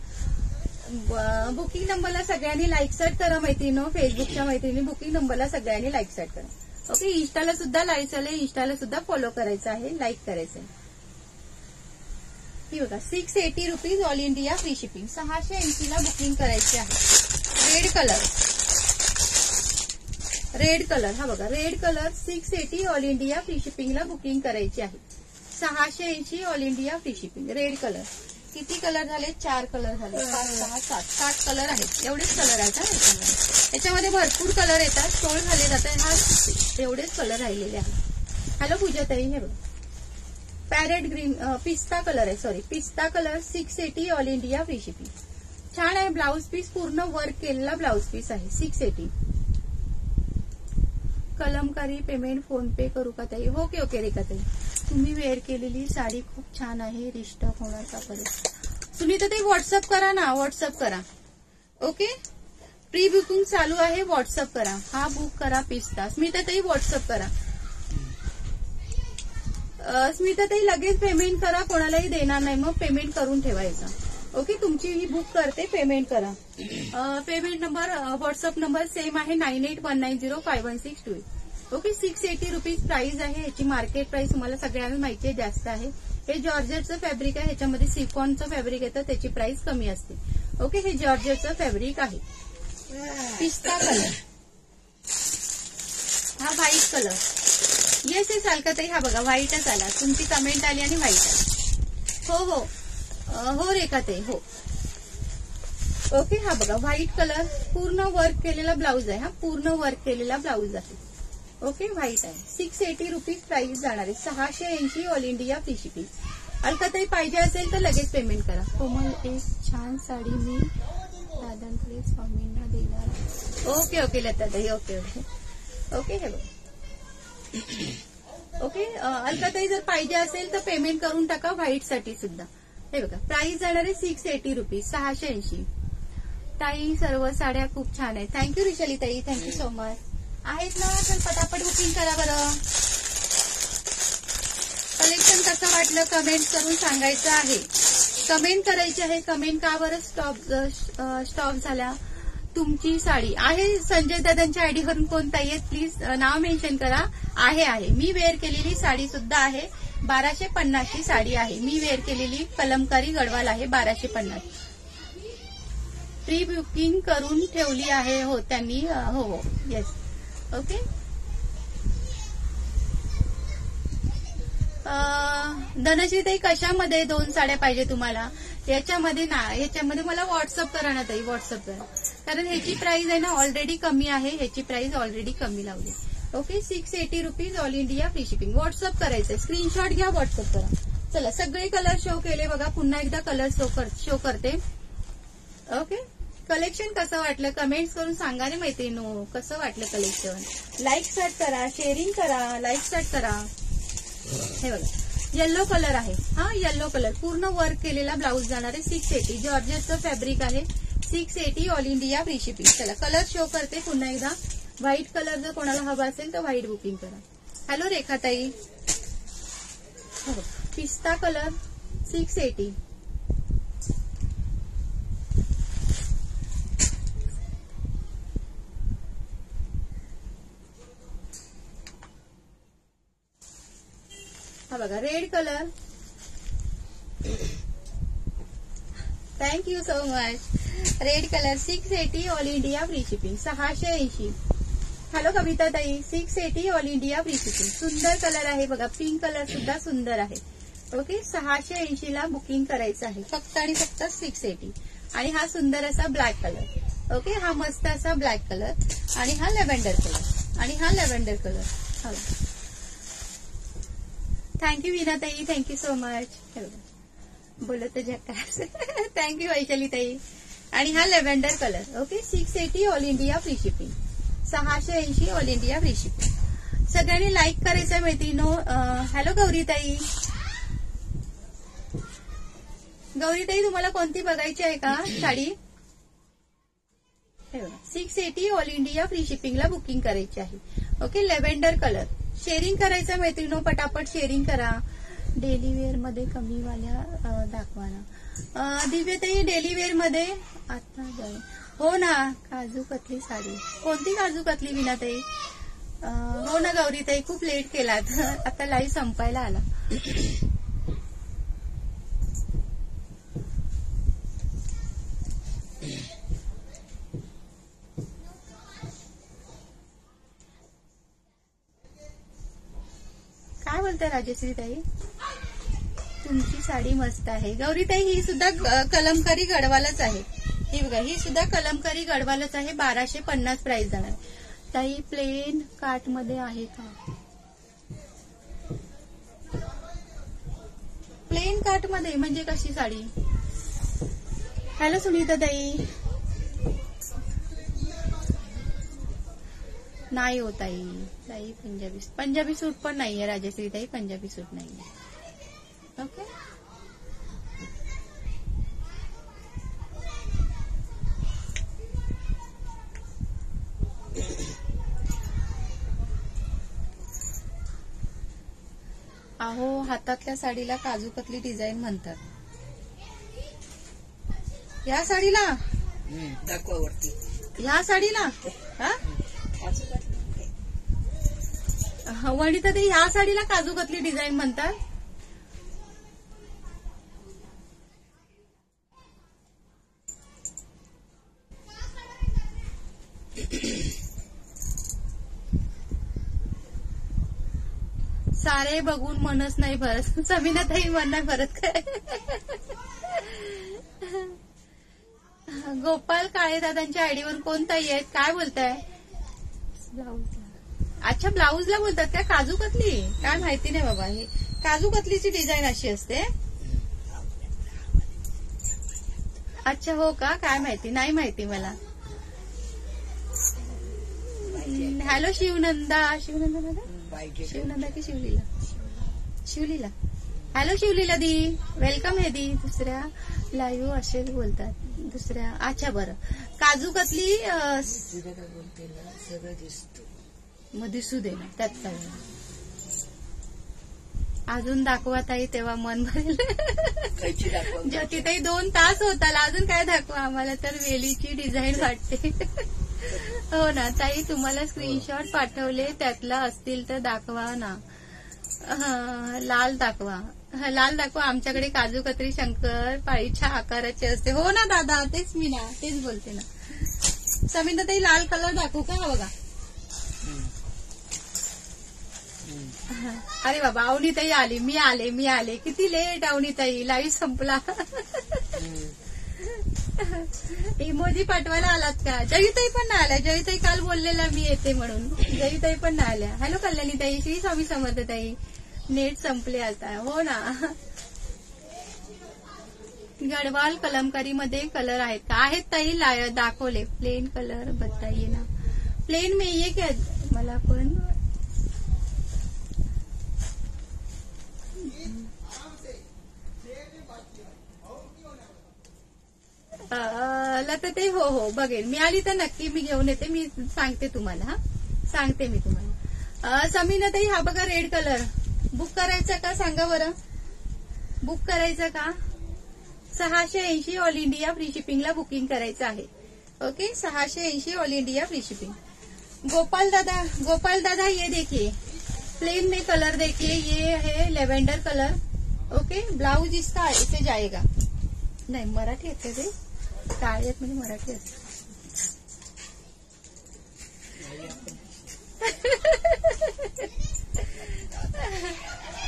Booking नंबरला सगळ्यांनी लाईक सेट करा मैत्रिणी फेसबुकच्या मैत्रिणी बुकिंग नंबरला सगळ्यांनी लाईक सेट करा. ओके इन्स्टाला सुद्धा लाईक झाले इन्स्टाला सुद्धा फॉलो करायचं आहे लाईक करायचं आहे. बघा six eighty rupees all India free shipping सहाशे ऐंशीला बुकिंग करायची आहे. रेड कलर रेड कलर हा बघा red colour six eighty all India free शिपिंगला booking करायची आहे. सहाशे ऐंशी all India free shipping red colour किती कलर झाले? चार कलर झाले. पाच सहा सात. सात कलर आहेत. एवढेच कलर आहेत हा याच्यामध्ये. याच्यामध्ये भरपूर कलर येतात. सोळ झाले जातात. हा एवढेच कलर राहिलेले आहेत. हॅलो पूजाताई हे बघ. पॅरेट ग्रीन पिस्ता कलर आहे. सॉरी पिस्ता colour six eighty all India shipping छान आहे. ब्लाऊज पीस पूर्ण वर्क केलेला ब्लाऊज पीस आहे. Six eighty. Kalamkari payment PhonePe करू का ताई? ओके ओके रेखा ताई. तुम्ही वेअर केलेली साडी खूप छान आहे रिस्टॉक होणार का परत तर ते व्हॉट्सअप करा ना व्हॉट्सअप करा. ओके? प्री बुकिंग चालू आहे व्हॉट्सअप करा. हा बुक करा पिस्तास मी तर ताई व्हॉट्सअप करा. स्मिता ताई लगेच पेमेंट करा कोणालाही देणार नाही मग पेमेंट करून ठेवायचं ओके तुमची ही बुक करते पेमेंट करा. Payment number WhatsApp number same आहे nine eight one nine zero five one six two okay six eighty rupees price आहे याची मार्केट प्राइस तुम्हाला सगळ्यांना माहिती आहे जास्त आहे. हे जॉर्जेटचं फॅब्रिक आहे ह्याच्यामध्ये सिफॉनचं फॅब्रिक येतं त्याची प्राइस कमी असते. ओके हे जॉर्जेटचं फॅब्रिक आहे. पिस्ता कलर हा व्हाईट कलर येस येस ताई हा बघा व्हाईटच आला. तुमची कमेंट आली आणि व्हाईट आली. हो हो. हो रेखाताई हो. ओके हा बघा व्हाईट कलर पूर्ण वर्क केलेला ब्लाऊज आहे हा पूर्ण वर्क केलेला ब्लाऊज आहे. ओके व्हाईट आहे. सिक्स एटी रुपीज प्राइस जाणार आहे सहाशे ऐंशी ऑल इंडिया फ्री शिपिंग अलकाताई पाहिजे असेल तर लगेच पेमेंट करा. कोमल एक छान साडी मी दादांकडे स्वामींना देणार. ओके ओके लताताई ओके ओके. ओके हे बघा. ओके अलकाताई जर पाहिजे असेल तर पेमेंट करून टाका व्हाईटसाठी सुद्धा. हे बघा प्राइस जाणार आहे सिक्स एटी रुपीज सहाशे ऐंशी. ताई सर्व साड्या खूप छान आहेत. थँक्यू रिशाली ताई. थँक्यू सो मच आहेत ना तर पटापट बुकिंग करा बरं. कलेक्शन कसं वाटलं कमेंट करून सांगायचं आहे. कमेंट करायची आहे कमेंट का बरं? स्टॉप स्टॉप झाला. तुमची साडी. आहे संजय दादांच्या आयडी वरून कोण आहेत प्लीज नाव मेन्शन करा. आहे आहे. मी वेअर केलेली साडी सुद्धा आहे. बाराशे पन्नासची साडी आहे. मी वेअर केलेली कलमकारी गडवाल आहे बाराशे पन्नास. प्री बुकिंग करून ठेवली आहे. हो त्यांनी हो हो. येस ओके धनश्री ताई कशामध्ये दोन साड्या पाहिजे तुम्हाला? याच्यामध्ये ना याच्यामध्ये मला व्हॉट्सअप करा ना ताई व्हॉट्सअप करा. कारण ह्याची प्राइस आहे ना ऑलरेडी कमी आहे. ह्याची प्राइस ऑलरेडी कमी लावली okay six eighty rupees all India free shipping WhatsApp करायचंय. स्क्रीनशॉट घ्या व्हॉट्सअप करा. चला सगळे कलर शो केले बघा. पुन्हा एकदा कलर शो कर शो करते. ओके कलेक्शन कसं वाटलं? कमेंट्स करून सांगा रे मैत्रिणो. कसं वाटलं कलेक्शन लाईक स्टार्ट करा. शेअरिंग करा. लाईक स्टार्ट करा. हे बघा. येल्लो कलर आहे. हा येल्लो कलर पूर्ण वर्क केलेला ब्लाऊज जाणार आहे. सिक्स एटी जॉर्जेटचं फॅब्रिक आहे. Six eighty all India free shipping चला कलर शो करते पुन्हा एकदा. व्हाईट कलर जर कोणाला हवा असेल तर व्हाईट बुकिंग करा. हॅलो रेखाताई. पिस्ता कलर सिक्स एटी हा बघा red colour thank you so much red colour six eighty all India free shipping सहाशे ऐंशी. हॅलो कविता ताई six eighty all India free shipping सुंदर कलर आहे बघा पिंक कलर सुद्धा सुंदर आहे. ओके सहाशे ऐंशी ला बुकिंग करायचं आहे. फक्त आणि फक्त सिक्स एटी आणि हा सुंदर असा ब्लॅक कलर ओके हा मस्त असा ब्लॅक कलर आणि हा लेव्हेंडर कलर आणि हा लेव्हेंडर कलर हा. थँक्यू विनाताई थँक्यू सो मच बोलत झकास थँक्यू वैशाली ताई आणि हा lavender colour okay six eighty all India free shipping सहाशे ऐंशी ऑल इंडिया फ्री शिपिंग सगळ्यांनी लाईक करायचं मैत्रिणो हॅलो गौरीताई. गौरीताई तुम्हाला कोणती बघायची आहे का sari? Six eighty all India free शिपिंगला booking करायची आहे. ओके लेव्हेंडर कलर शेअरिंग करायचं मैत्रिणो पटापट शेअरिंग करा. डेली वेअरमध्ये कमी वाल्या दाखवा ना दिव्यताई डेली वेअरमध्ये? आता जाईल. हो ना. काजू कतली साडी. कोणती काजू कतली विनाताई ताई हो ना गौरीताई खूप लेट केलात. आता लाईव्ह संपायला आला. काय बोलताय राजश्री ताई तुमची साडी मस्त आहे. गौरीताई ही सुद्धा कलमकारी गडवालच आहे. ही बघा ही सुद्धा कलमकारी गडवालच आहे. बाराशे पन्नास प्राइस जाणार. ताई प्लेन काटमध्ये आहे का? प्लेन काटमध्ये म्हणजे कशी साडी? हॅलो सुनीता ताई. नाही हो ताई. ताई पंजाबी पंजाबी सूट पण नाहीये राजश्री ताई पंजाबी सूट नाहीये. ओके अहो हातातल्या साडीला काजू कतली डिझाईन म्हणतात. या साडीला? हम्म, दाखवा वरती. या साडीला? हा? वणिता ते ह्या साडीला काजू कतली डिझाईन म्हणतात. सारे बघून मनच नाही भरत. समीनाताई मन नाही भरत काय? गोपाल काळे दादांच्या आयडीवर कोणताही आहेत? काय बोलताय? अच्छा ब्लाऊजला बोलतात का काजू कतली काय माहिती नाही बाबा. ही काजू कतलीची डिझाईन अशी असते. अच्छा हो का? काय माहिती? नाही माहिती मला. हॅलो शिवनंदा. शिवनंदा दादा? पाहिजे. शिवनंदा की शिवलीला. शिवलीला. हॅलो शिवलीला दी. वेलकम आहे दी. दुसऱ्या लाईव्ह असे बोलतात. दुसऱ्या अच्छा बरं. काजू बोलते ना सगळं दिसतो मग दिसू दे ना त्यात काय. अजून दाखवा ताई तेव्हा मन भरेल. ज्योतिताई दोन तास होताला. अजून काय दाखवा? आम्हाला तर वेलीची डिझाईन वाटते. हो ना ताई तुम्हाला स्क्रीनशॉट पाठवले त्यातला असतील तर दाखवा ना. हं, लाल दाखवा. हं, लाल दाखवा आमच्याकडे काजू कतरी शंकर पाळीच्या आकाराचे असते. हो ना दादा तेच मी ना तेच बोलते ना. समिता ताई लाल कलर दाखवू का? हा बघा. अरे बाबा अवनीताई आली मी आले मी आले. किती लेट अवनीताई लाईव्ह संपला. इमोजी पाठवायला आलात का? जयताई पण ना आल्या. जयताई काल बोललेला मी येते म्हणून. जयताई पण नाही आल्या. हॅलो कल्याणी ताई श्री स्वामी समर्थ ताई नेट संपले आता. हो ना. गडवाल कलमकारी मध्ये कलर आहेत का? आहेत ताई ला- दाखवले. प्लेन कलर बताइए ना प्लेन में ये क्या मला पण लता ते हो हो बघेल मी आली तर नक्की मी घेऊन येते. मी सांगते तुम्हाला हा. सांगते मी तुम्हाला. समीना ताई हा बघा रेड कलर बुक करायचा का सांगा बरं? बुक करायचं का? सहाशे ऐंशी ऑल इंडिया फ्री शिपिंगला बुकिंग करायचं आहे. ओके सहाशे ऐंशी all India free shipping Gopal दादा गोपाल दादा ये देखिए. प्लेन में कलर देखिए. ये है लेवेंडर कलर ओके ब्लाउज इसका ऐसे जाएगा. नाही मराठी येते ते काय आहेत म्हणजे मराठी असते.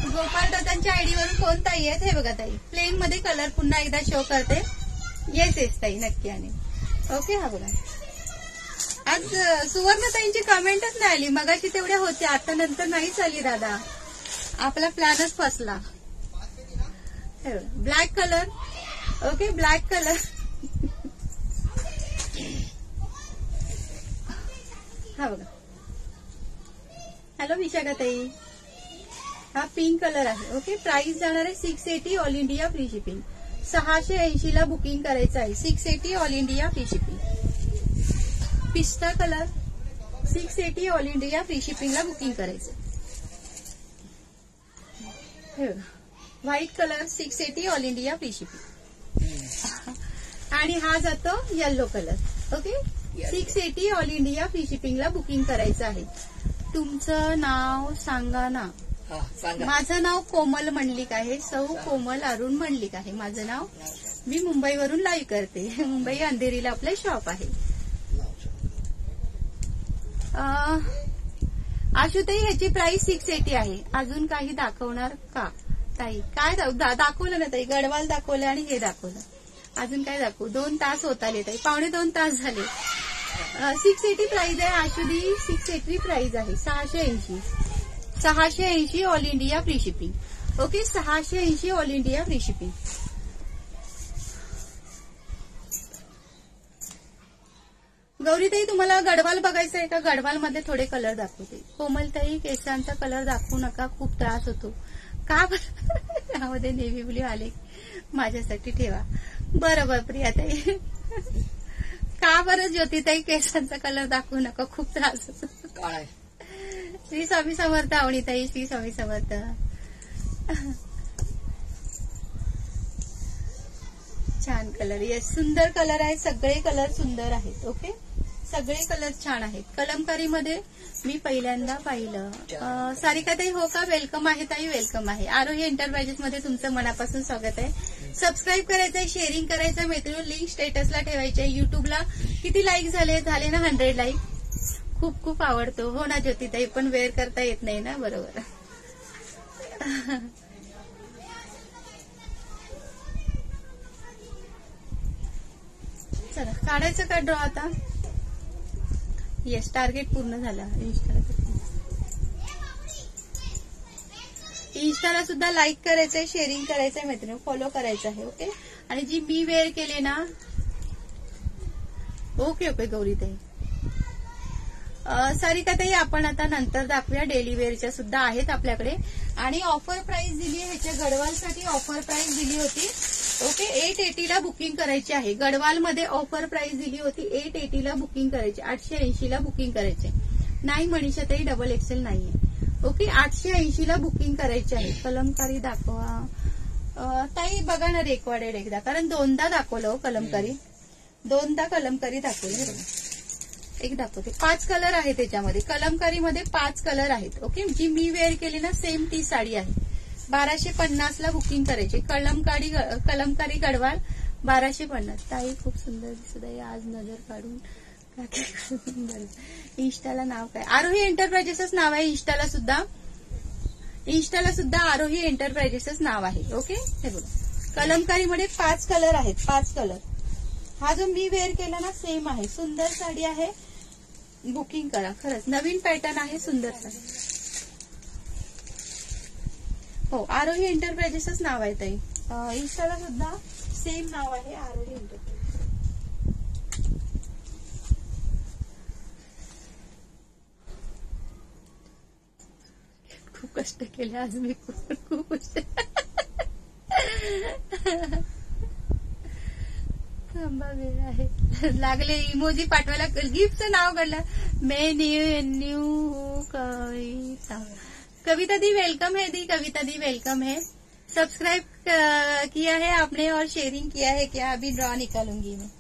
गोपाल दादांच्या आयडीवरून कोण ताई आहेत? हे बघा ताई. प्लेन मध्ये कलर पुन्हा एकदा शो करते. येस येस ताई नक्की आणि. ओके हा बघा. आज सुवर्णताईंची कमेंटच नाही आली. मगाशी तेवढ्या होत्या. आता नंतर नाहीच आली दादा. आपला प्लॅनच फसला. Black colour okay black colour हा बघा. हॅलो विशाखा ताई हा पिंक कलर आहे. ओके प्राइस जाणार आहे six eighty all India free shipping सहाशे ऐंशी ला बुकिंग करायचं आहे. Six eighty all India free shipping पिस्ता colour six eighty all India free शिपिंगला booking करायचं बघा. White colour six eighty all India free shipping आणि हा जातो yellow colour okay six eighty all India free शिपिंगला booking करायचं आहे. तुमचं नाव सांगा ना. हा सांगा. माझं नाव कोमल मंडलिक आहे. सौ कोमल अरुण मंडलिक आहे. माझं नाव मी मुंबईवरून लाईव्ह करते. मुंबई अंधेरीला आपलं शॉप आहे. आशुताई ह्याची प्राइस सिक्स एटी आहे. अजून काही दाखवणार का? ताई काय दाखवलं ना ताई? गडवाल दाखवलं आणि हे दाखवलं. अजून काय दाखवू? दोन तास होत आले ताई. पावणे दोन तास झाले. सिक्स एटी प्राइस आहे आशुदी सिक्स एटी प्राइस आहे. सहाशे ऐंशी. सहाशे ऐंशी all India free shipping okay सहाशे ऐंशी ऑल इंडिया फ्री शिपिंग गौरीताई तुम्हाला गडवाल बघायचं आहे का? गडवाल मध्ये थोडे कलर दाखवते. कोमलताई केसांचा कलर दाखवू नका. खूप त्रास होतो. का त्यामध्ये यामध्ये नेव्ही ब्ल्यू आले. माझ्यासाठी ठेवा. बरोबर प्रियाताई. का बरं ज्योतिताई केसांचा कलर दाखवू नका? खूप त्रास होतो. श्री स्वामी समर्थ आवणीताई श्री स्वामी समर्थ. छान कलर येस सुंदर कलर आहे. सगळे कलर सुंदर आहेत ओके सगळे कलर छान आहेत. कलमकारीमध्ये मी पहिल्यांदा पाहिलं. सारिकाताई हो का? वेलकम आहे ताई वेलकम आहे. आरोही एंटरप्राइजेस मध्ये तुमचं मनापासून स्वागत आहे. सबस्क्राईब करायचं आहे शेअरिंग करायचं आहे मैत्रिणी लिंक स्टेटसला ठेवायची आहे युट्यूबला किती लाईक झाले? झाले ना हंड्रेड लाईक खूप खूप आवडतो. हो ना ज्योतिताई पण वेअर करता येत नाही ना? बरोबर. चला काढायचं का ड्रॉ आता? येस टार्गेट पूर्ण झालं. इंस्टाला इंस्टाला सुद्धा लाईक करायचंय शेअरिंग करायचंय मैत्रिणी फॉलो करायचं आहे ओके आणि जी मी वेअर केली ना ओके ओके गौरीताई. सारिकाताई आपण आता नंतर दाखवूया. डेली वेअरच्या सुद्धा आहेत आपल्याकडे. आणि ऑफर प्राइस दिली आहे ह्याच्या गडवालसाठी ऑफर प्राइस दिली होती. ओके एट एटीला बुकिंग करायची आहे. गडवालमध्ये ऑफर प्राइस दिली होती एट एटीला बुकिंग करायची. आठशे ऐंशीला बुकिंग करायचे. नाही मनीषाताई डबल एक्सेल नाहीये. ओके आठशे ऐंशीला बुकिंग करायची आहे. कलमकारी दाखवा. ताई बघा ना रेकॉर्डेड एकदा. कारण दोनदा दाखवलं हो कलमकारी. दोनदा कलमकारी दाखवली. एक दाखवते पाच कलर आहे त्याच्यामध्ये. कलमकारीमध्ये पाच कलर आहेत ओके जी मी वेअर केली ना सेम ती साडी आहे. बाराशे पन्नास ला बुकिंग करायची. कलमकारी कलमकारी गडवाल बाराशे पन्नास. ताई खूप सुंदर दिसत आहे. आज नजर काढून बरं. इंस्टाला नाव काय? आरोही एंटरप्राइजेसच नाव आहे इंस्टाला सुद्धा. इंस्टाला सुद्धा आरोही एंटरप्राइजेसच नाव आहे ओके हे बघा. कलमकारीमध्ये पाच कलर आहेत पाच कलर हा जो मी वेअर केला ना सेम आहे. सुंदर साडी आहे. बुकिंग करा. खरंच. नवीन पॅटर्न आहे सुंदर साडी. हो आरोही एंटरप्राइजेसच नाव आहे ताई. अं, इंस्टाला सुद्धा सेम नाव आहे आरोही एंटरप्राइजेस खूप कष्ट केले आज मी. खूप खूप कष्ट. वेळ आहे लागले इमोजी पाठवायला गिफ्टचं नाव काढलं. मे न्यू न्यू कविता. कविता दी वेलकम है दी, कविता दी वेलकम है. सब्सक्राइब किया है आपने और शेयरिंग किया है क्या? अभी ड्रॉ निकालूँगी मैं.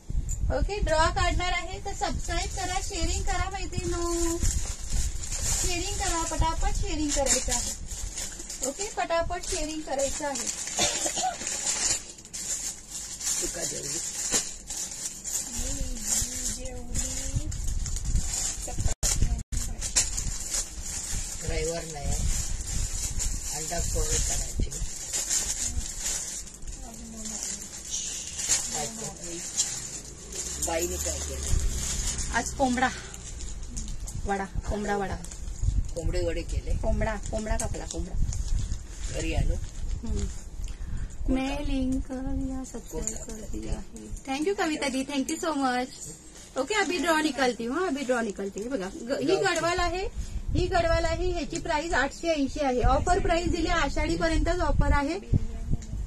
ओके ड्रॉ काढणार आहे तर सबस्क्राईब करा शेअरिंग करा मैत्रिणी. शेअरिंग करा, पटापट शेअरिंग करायचं आहे. ओके पटापट शेअरिंग करायचं आहे. ड्रायव्हर नाही. अंडा फोड करायची? बाईने काय केलं? आज कोंबडा. वडा कोंबडा वडा. कोंबडे वडे केले? कोंबडा कोंबडा कापला कोंबडा. घरी आणू हम्म. मैं लिंक या सब्सक्राइब कर दिया है thank you Kavita the thank you so much okay अभी ड्रॉ निकलती हूँ अभी ड्रॉ निकलती है. बघा ही गडवाल आहे ही गडवाल आहे ह्याची प्राइस आठशे ऐंशी आहे. ऑफर प्राइस दिली आषाढी पर्यंतच ऑफर आहे.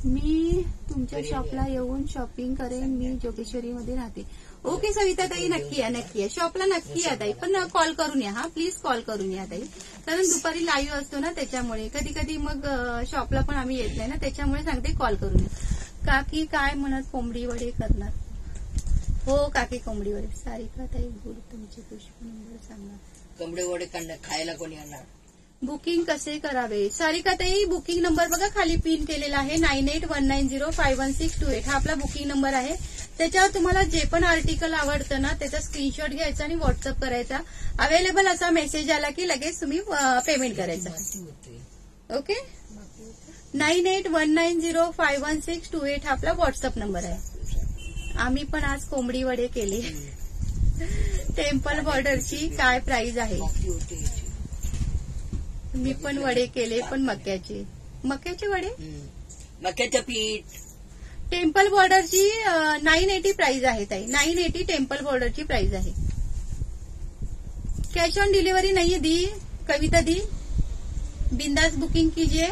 मी तुमच्या शॉपला येऊन शॉपिंग करेन मी जोगेश्वरीमध्ये राहते. ओके सविता ताई नक्की या नक्की या. शॉपला नक्की या ताई. पण कॉल करून या हा. प्लीज कॉल करून या ताई. कारण दुपारी लाईव्ह असतो ना त्याच्यामुळे. कधी कधी मग शॉपला पण आम्ही येत नाही ना त्याच्यामुळे सांगते कॉल करून या. काकी काय म्हणत कोंबडी वडे करणार. हो काकी कोंबडी वडे सारिका ताई गुड तुमचे पुष्प नंबर सांगा. कोंबडे वडे खायला कोणी आणणार? बुकिंग कसे करावे? सारिकाताई बुकिंग नंबर बघा खाली पिन केलेला आहे. Nine eight one nine zero five one six two eight. हा आपला बुकिंग नंबर आहे. त्याच्यावर तुम्हाला जे पण आर्टिकल आवडतं ना त्याचा स्क्रीनशॉट घ्यायचा आणि व्हॉट्सअप करायचा. अवेलेबल असा मेसेज आला की लगेच तुम्ही पेमेंट करायचा. Okay nine eight one nine zero five one six two eight हा आपला व्हॉट्सअप नंबर आहे. आम्ही पण आज कोंबडी वडे केले. टेम्पल बॉर्डरची काय प्राइस आहे. मी पण वडे केले पण मक्याचे. मक्याचे वडे. मक्याचं पीठ. टेम्पल बॉर्डरची नाईन एटी प्राइस आहे ताई. नाईन एटी टेम्पल बॉर्डरची प्राइस आहे. कैश ऑन डिलीवरी नहीं दी कविता दी. बिंदास बुकिंग कीजिए.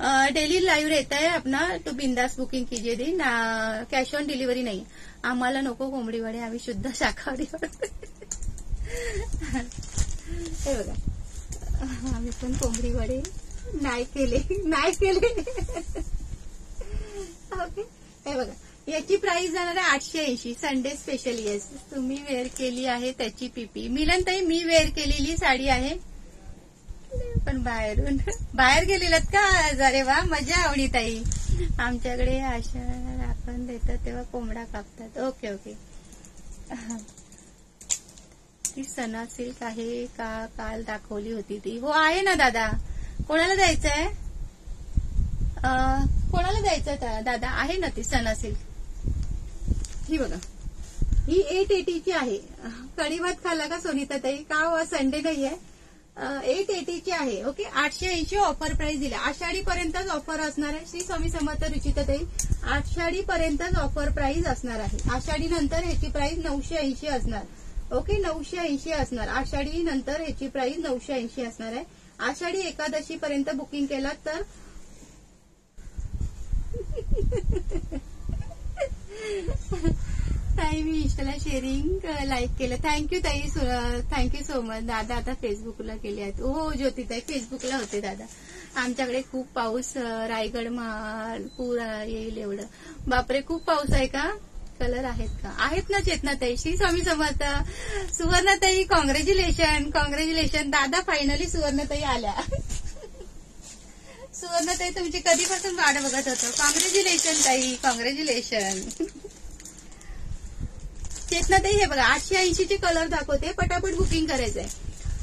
डेली लाईव्ह रहता है अपना तो बिंदास बुकिंग कीजिए दी. ना कॅश ऑन डिलिव्हरी नाही. आम्हाला नको कोंबडी वडे आम्ही शुद्ध शाकाहारी हे बघा. आम्ही पण कोंबडी वडे नाही केले. नाही केले. ओके. हे बघा. याची प्राइस जाणार आहे आठशे ऐंशी. संडे स्पेशल येस तुम्ही वेअर केली आहे त्याची पीपी मिलन ताई मी वेअर केलेली साडी आहे. पण बाहेरून बाहेर गेलेलात का? अरे वा मजा आवडी ताई. आमच्याकडे अशा आपण देतात तेव्हा कोंबडा कापतात. Okay okay. ती सणा सिल्क आहे का? काल दाखवली होती ती. हो आहे ना दादा. कोणाला द्यायचंय? आहे कोणाला द्यायचं दादा? आहे ना ती सणा सिल्क. ही बघा. ही एट एटीची आहे. कढीभात खाल्ला का सोनीता ताई? का संडे नाही आहे एट एटीची आहे ओके? आठशे ऐंशी ऑफर प्राइस दिला. आषाढी पर्यंतच ऑफर असणार आहे. श्री स्वामी समर्थ रुचित ताई आषाढी पर्यंतच ऑफर प्राइस असणार आहे. आषाढी नंतर ह्याची प्राइस नऊशे ऐंशी असणार. ओके? नऊशे ऐंशी असणार. आषाढी नंतर ह्याची प्राइस नऊशे ऐंशी असणार आहे. आषाढी एकादशी पर्यंत बुकिंग केलात तर? ताई मी इंस्टाला शेअरिंग लाईक केलं. थँक्यू ताई थँक्यू सो मच दादा आता फेसबुकला केले आहेत. हो ज्योती ताई फेसबुकला होते दादा. आमच्याकडे खूप पाऊस रायगड मा- पूर येईल एवढं. बापरे खूप पाऊस आहे का? कलर आहेत का? आहेत ना चेतनाताई श्री स्वामी समर्थ. सुवर्णताई कॉंग्रॅच्युलेशन कॉंग्रॅच्युलेशन दादा फायनली सुवर्णताई आल्या. सुवर्णताई तुमची कधीपासून वाट बघत होतो? कॉंग्रॅच्युलेशन ताई कॉंग्रॅच्युलेशन चेतनाताई हे बघा आठशे ऐंशीचे कलर दाखवते पटापट बुकिंग करायचंय.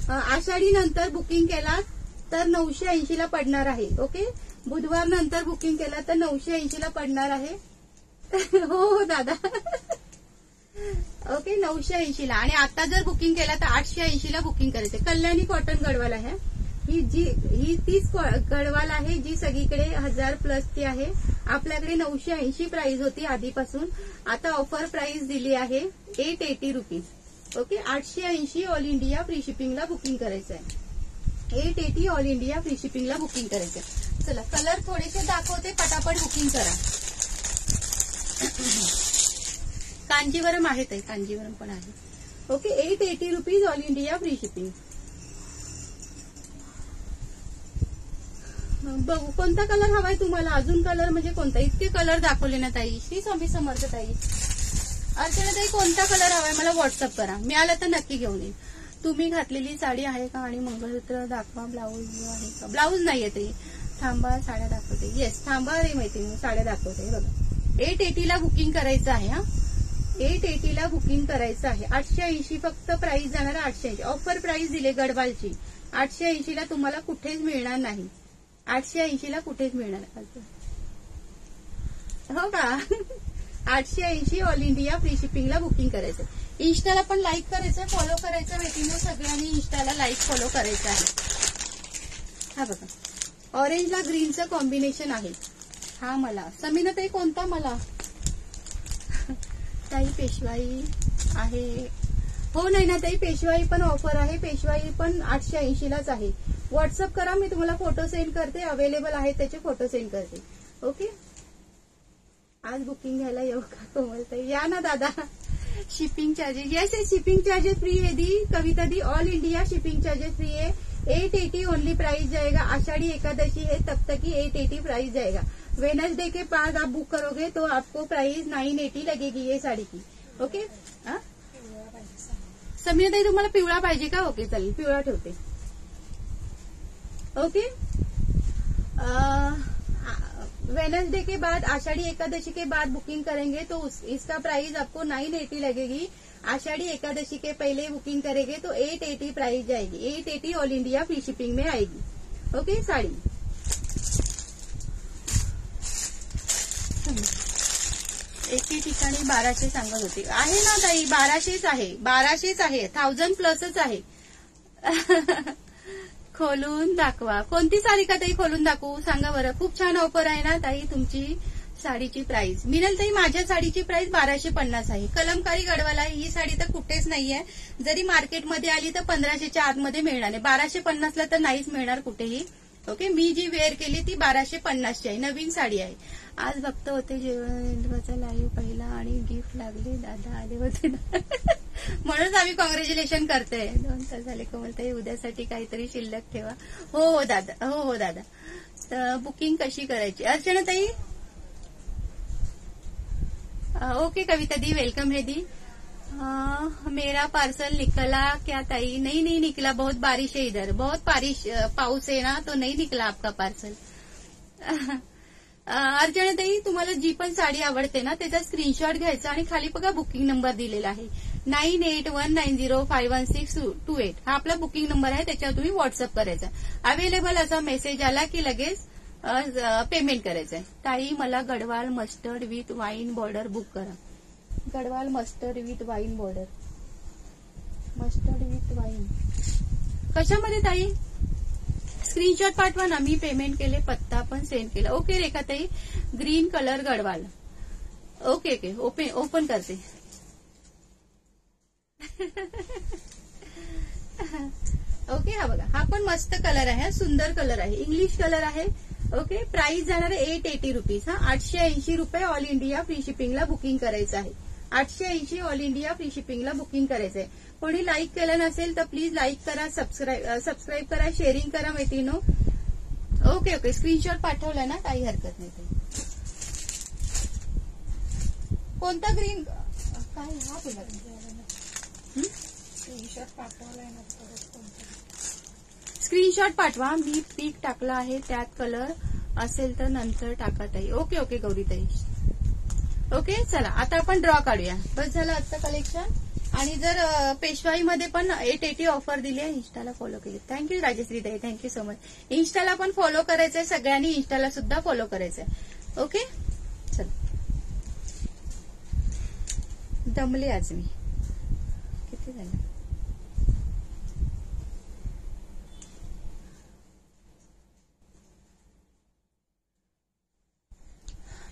आहे आषाढी नंतर बुकिंग केला तर नऊशे ऐंशीला पडणार आहे ओके बुधवार नंतर बुकिंग केला तर नऊशे ऐंशीला पडणार आहे. हो हो दादा. ओके नऊशे ऐंशीला. आणि आता जर बुकिंग केला तर आठशे ऐंशीला बुकिंग करायचं कल्याणी कॉटन गडवाल आहे. ही जी ही तीच को- गडवाल आहे जी सगळीकडे हजार प्लसची आहे. आपल्याकडे नऊशे ऐंशी प्राइस होती आधीपासून. आता ऑफर प्राइस दिली आहे एट एटी रुपीज ओके आठशे ऐंशी ऑल इंडिया फ्री शिपिंगला बुकिंग करायचं आहे eight eighty all India free शिपिंगला booking करायचं आहे चला कलर थोडेसे दाखवते पटापट बुकिंग करा. कांजीवरम आहे कांजीवरम पण आहे. Okay eight eighty rupees all India free shipping बघू कोणता कलर हवाय तुम्हाला? अजून कलर म्हणजे कोणता? इतके कलर दाखवले ना ताई. श्री स्वामी समर्थ ताई. अर्चना ताई कोणता कलर हवाय? मला व्हॉट्सअप करा. मी आला तर नक्की घेऊन येईन. तुम्ही घातलेली साडी आहे का? आणि मंगळसूत्र दाखवा. ब्लाऊज आहे का? ब्लाऊज नाहीये ताई. थांबा साड्या दाखवते. येस थांबा रे माहिती मी साड्या दाखवते. बघा. एट एटीला बुकिंग करायचं आहे हा. एट एटीला बुकिंग करायचं आहे. आठशे ऐंशी फक्त प्राइस जाणार आठशे ऐंशी. ऑफर प्राइस दिले गडवालची. आठशे ऐंशीला तुम्हाला कुठेच मिळणार नाही. आठशे ऐंशीला कुठेच मिळणार? हो का? आठशे ऐंशी ऑल इंडिया फ्री शिपिंगला बुकिंग करायचं. इन्स्टाला पण लाईक करायचं फॉलो करायचं वेटिंग सगळ्यांनी इन्स्टाला लाईक फॉलो करायचं आहे. हा बघा. ऑरेंजला ग्रीनचं कॉम्बिनेशन आहे. हा मला. समीनाताई कोणता मला? ताई पेशवाई आहे. हो नाही ना ताई पेशवाई पण ऑफर आहे. पेशवाई पण आठशे ऐंशीलाच आहे. व्हॉट्सअप करा मी तुम्हाला फोटो सेंड करते. अवेलेबल आहे त्याचे फोटो सेंड करते. ओके आज बुकिंग घ्यायला येऊ का कोमलताई या ना दादा. Shipping charges yes yes shipping charges free है दी. कविता दी all India shipping charges free है एट एटी ओनली प्राइस जाएगा. आषाढ़ी एकादशी है तब तक ही एट एटी प्राइस जाएगा. वेनसडे के बाद आप बुक करोगे तो आपको प्राइस नाइन एटी लगेगी ये साड़ी की. ओके हाँ? समीरताई तुम्हाला पिवळा पाहिजे का? ओके चालेल पिवळा ओके? वेनसडे के बाद आषाढ़ी एकादशी के बाद बुकिंग करेंगे तो उस, इसका प्राइस आपको नाइन एटी लगेगी। आषाढ़ी एकादशी के पहले बुकिंग करेंगे तो एट एटी प्राइस जाएगी। Eight eighty all India free shipping में आएगी। ओके साड़ी? एके ठिकाणी बाराशे सांगत होते. आहे ना ताई बाराशेच आहे बाराशेच आहे थाउजंड प्लसच आहे. खोलून दाखवा. कोणती साडी का ताई खोलून दाखवू? सांगा बरं. खूप छान ऑफर आहे ना ताई तुमची साडीची प्राइस मिनल ताई माझ्या साडीची प्राइस बाराशे पन्नास आहे. कलमकारी गडवाला आहे. ही साडी तर कुठेच नाहीये. जरी मार्केटमध्ये आली तर पंधराशेच्या आतमध्ये मिळणार नाही बाराशे पन्नासला तर नाहीच मिळणार कुठेही. ओके मी जी वेअर केली ती बाराशे पन्नासची आहे. नवीन साडी आहे. आज बघत होते जेवणाचा लाईव्ह पहिला आणि गिफ्ट लागले दादा आले होते. म्हणूनच आम्ही कॉंग्रॅच्युलेशन करते दोन तास झाले कोमलताई उद्यासाठी काहीतरी शिल्लक ठेवा. हो हो दादा. हो हो दादा. तर बुकिंग कशी करायची? अर्चना ताई ओके कविता दी वेलकम है दी. मेरा पार्सल निकला क्या ताई? नहीं नहीं निकला बहुत बारिश है इधर. बहुत बारिश पाउस पाऊस है ना तो नहीं निकला आपका पार्सल अर्चनाताई तुम्हाला जी पण साडी आवडते ना त्याचा स्क्रीनशॉट घ्यायचा आणि खाली बघा बुकिंग नंबर दिलेला आहे. Nine eight one nine zero five one six two eight हा आपला बुकिंग नंबर आहे त्याच्यावर तुम्ही व्हॉट्सअप करायचा. अवेलेबल असा मेसेज आला की लगेच पेमेंट करायचं आहे ताई मला Gadwal mustard with wine border book करा. Gadwal mustard with wine border mustard with wine कशामध्ये ताई? स्क्रीनशॉट पाठवा ना. मी पेमेंट केले पत्ता पण सेंड केला. ओके रेखाताई. Green colour Gadwal. Okay okay open open करते. ओके हा बघा. हा पण मस्त कलर आहे. हा सुंदर कलर आहे. इंग्लिश कलर आहे. ओके प्राइस जाणार आहे एट एटी रुपीज हा आठशे ऐंशी रुपये ऑल इंडिया फ्री शिपिंगला बुकिंग करायचं आहे. आठशे ऐंशी ऑल इंडिया फ्री शिपिंगला बुकिंग करायचं आहे. कोणी लाईक केलं नसेल तर प्लीज लाईक करा सबस्क्राईब सबस्क्राईब करा शेअरिंग करा मैत्रिणो. ओके ओके स्क्रीनशॉट पाठवला ना काही हरकत नाही ताई. कोणता ग्रीन काय हा बोला? स्क्रीनशॉट पाठवलाय ना स्क्रीनशॉट पाठवा. मी पीक टाकला आहे त्यात कलर असेल तर नंतर टाका ताई. ओके ओके गौरी ताई ओके चला आता आपण ड्रॉ काढूया. बस झालं आजचं कलेक्शन आणि जर पेशवाईमध्ये पण एट एटी ऑफर दिली आहे इंस्टाला फॉलो केली. थँक्यू राजश्री दाई थँक्यू सो मच इंस्टाला पण फॉलो करायचंय सगळ्यांनी इंस्टाला सुद्धा फॉलो करायचंय. ओके चल. दमले आज मी. किती झालं?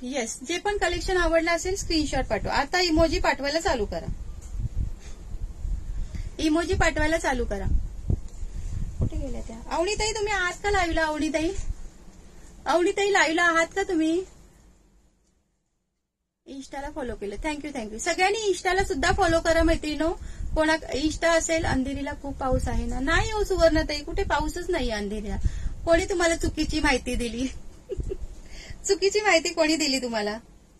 येस जे पण कलेक्शन आवडलं असेल स्क्रीनशॉट पाठवा. आता इमोजी पाठवायला चालू करा. इमोजी पाठवायला चालू करा. कुठे गेल्या त्या? अवनीताई तुम्ही आहात का लाईव्हला अवनीताई? अवनीताई लाईव्हला आहात का तुम्ही? इन्स्टाला फॉलो केलं. थँक्यू थँक्यू सगळ्यांनी इन्स्टाला सुद्धा फॉलो करा मैत्रिणो. कोणा इन्स्टा असेल अंधेरीला खूप पाऊस आहे ना. नाही हो सुवर्णताई कुठे पाऊसच नाही अंधेरीला. कोणी तुम्हाला चुकीची माहिती दिली? चुकीची माहिती कोणी दिली तुम्हाला?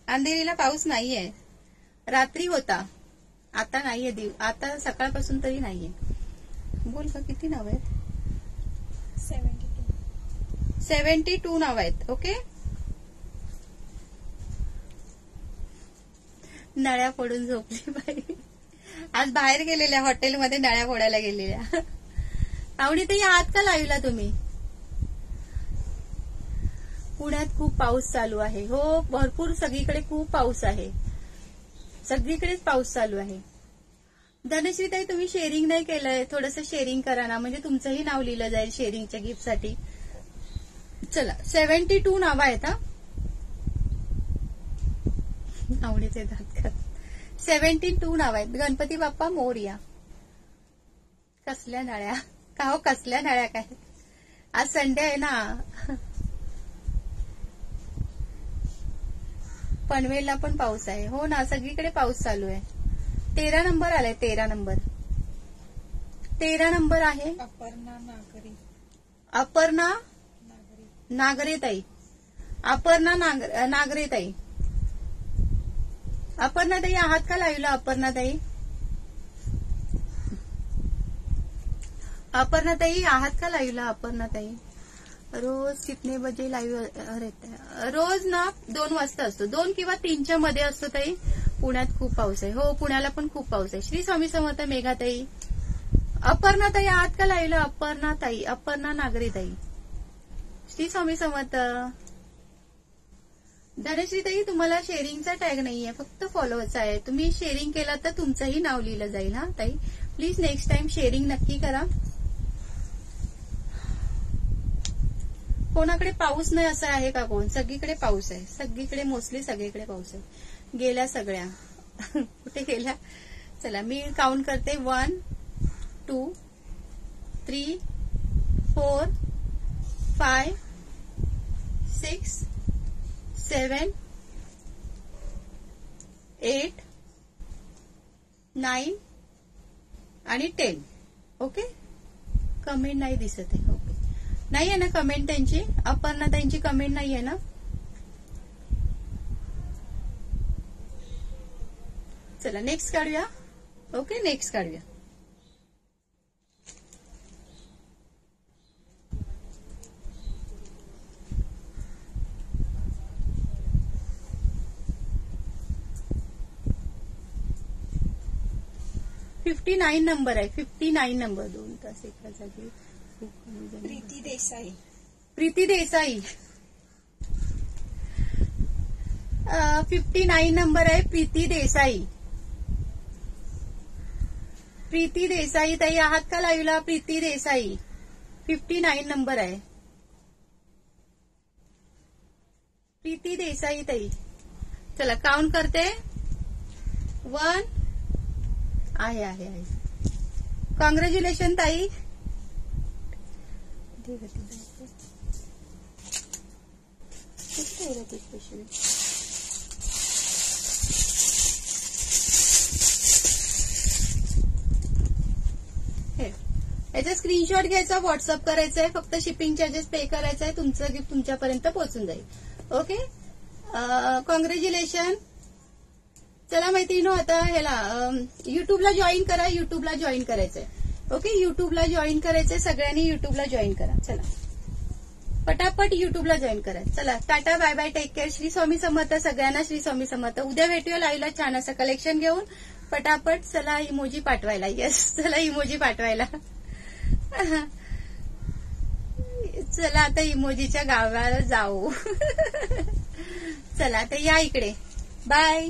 अंधेरीला पाऊस नाहीये. रात्री होता. आता नाहीये दिव. आता सकाळपासून तरी नाहीये. बोल का किती नाव आहेत? सेव्हन्टी टू सेव्हन्टी टू नाव आहेत ओके? नळ्या फोडून झोपली बाई. आज बाहेर गेलेल्या हॉटेलमध्ये नळ्या फोडायला गेलेल्या. आवडी ताई आहात का लाईव्हला तुम्ही? पुण्यात खूप पाऊस चालू आहे. हो भरपूर सगळीकडे खूप पाऊस आहे. सगळीकडेच पाऊस चालू आहे. धनश्री ताई तुम्ही शेअरिंग नाही केलंय. थोडस शेअरिंग करा ना. म्हणजे तुमचंही नाव लिहिलं जाईल शेअरिंगच्या गिफ्टसाठी चला सेव्हन्टी टू नावं आहेत हा. आवडीचे दात सेव्हन्टी टू नाव आहेत. गणपती बाप्पा मोर्या. कसल्या नळ्या? का हो कसल्या नळ्या काय? आज संडे आहे ना. पनवेलला पण पाऊस आहे. हो ना सगळीकडे पाऊस चालू आहे. तेरा नंबर आलाय तेरा नंबर. तेरा नंबर आहे अपर्णा नागरी. अपर्णा नागरी. नागरेताई. अपर्णा नाग- नागरेताई. अपर्णाताई आहात का लाईव्हला अपर्णाताई? अपर्णाताई आहात का लाईव्हला अपर्णाताई? रोज कितने बजे लाईव्ह रहता रोज ना दोन वाजता असतो. दोन किंवा तीनच्या मध्ये असतो ताई. पुण्यात खूप पाऊस आहे. हो पुण्याला पण खूप पाऊस आहे. श्री स्वामी समर्थ मेघाताई अपर्णा ताई आत का लाईव्हला अपर्णाताई अपर्णा नागरीताई श्री स्वामी समर्थ. धनश्री ताई तुम्हाला शेअरिंगचा टॅग नाहीये. फक्त फॉलोअरचा आहे तुम्ही शेअरिंग केलं तर तुमचंही नाव लिहिलं जाईल हा ताई. प्लीज नेक्स्ट टाइम शेअरिंग नक्की करा. कोणाकडे पाऊस नाही असं आहे का कोण? सगळीकडे पाऊस आहे. सगळीकडे मोस्टली सगळीकडे पाऊस आहे. गेल्या सगळ्या. कुठे गेल्या? चला मी काउंट करते. One two three four five six seven eight nine आणि टेन ओके कमेंट नाही दिसत आहे. ओके नाही आहे ना कमेंट त्यांची? अपर्णा त्यांची कमेंट नाही आहे ना? चला नेक्स्ट काढूया. ओके नेक्स्ट काढूया. फिफ्टी नाईन नंबर आहे. फिफ्टी नाईन नंबर दोन तास एका जागी Preeti Desai. Preeti Desai. Fifty nine number आहे प्रीती देसाई. प्रीती देसाई ताई आहात का लाईव्हला Preeti Desai. Fifty nine number आहे. प्रीती देसाई ताई. चला काउंट करते. वन आहे आहे आहे. कॉंग्रॅच्युलेशन ताई. कुठे ते पिशवी? याचा स्क्रीनशॉट घ्यायचा व्हॉट्सअप करायचा आहे फक्त शिपिंग चार्जेस पे करायचा आहे तुमचं गिफ्ट तुमच्यापर्यंत पोहोचून जाईल. ओके कॉंग्रॅच्युलेशन चला मैत्रिणो आता ह्याला युट्यूबला जॉईन करा युट्यूबला जॉईन करायचंय. ओके युट्यूबला जॉईन करायचंय सगळ्यांनी युट्यूबला जॉईन करा. चला. पटापट युट्यूबला जॉईन करा. चला tata bye bye take care Shri Swami Samarth सगळ्यांना श्री स्वामी समर्थ. उद्या भेटूया लाईव्हला छान असं कलेक्शन घेऊन. पटापट चला इमोजी पाठवायला. येस चला इमोजी पाठवायला. चला आता इमोजीच्या गावाला जाऊ. चला आता या इकडे. बाय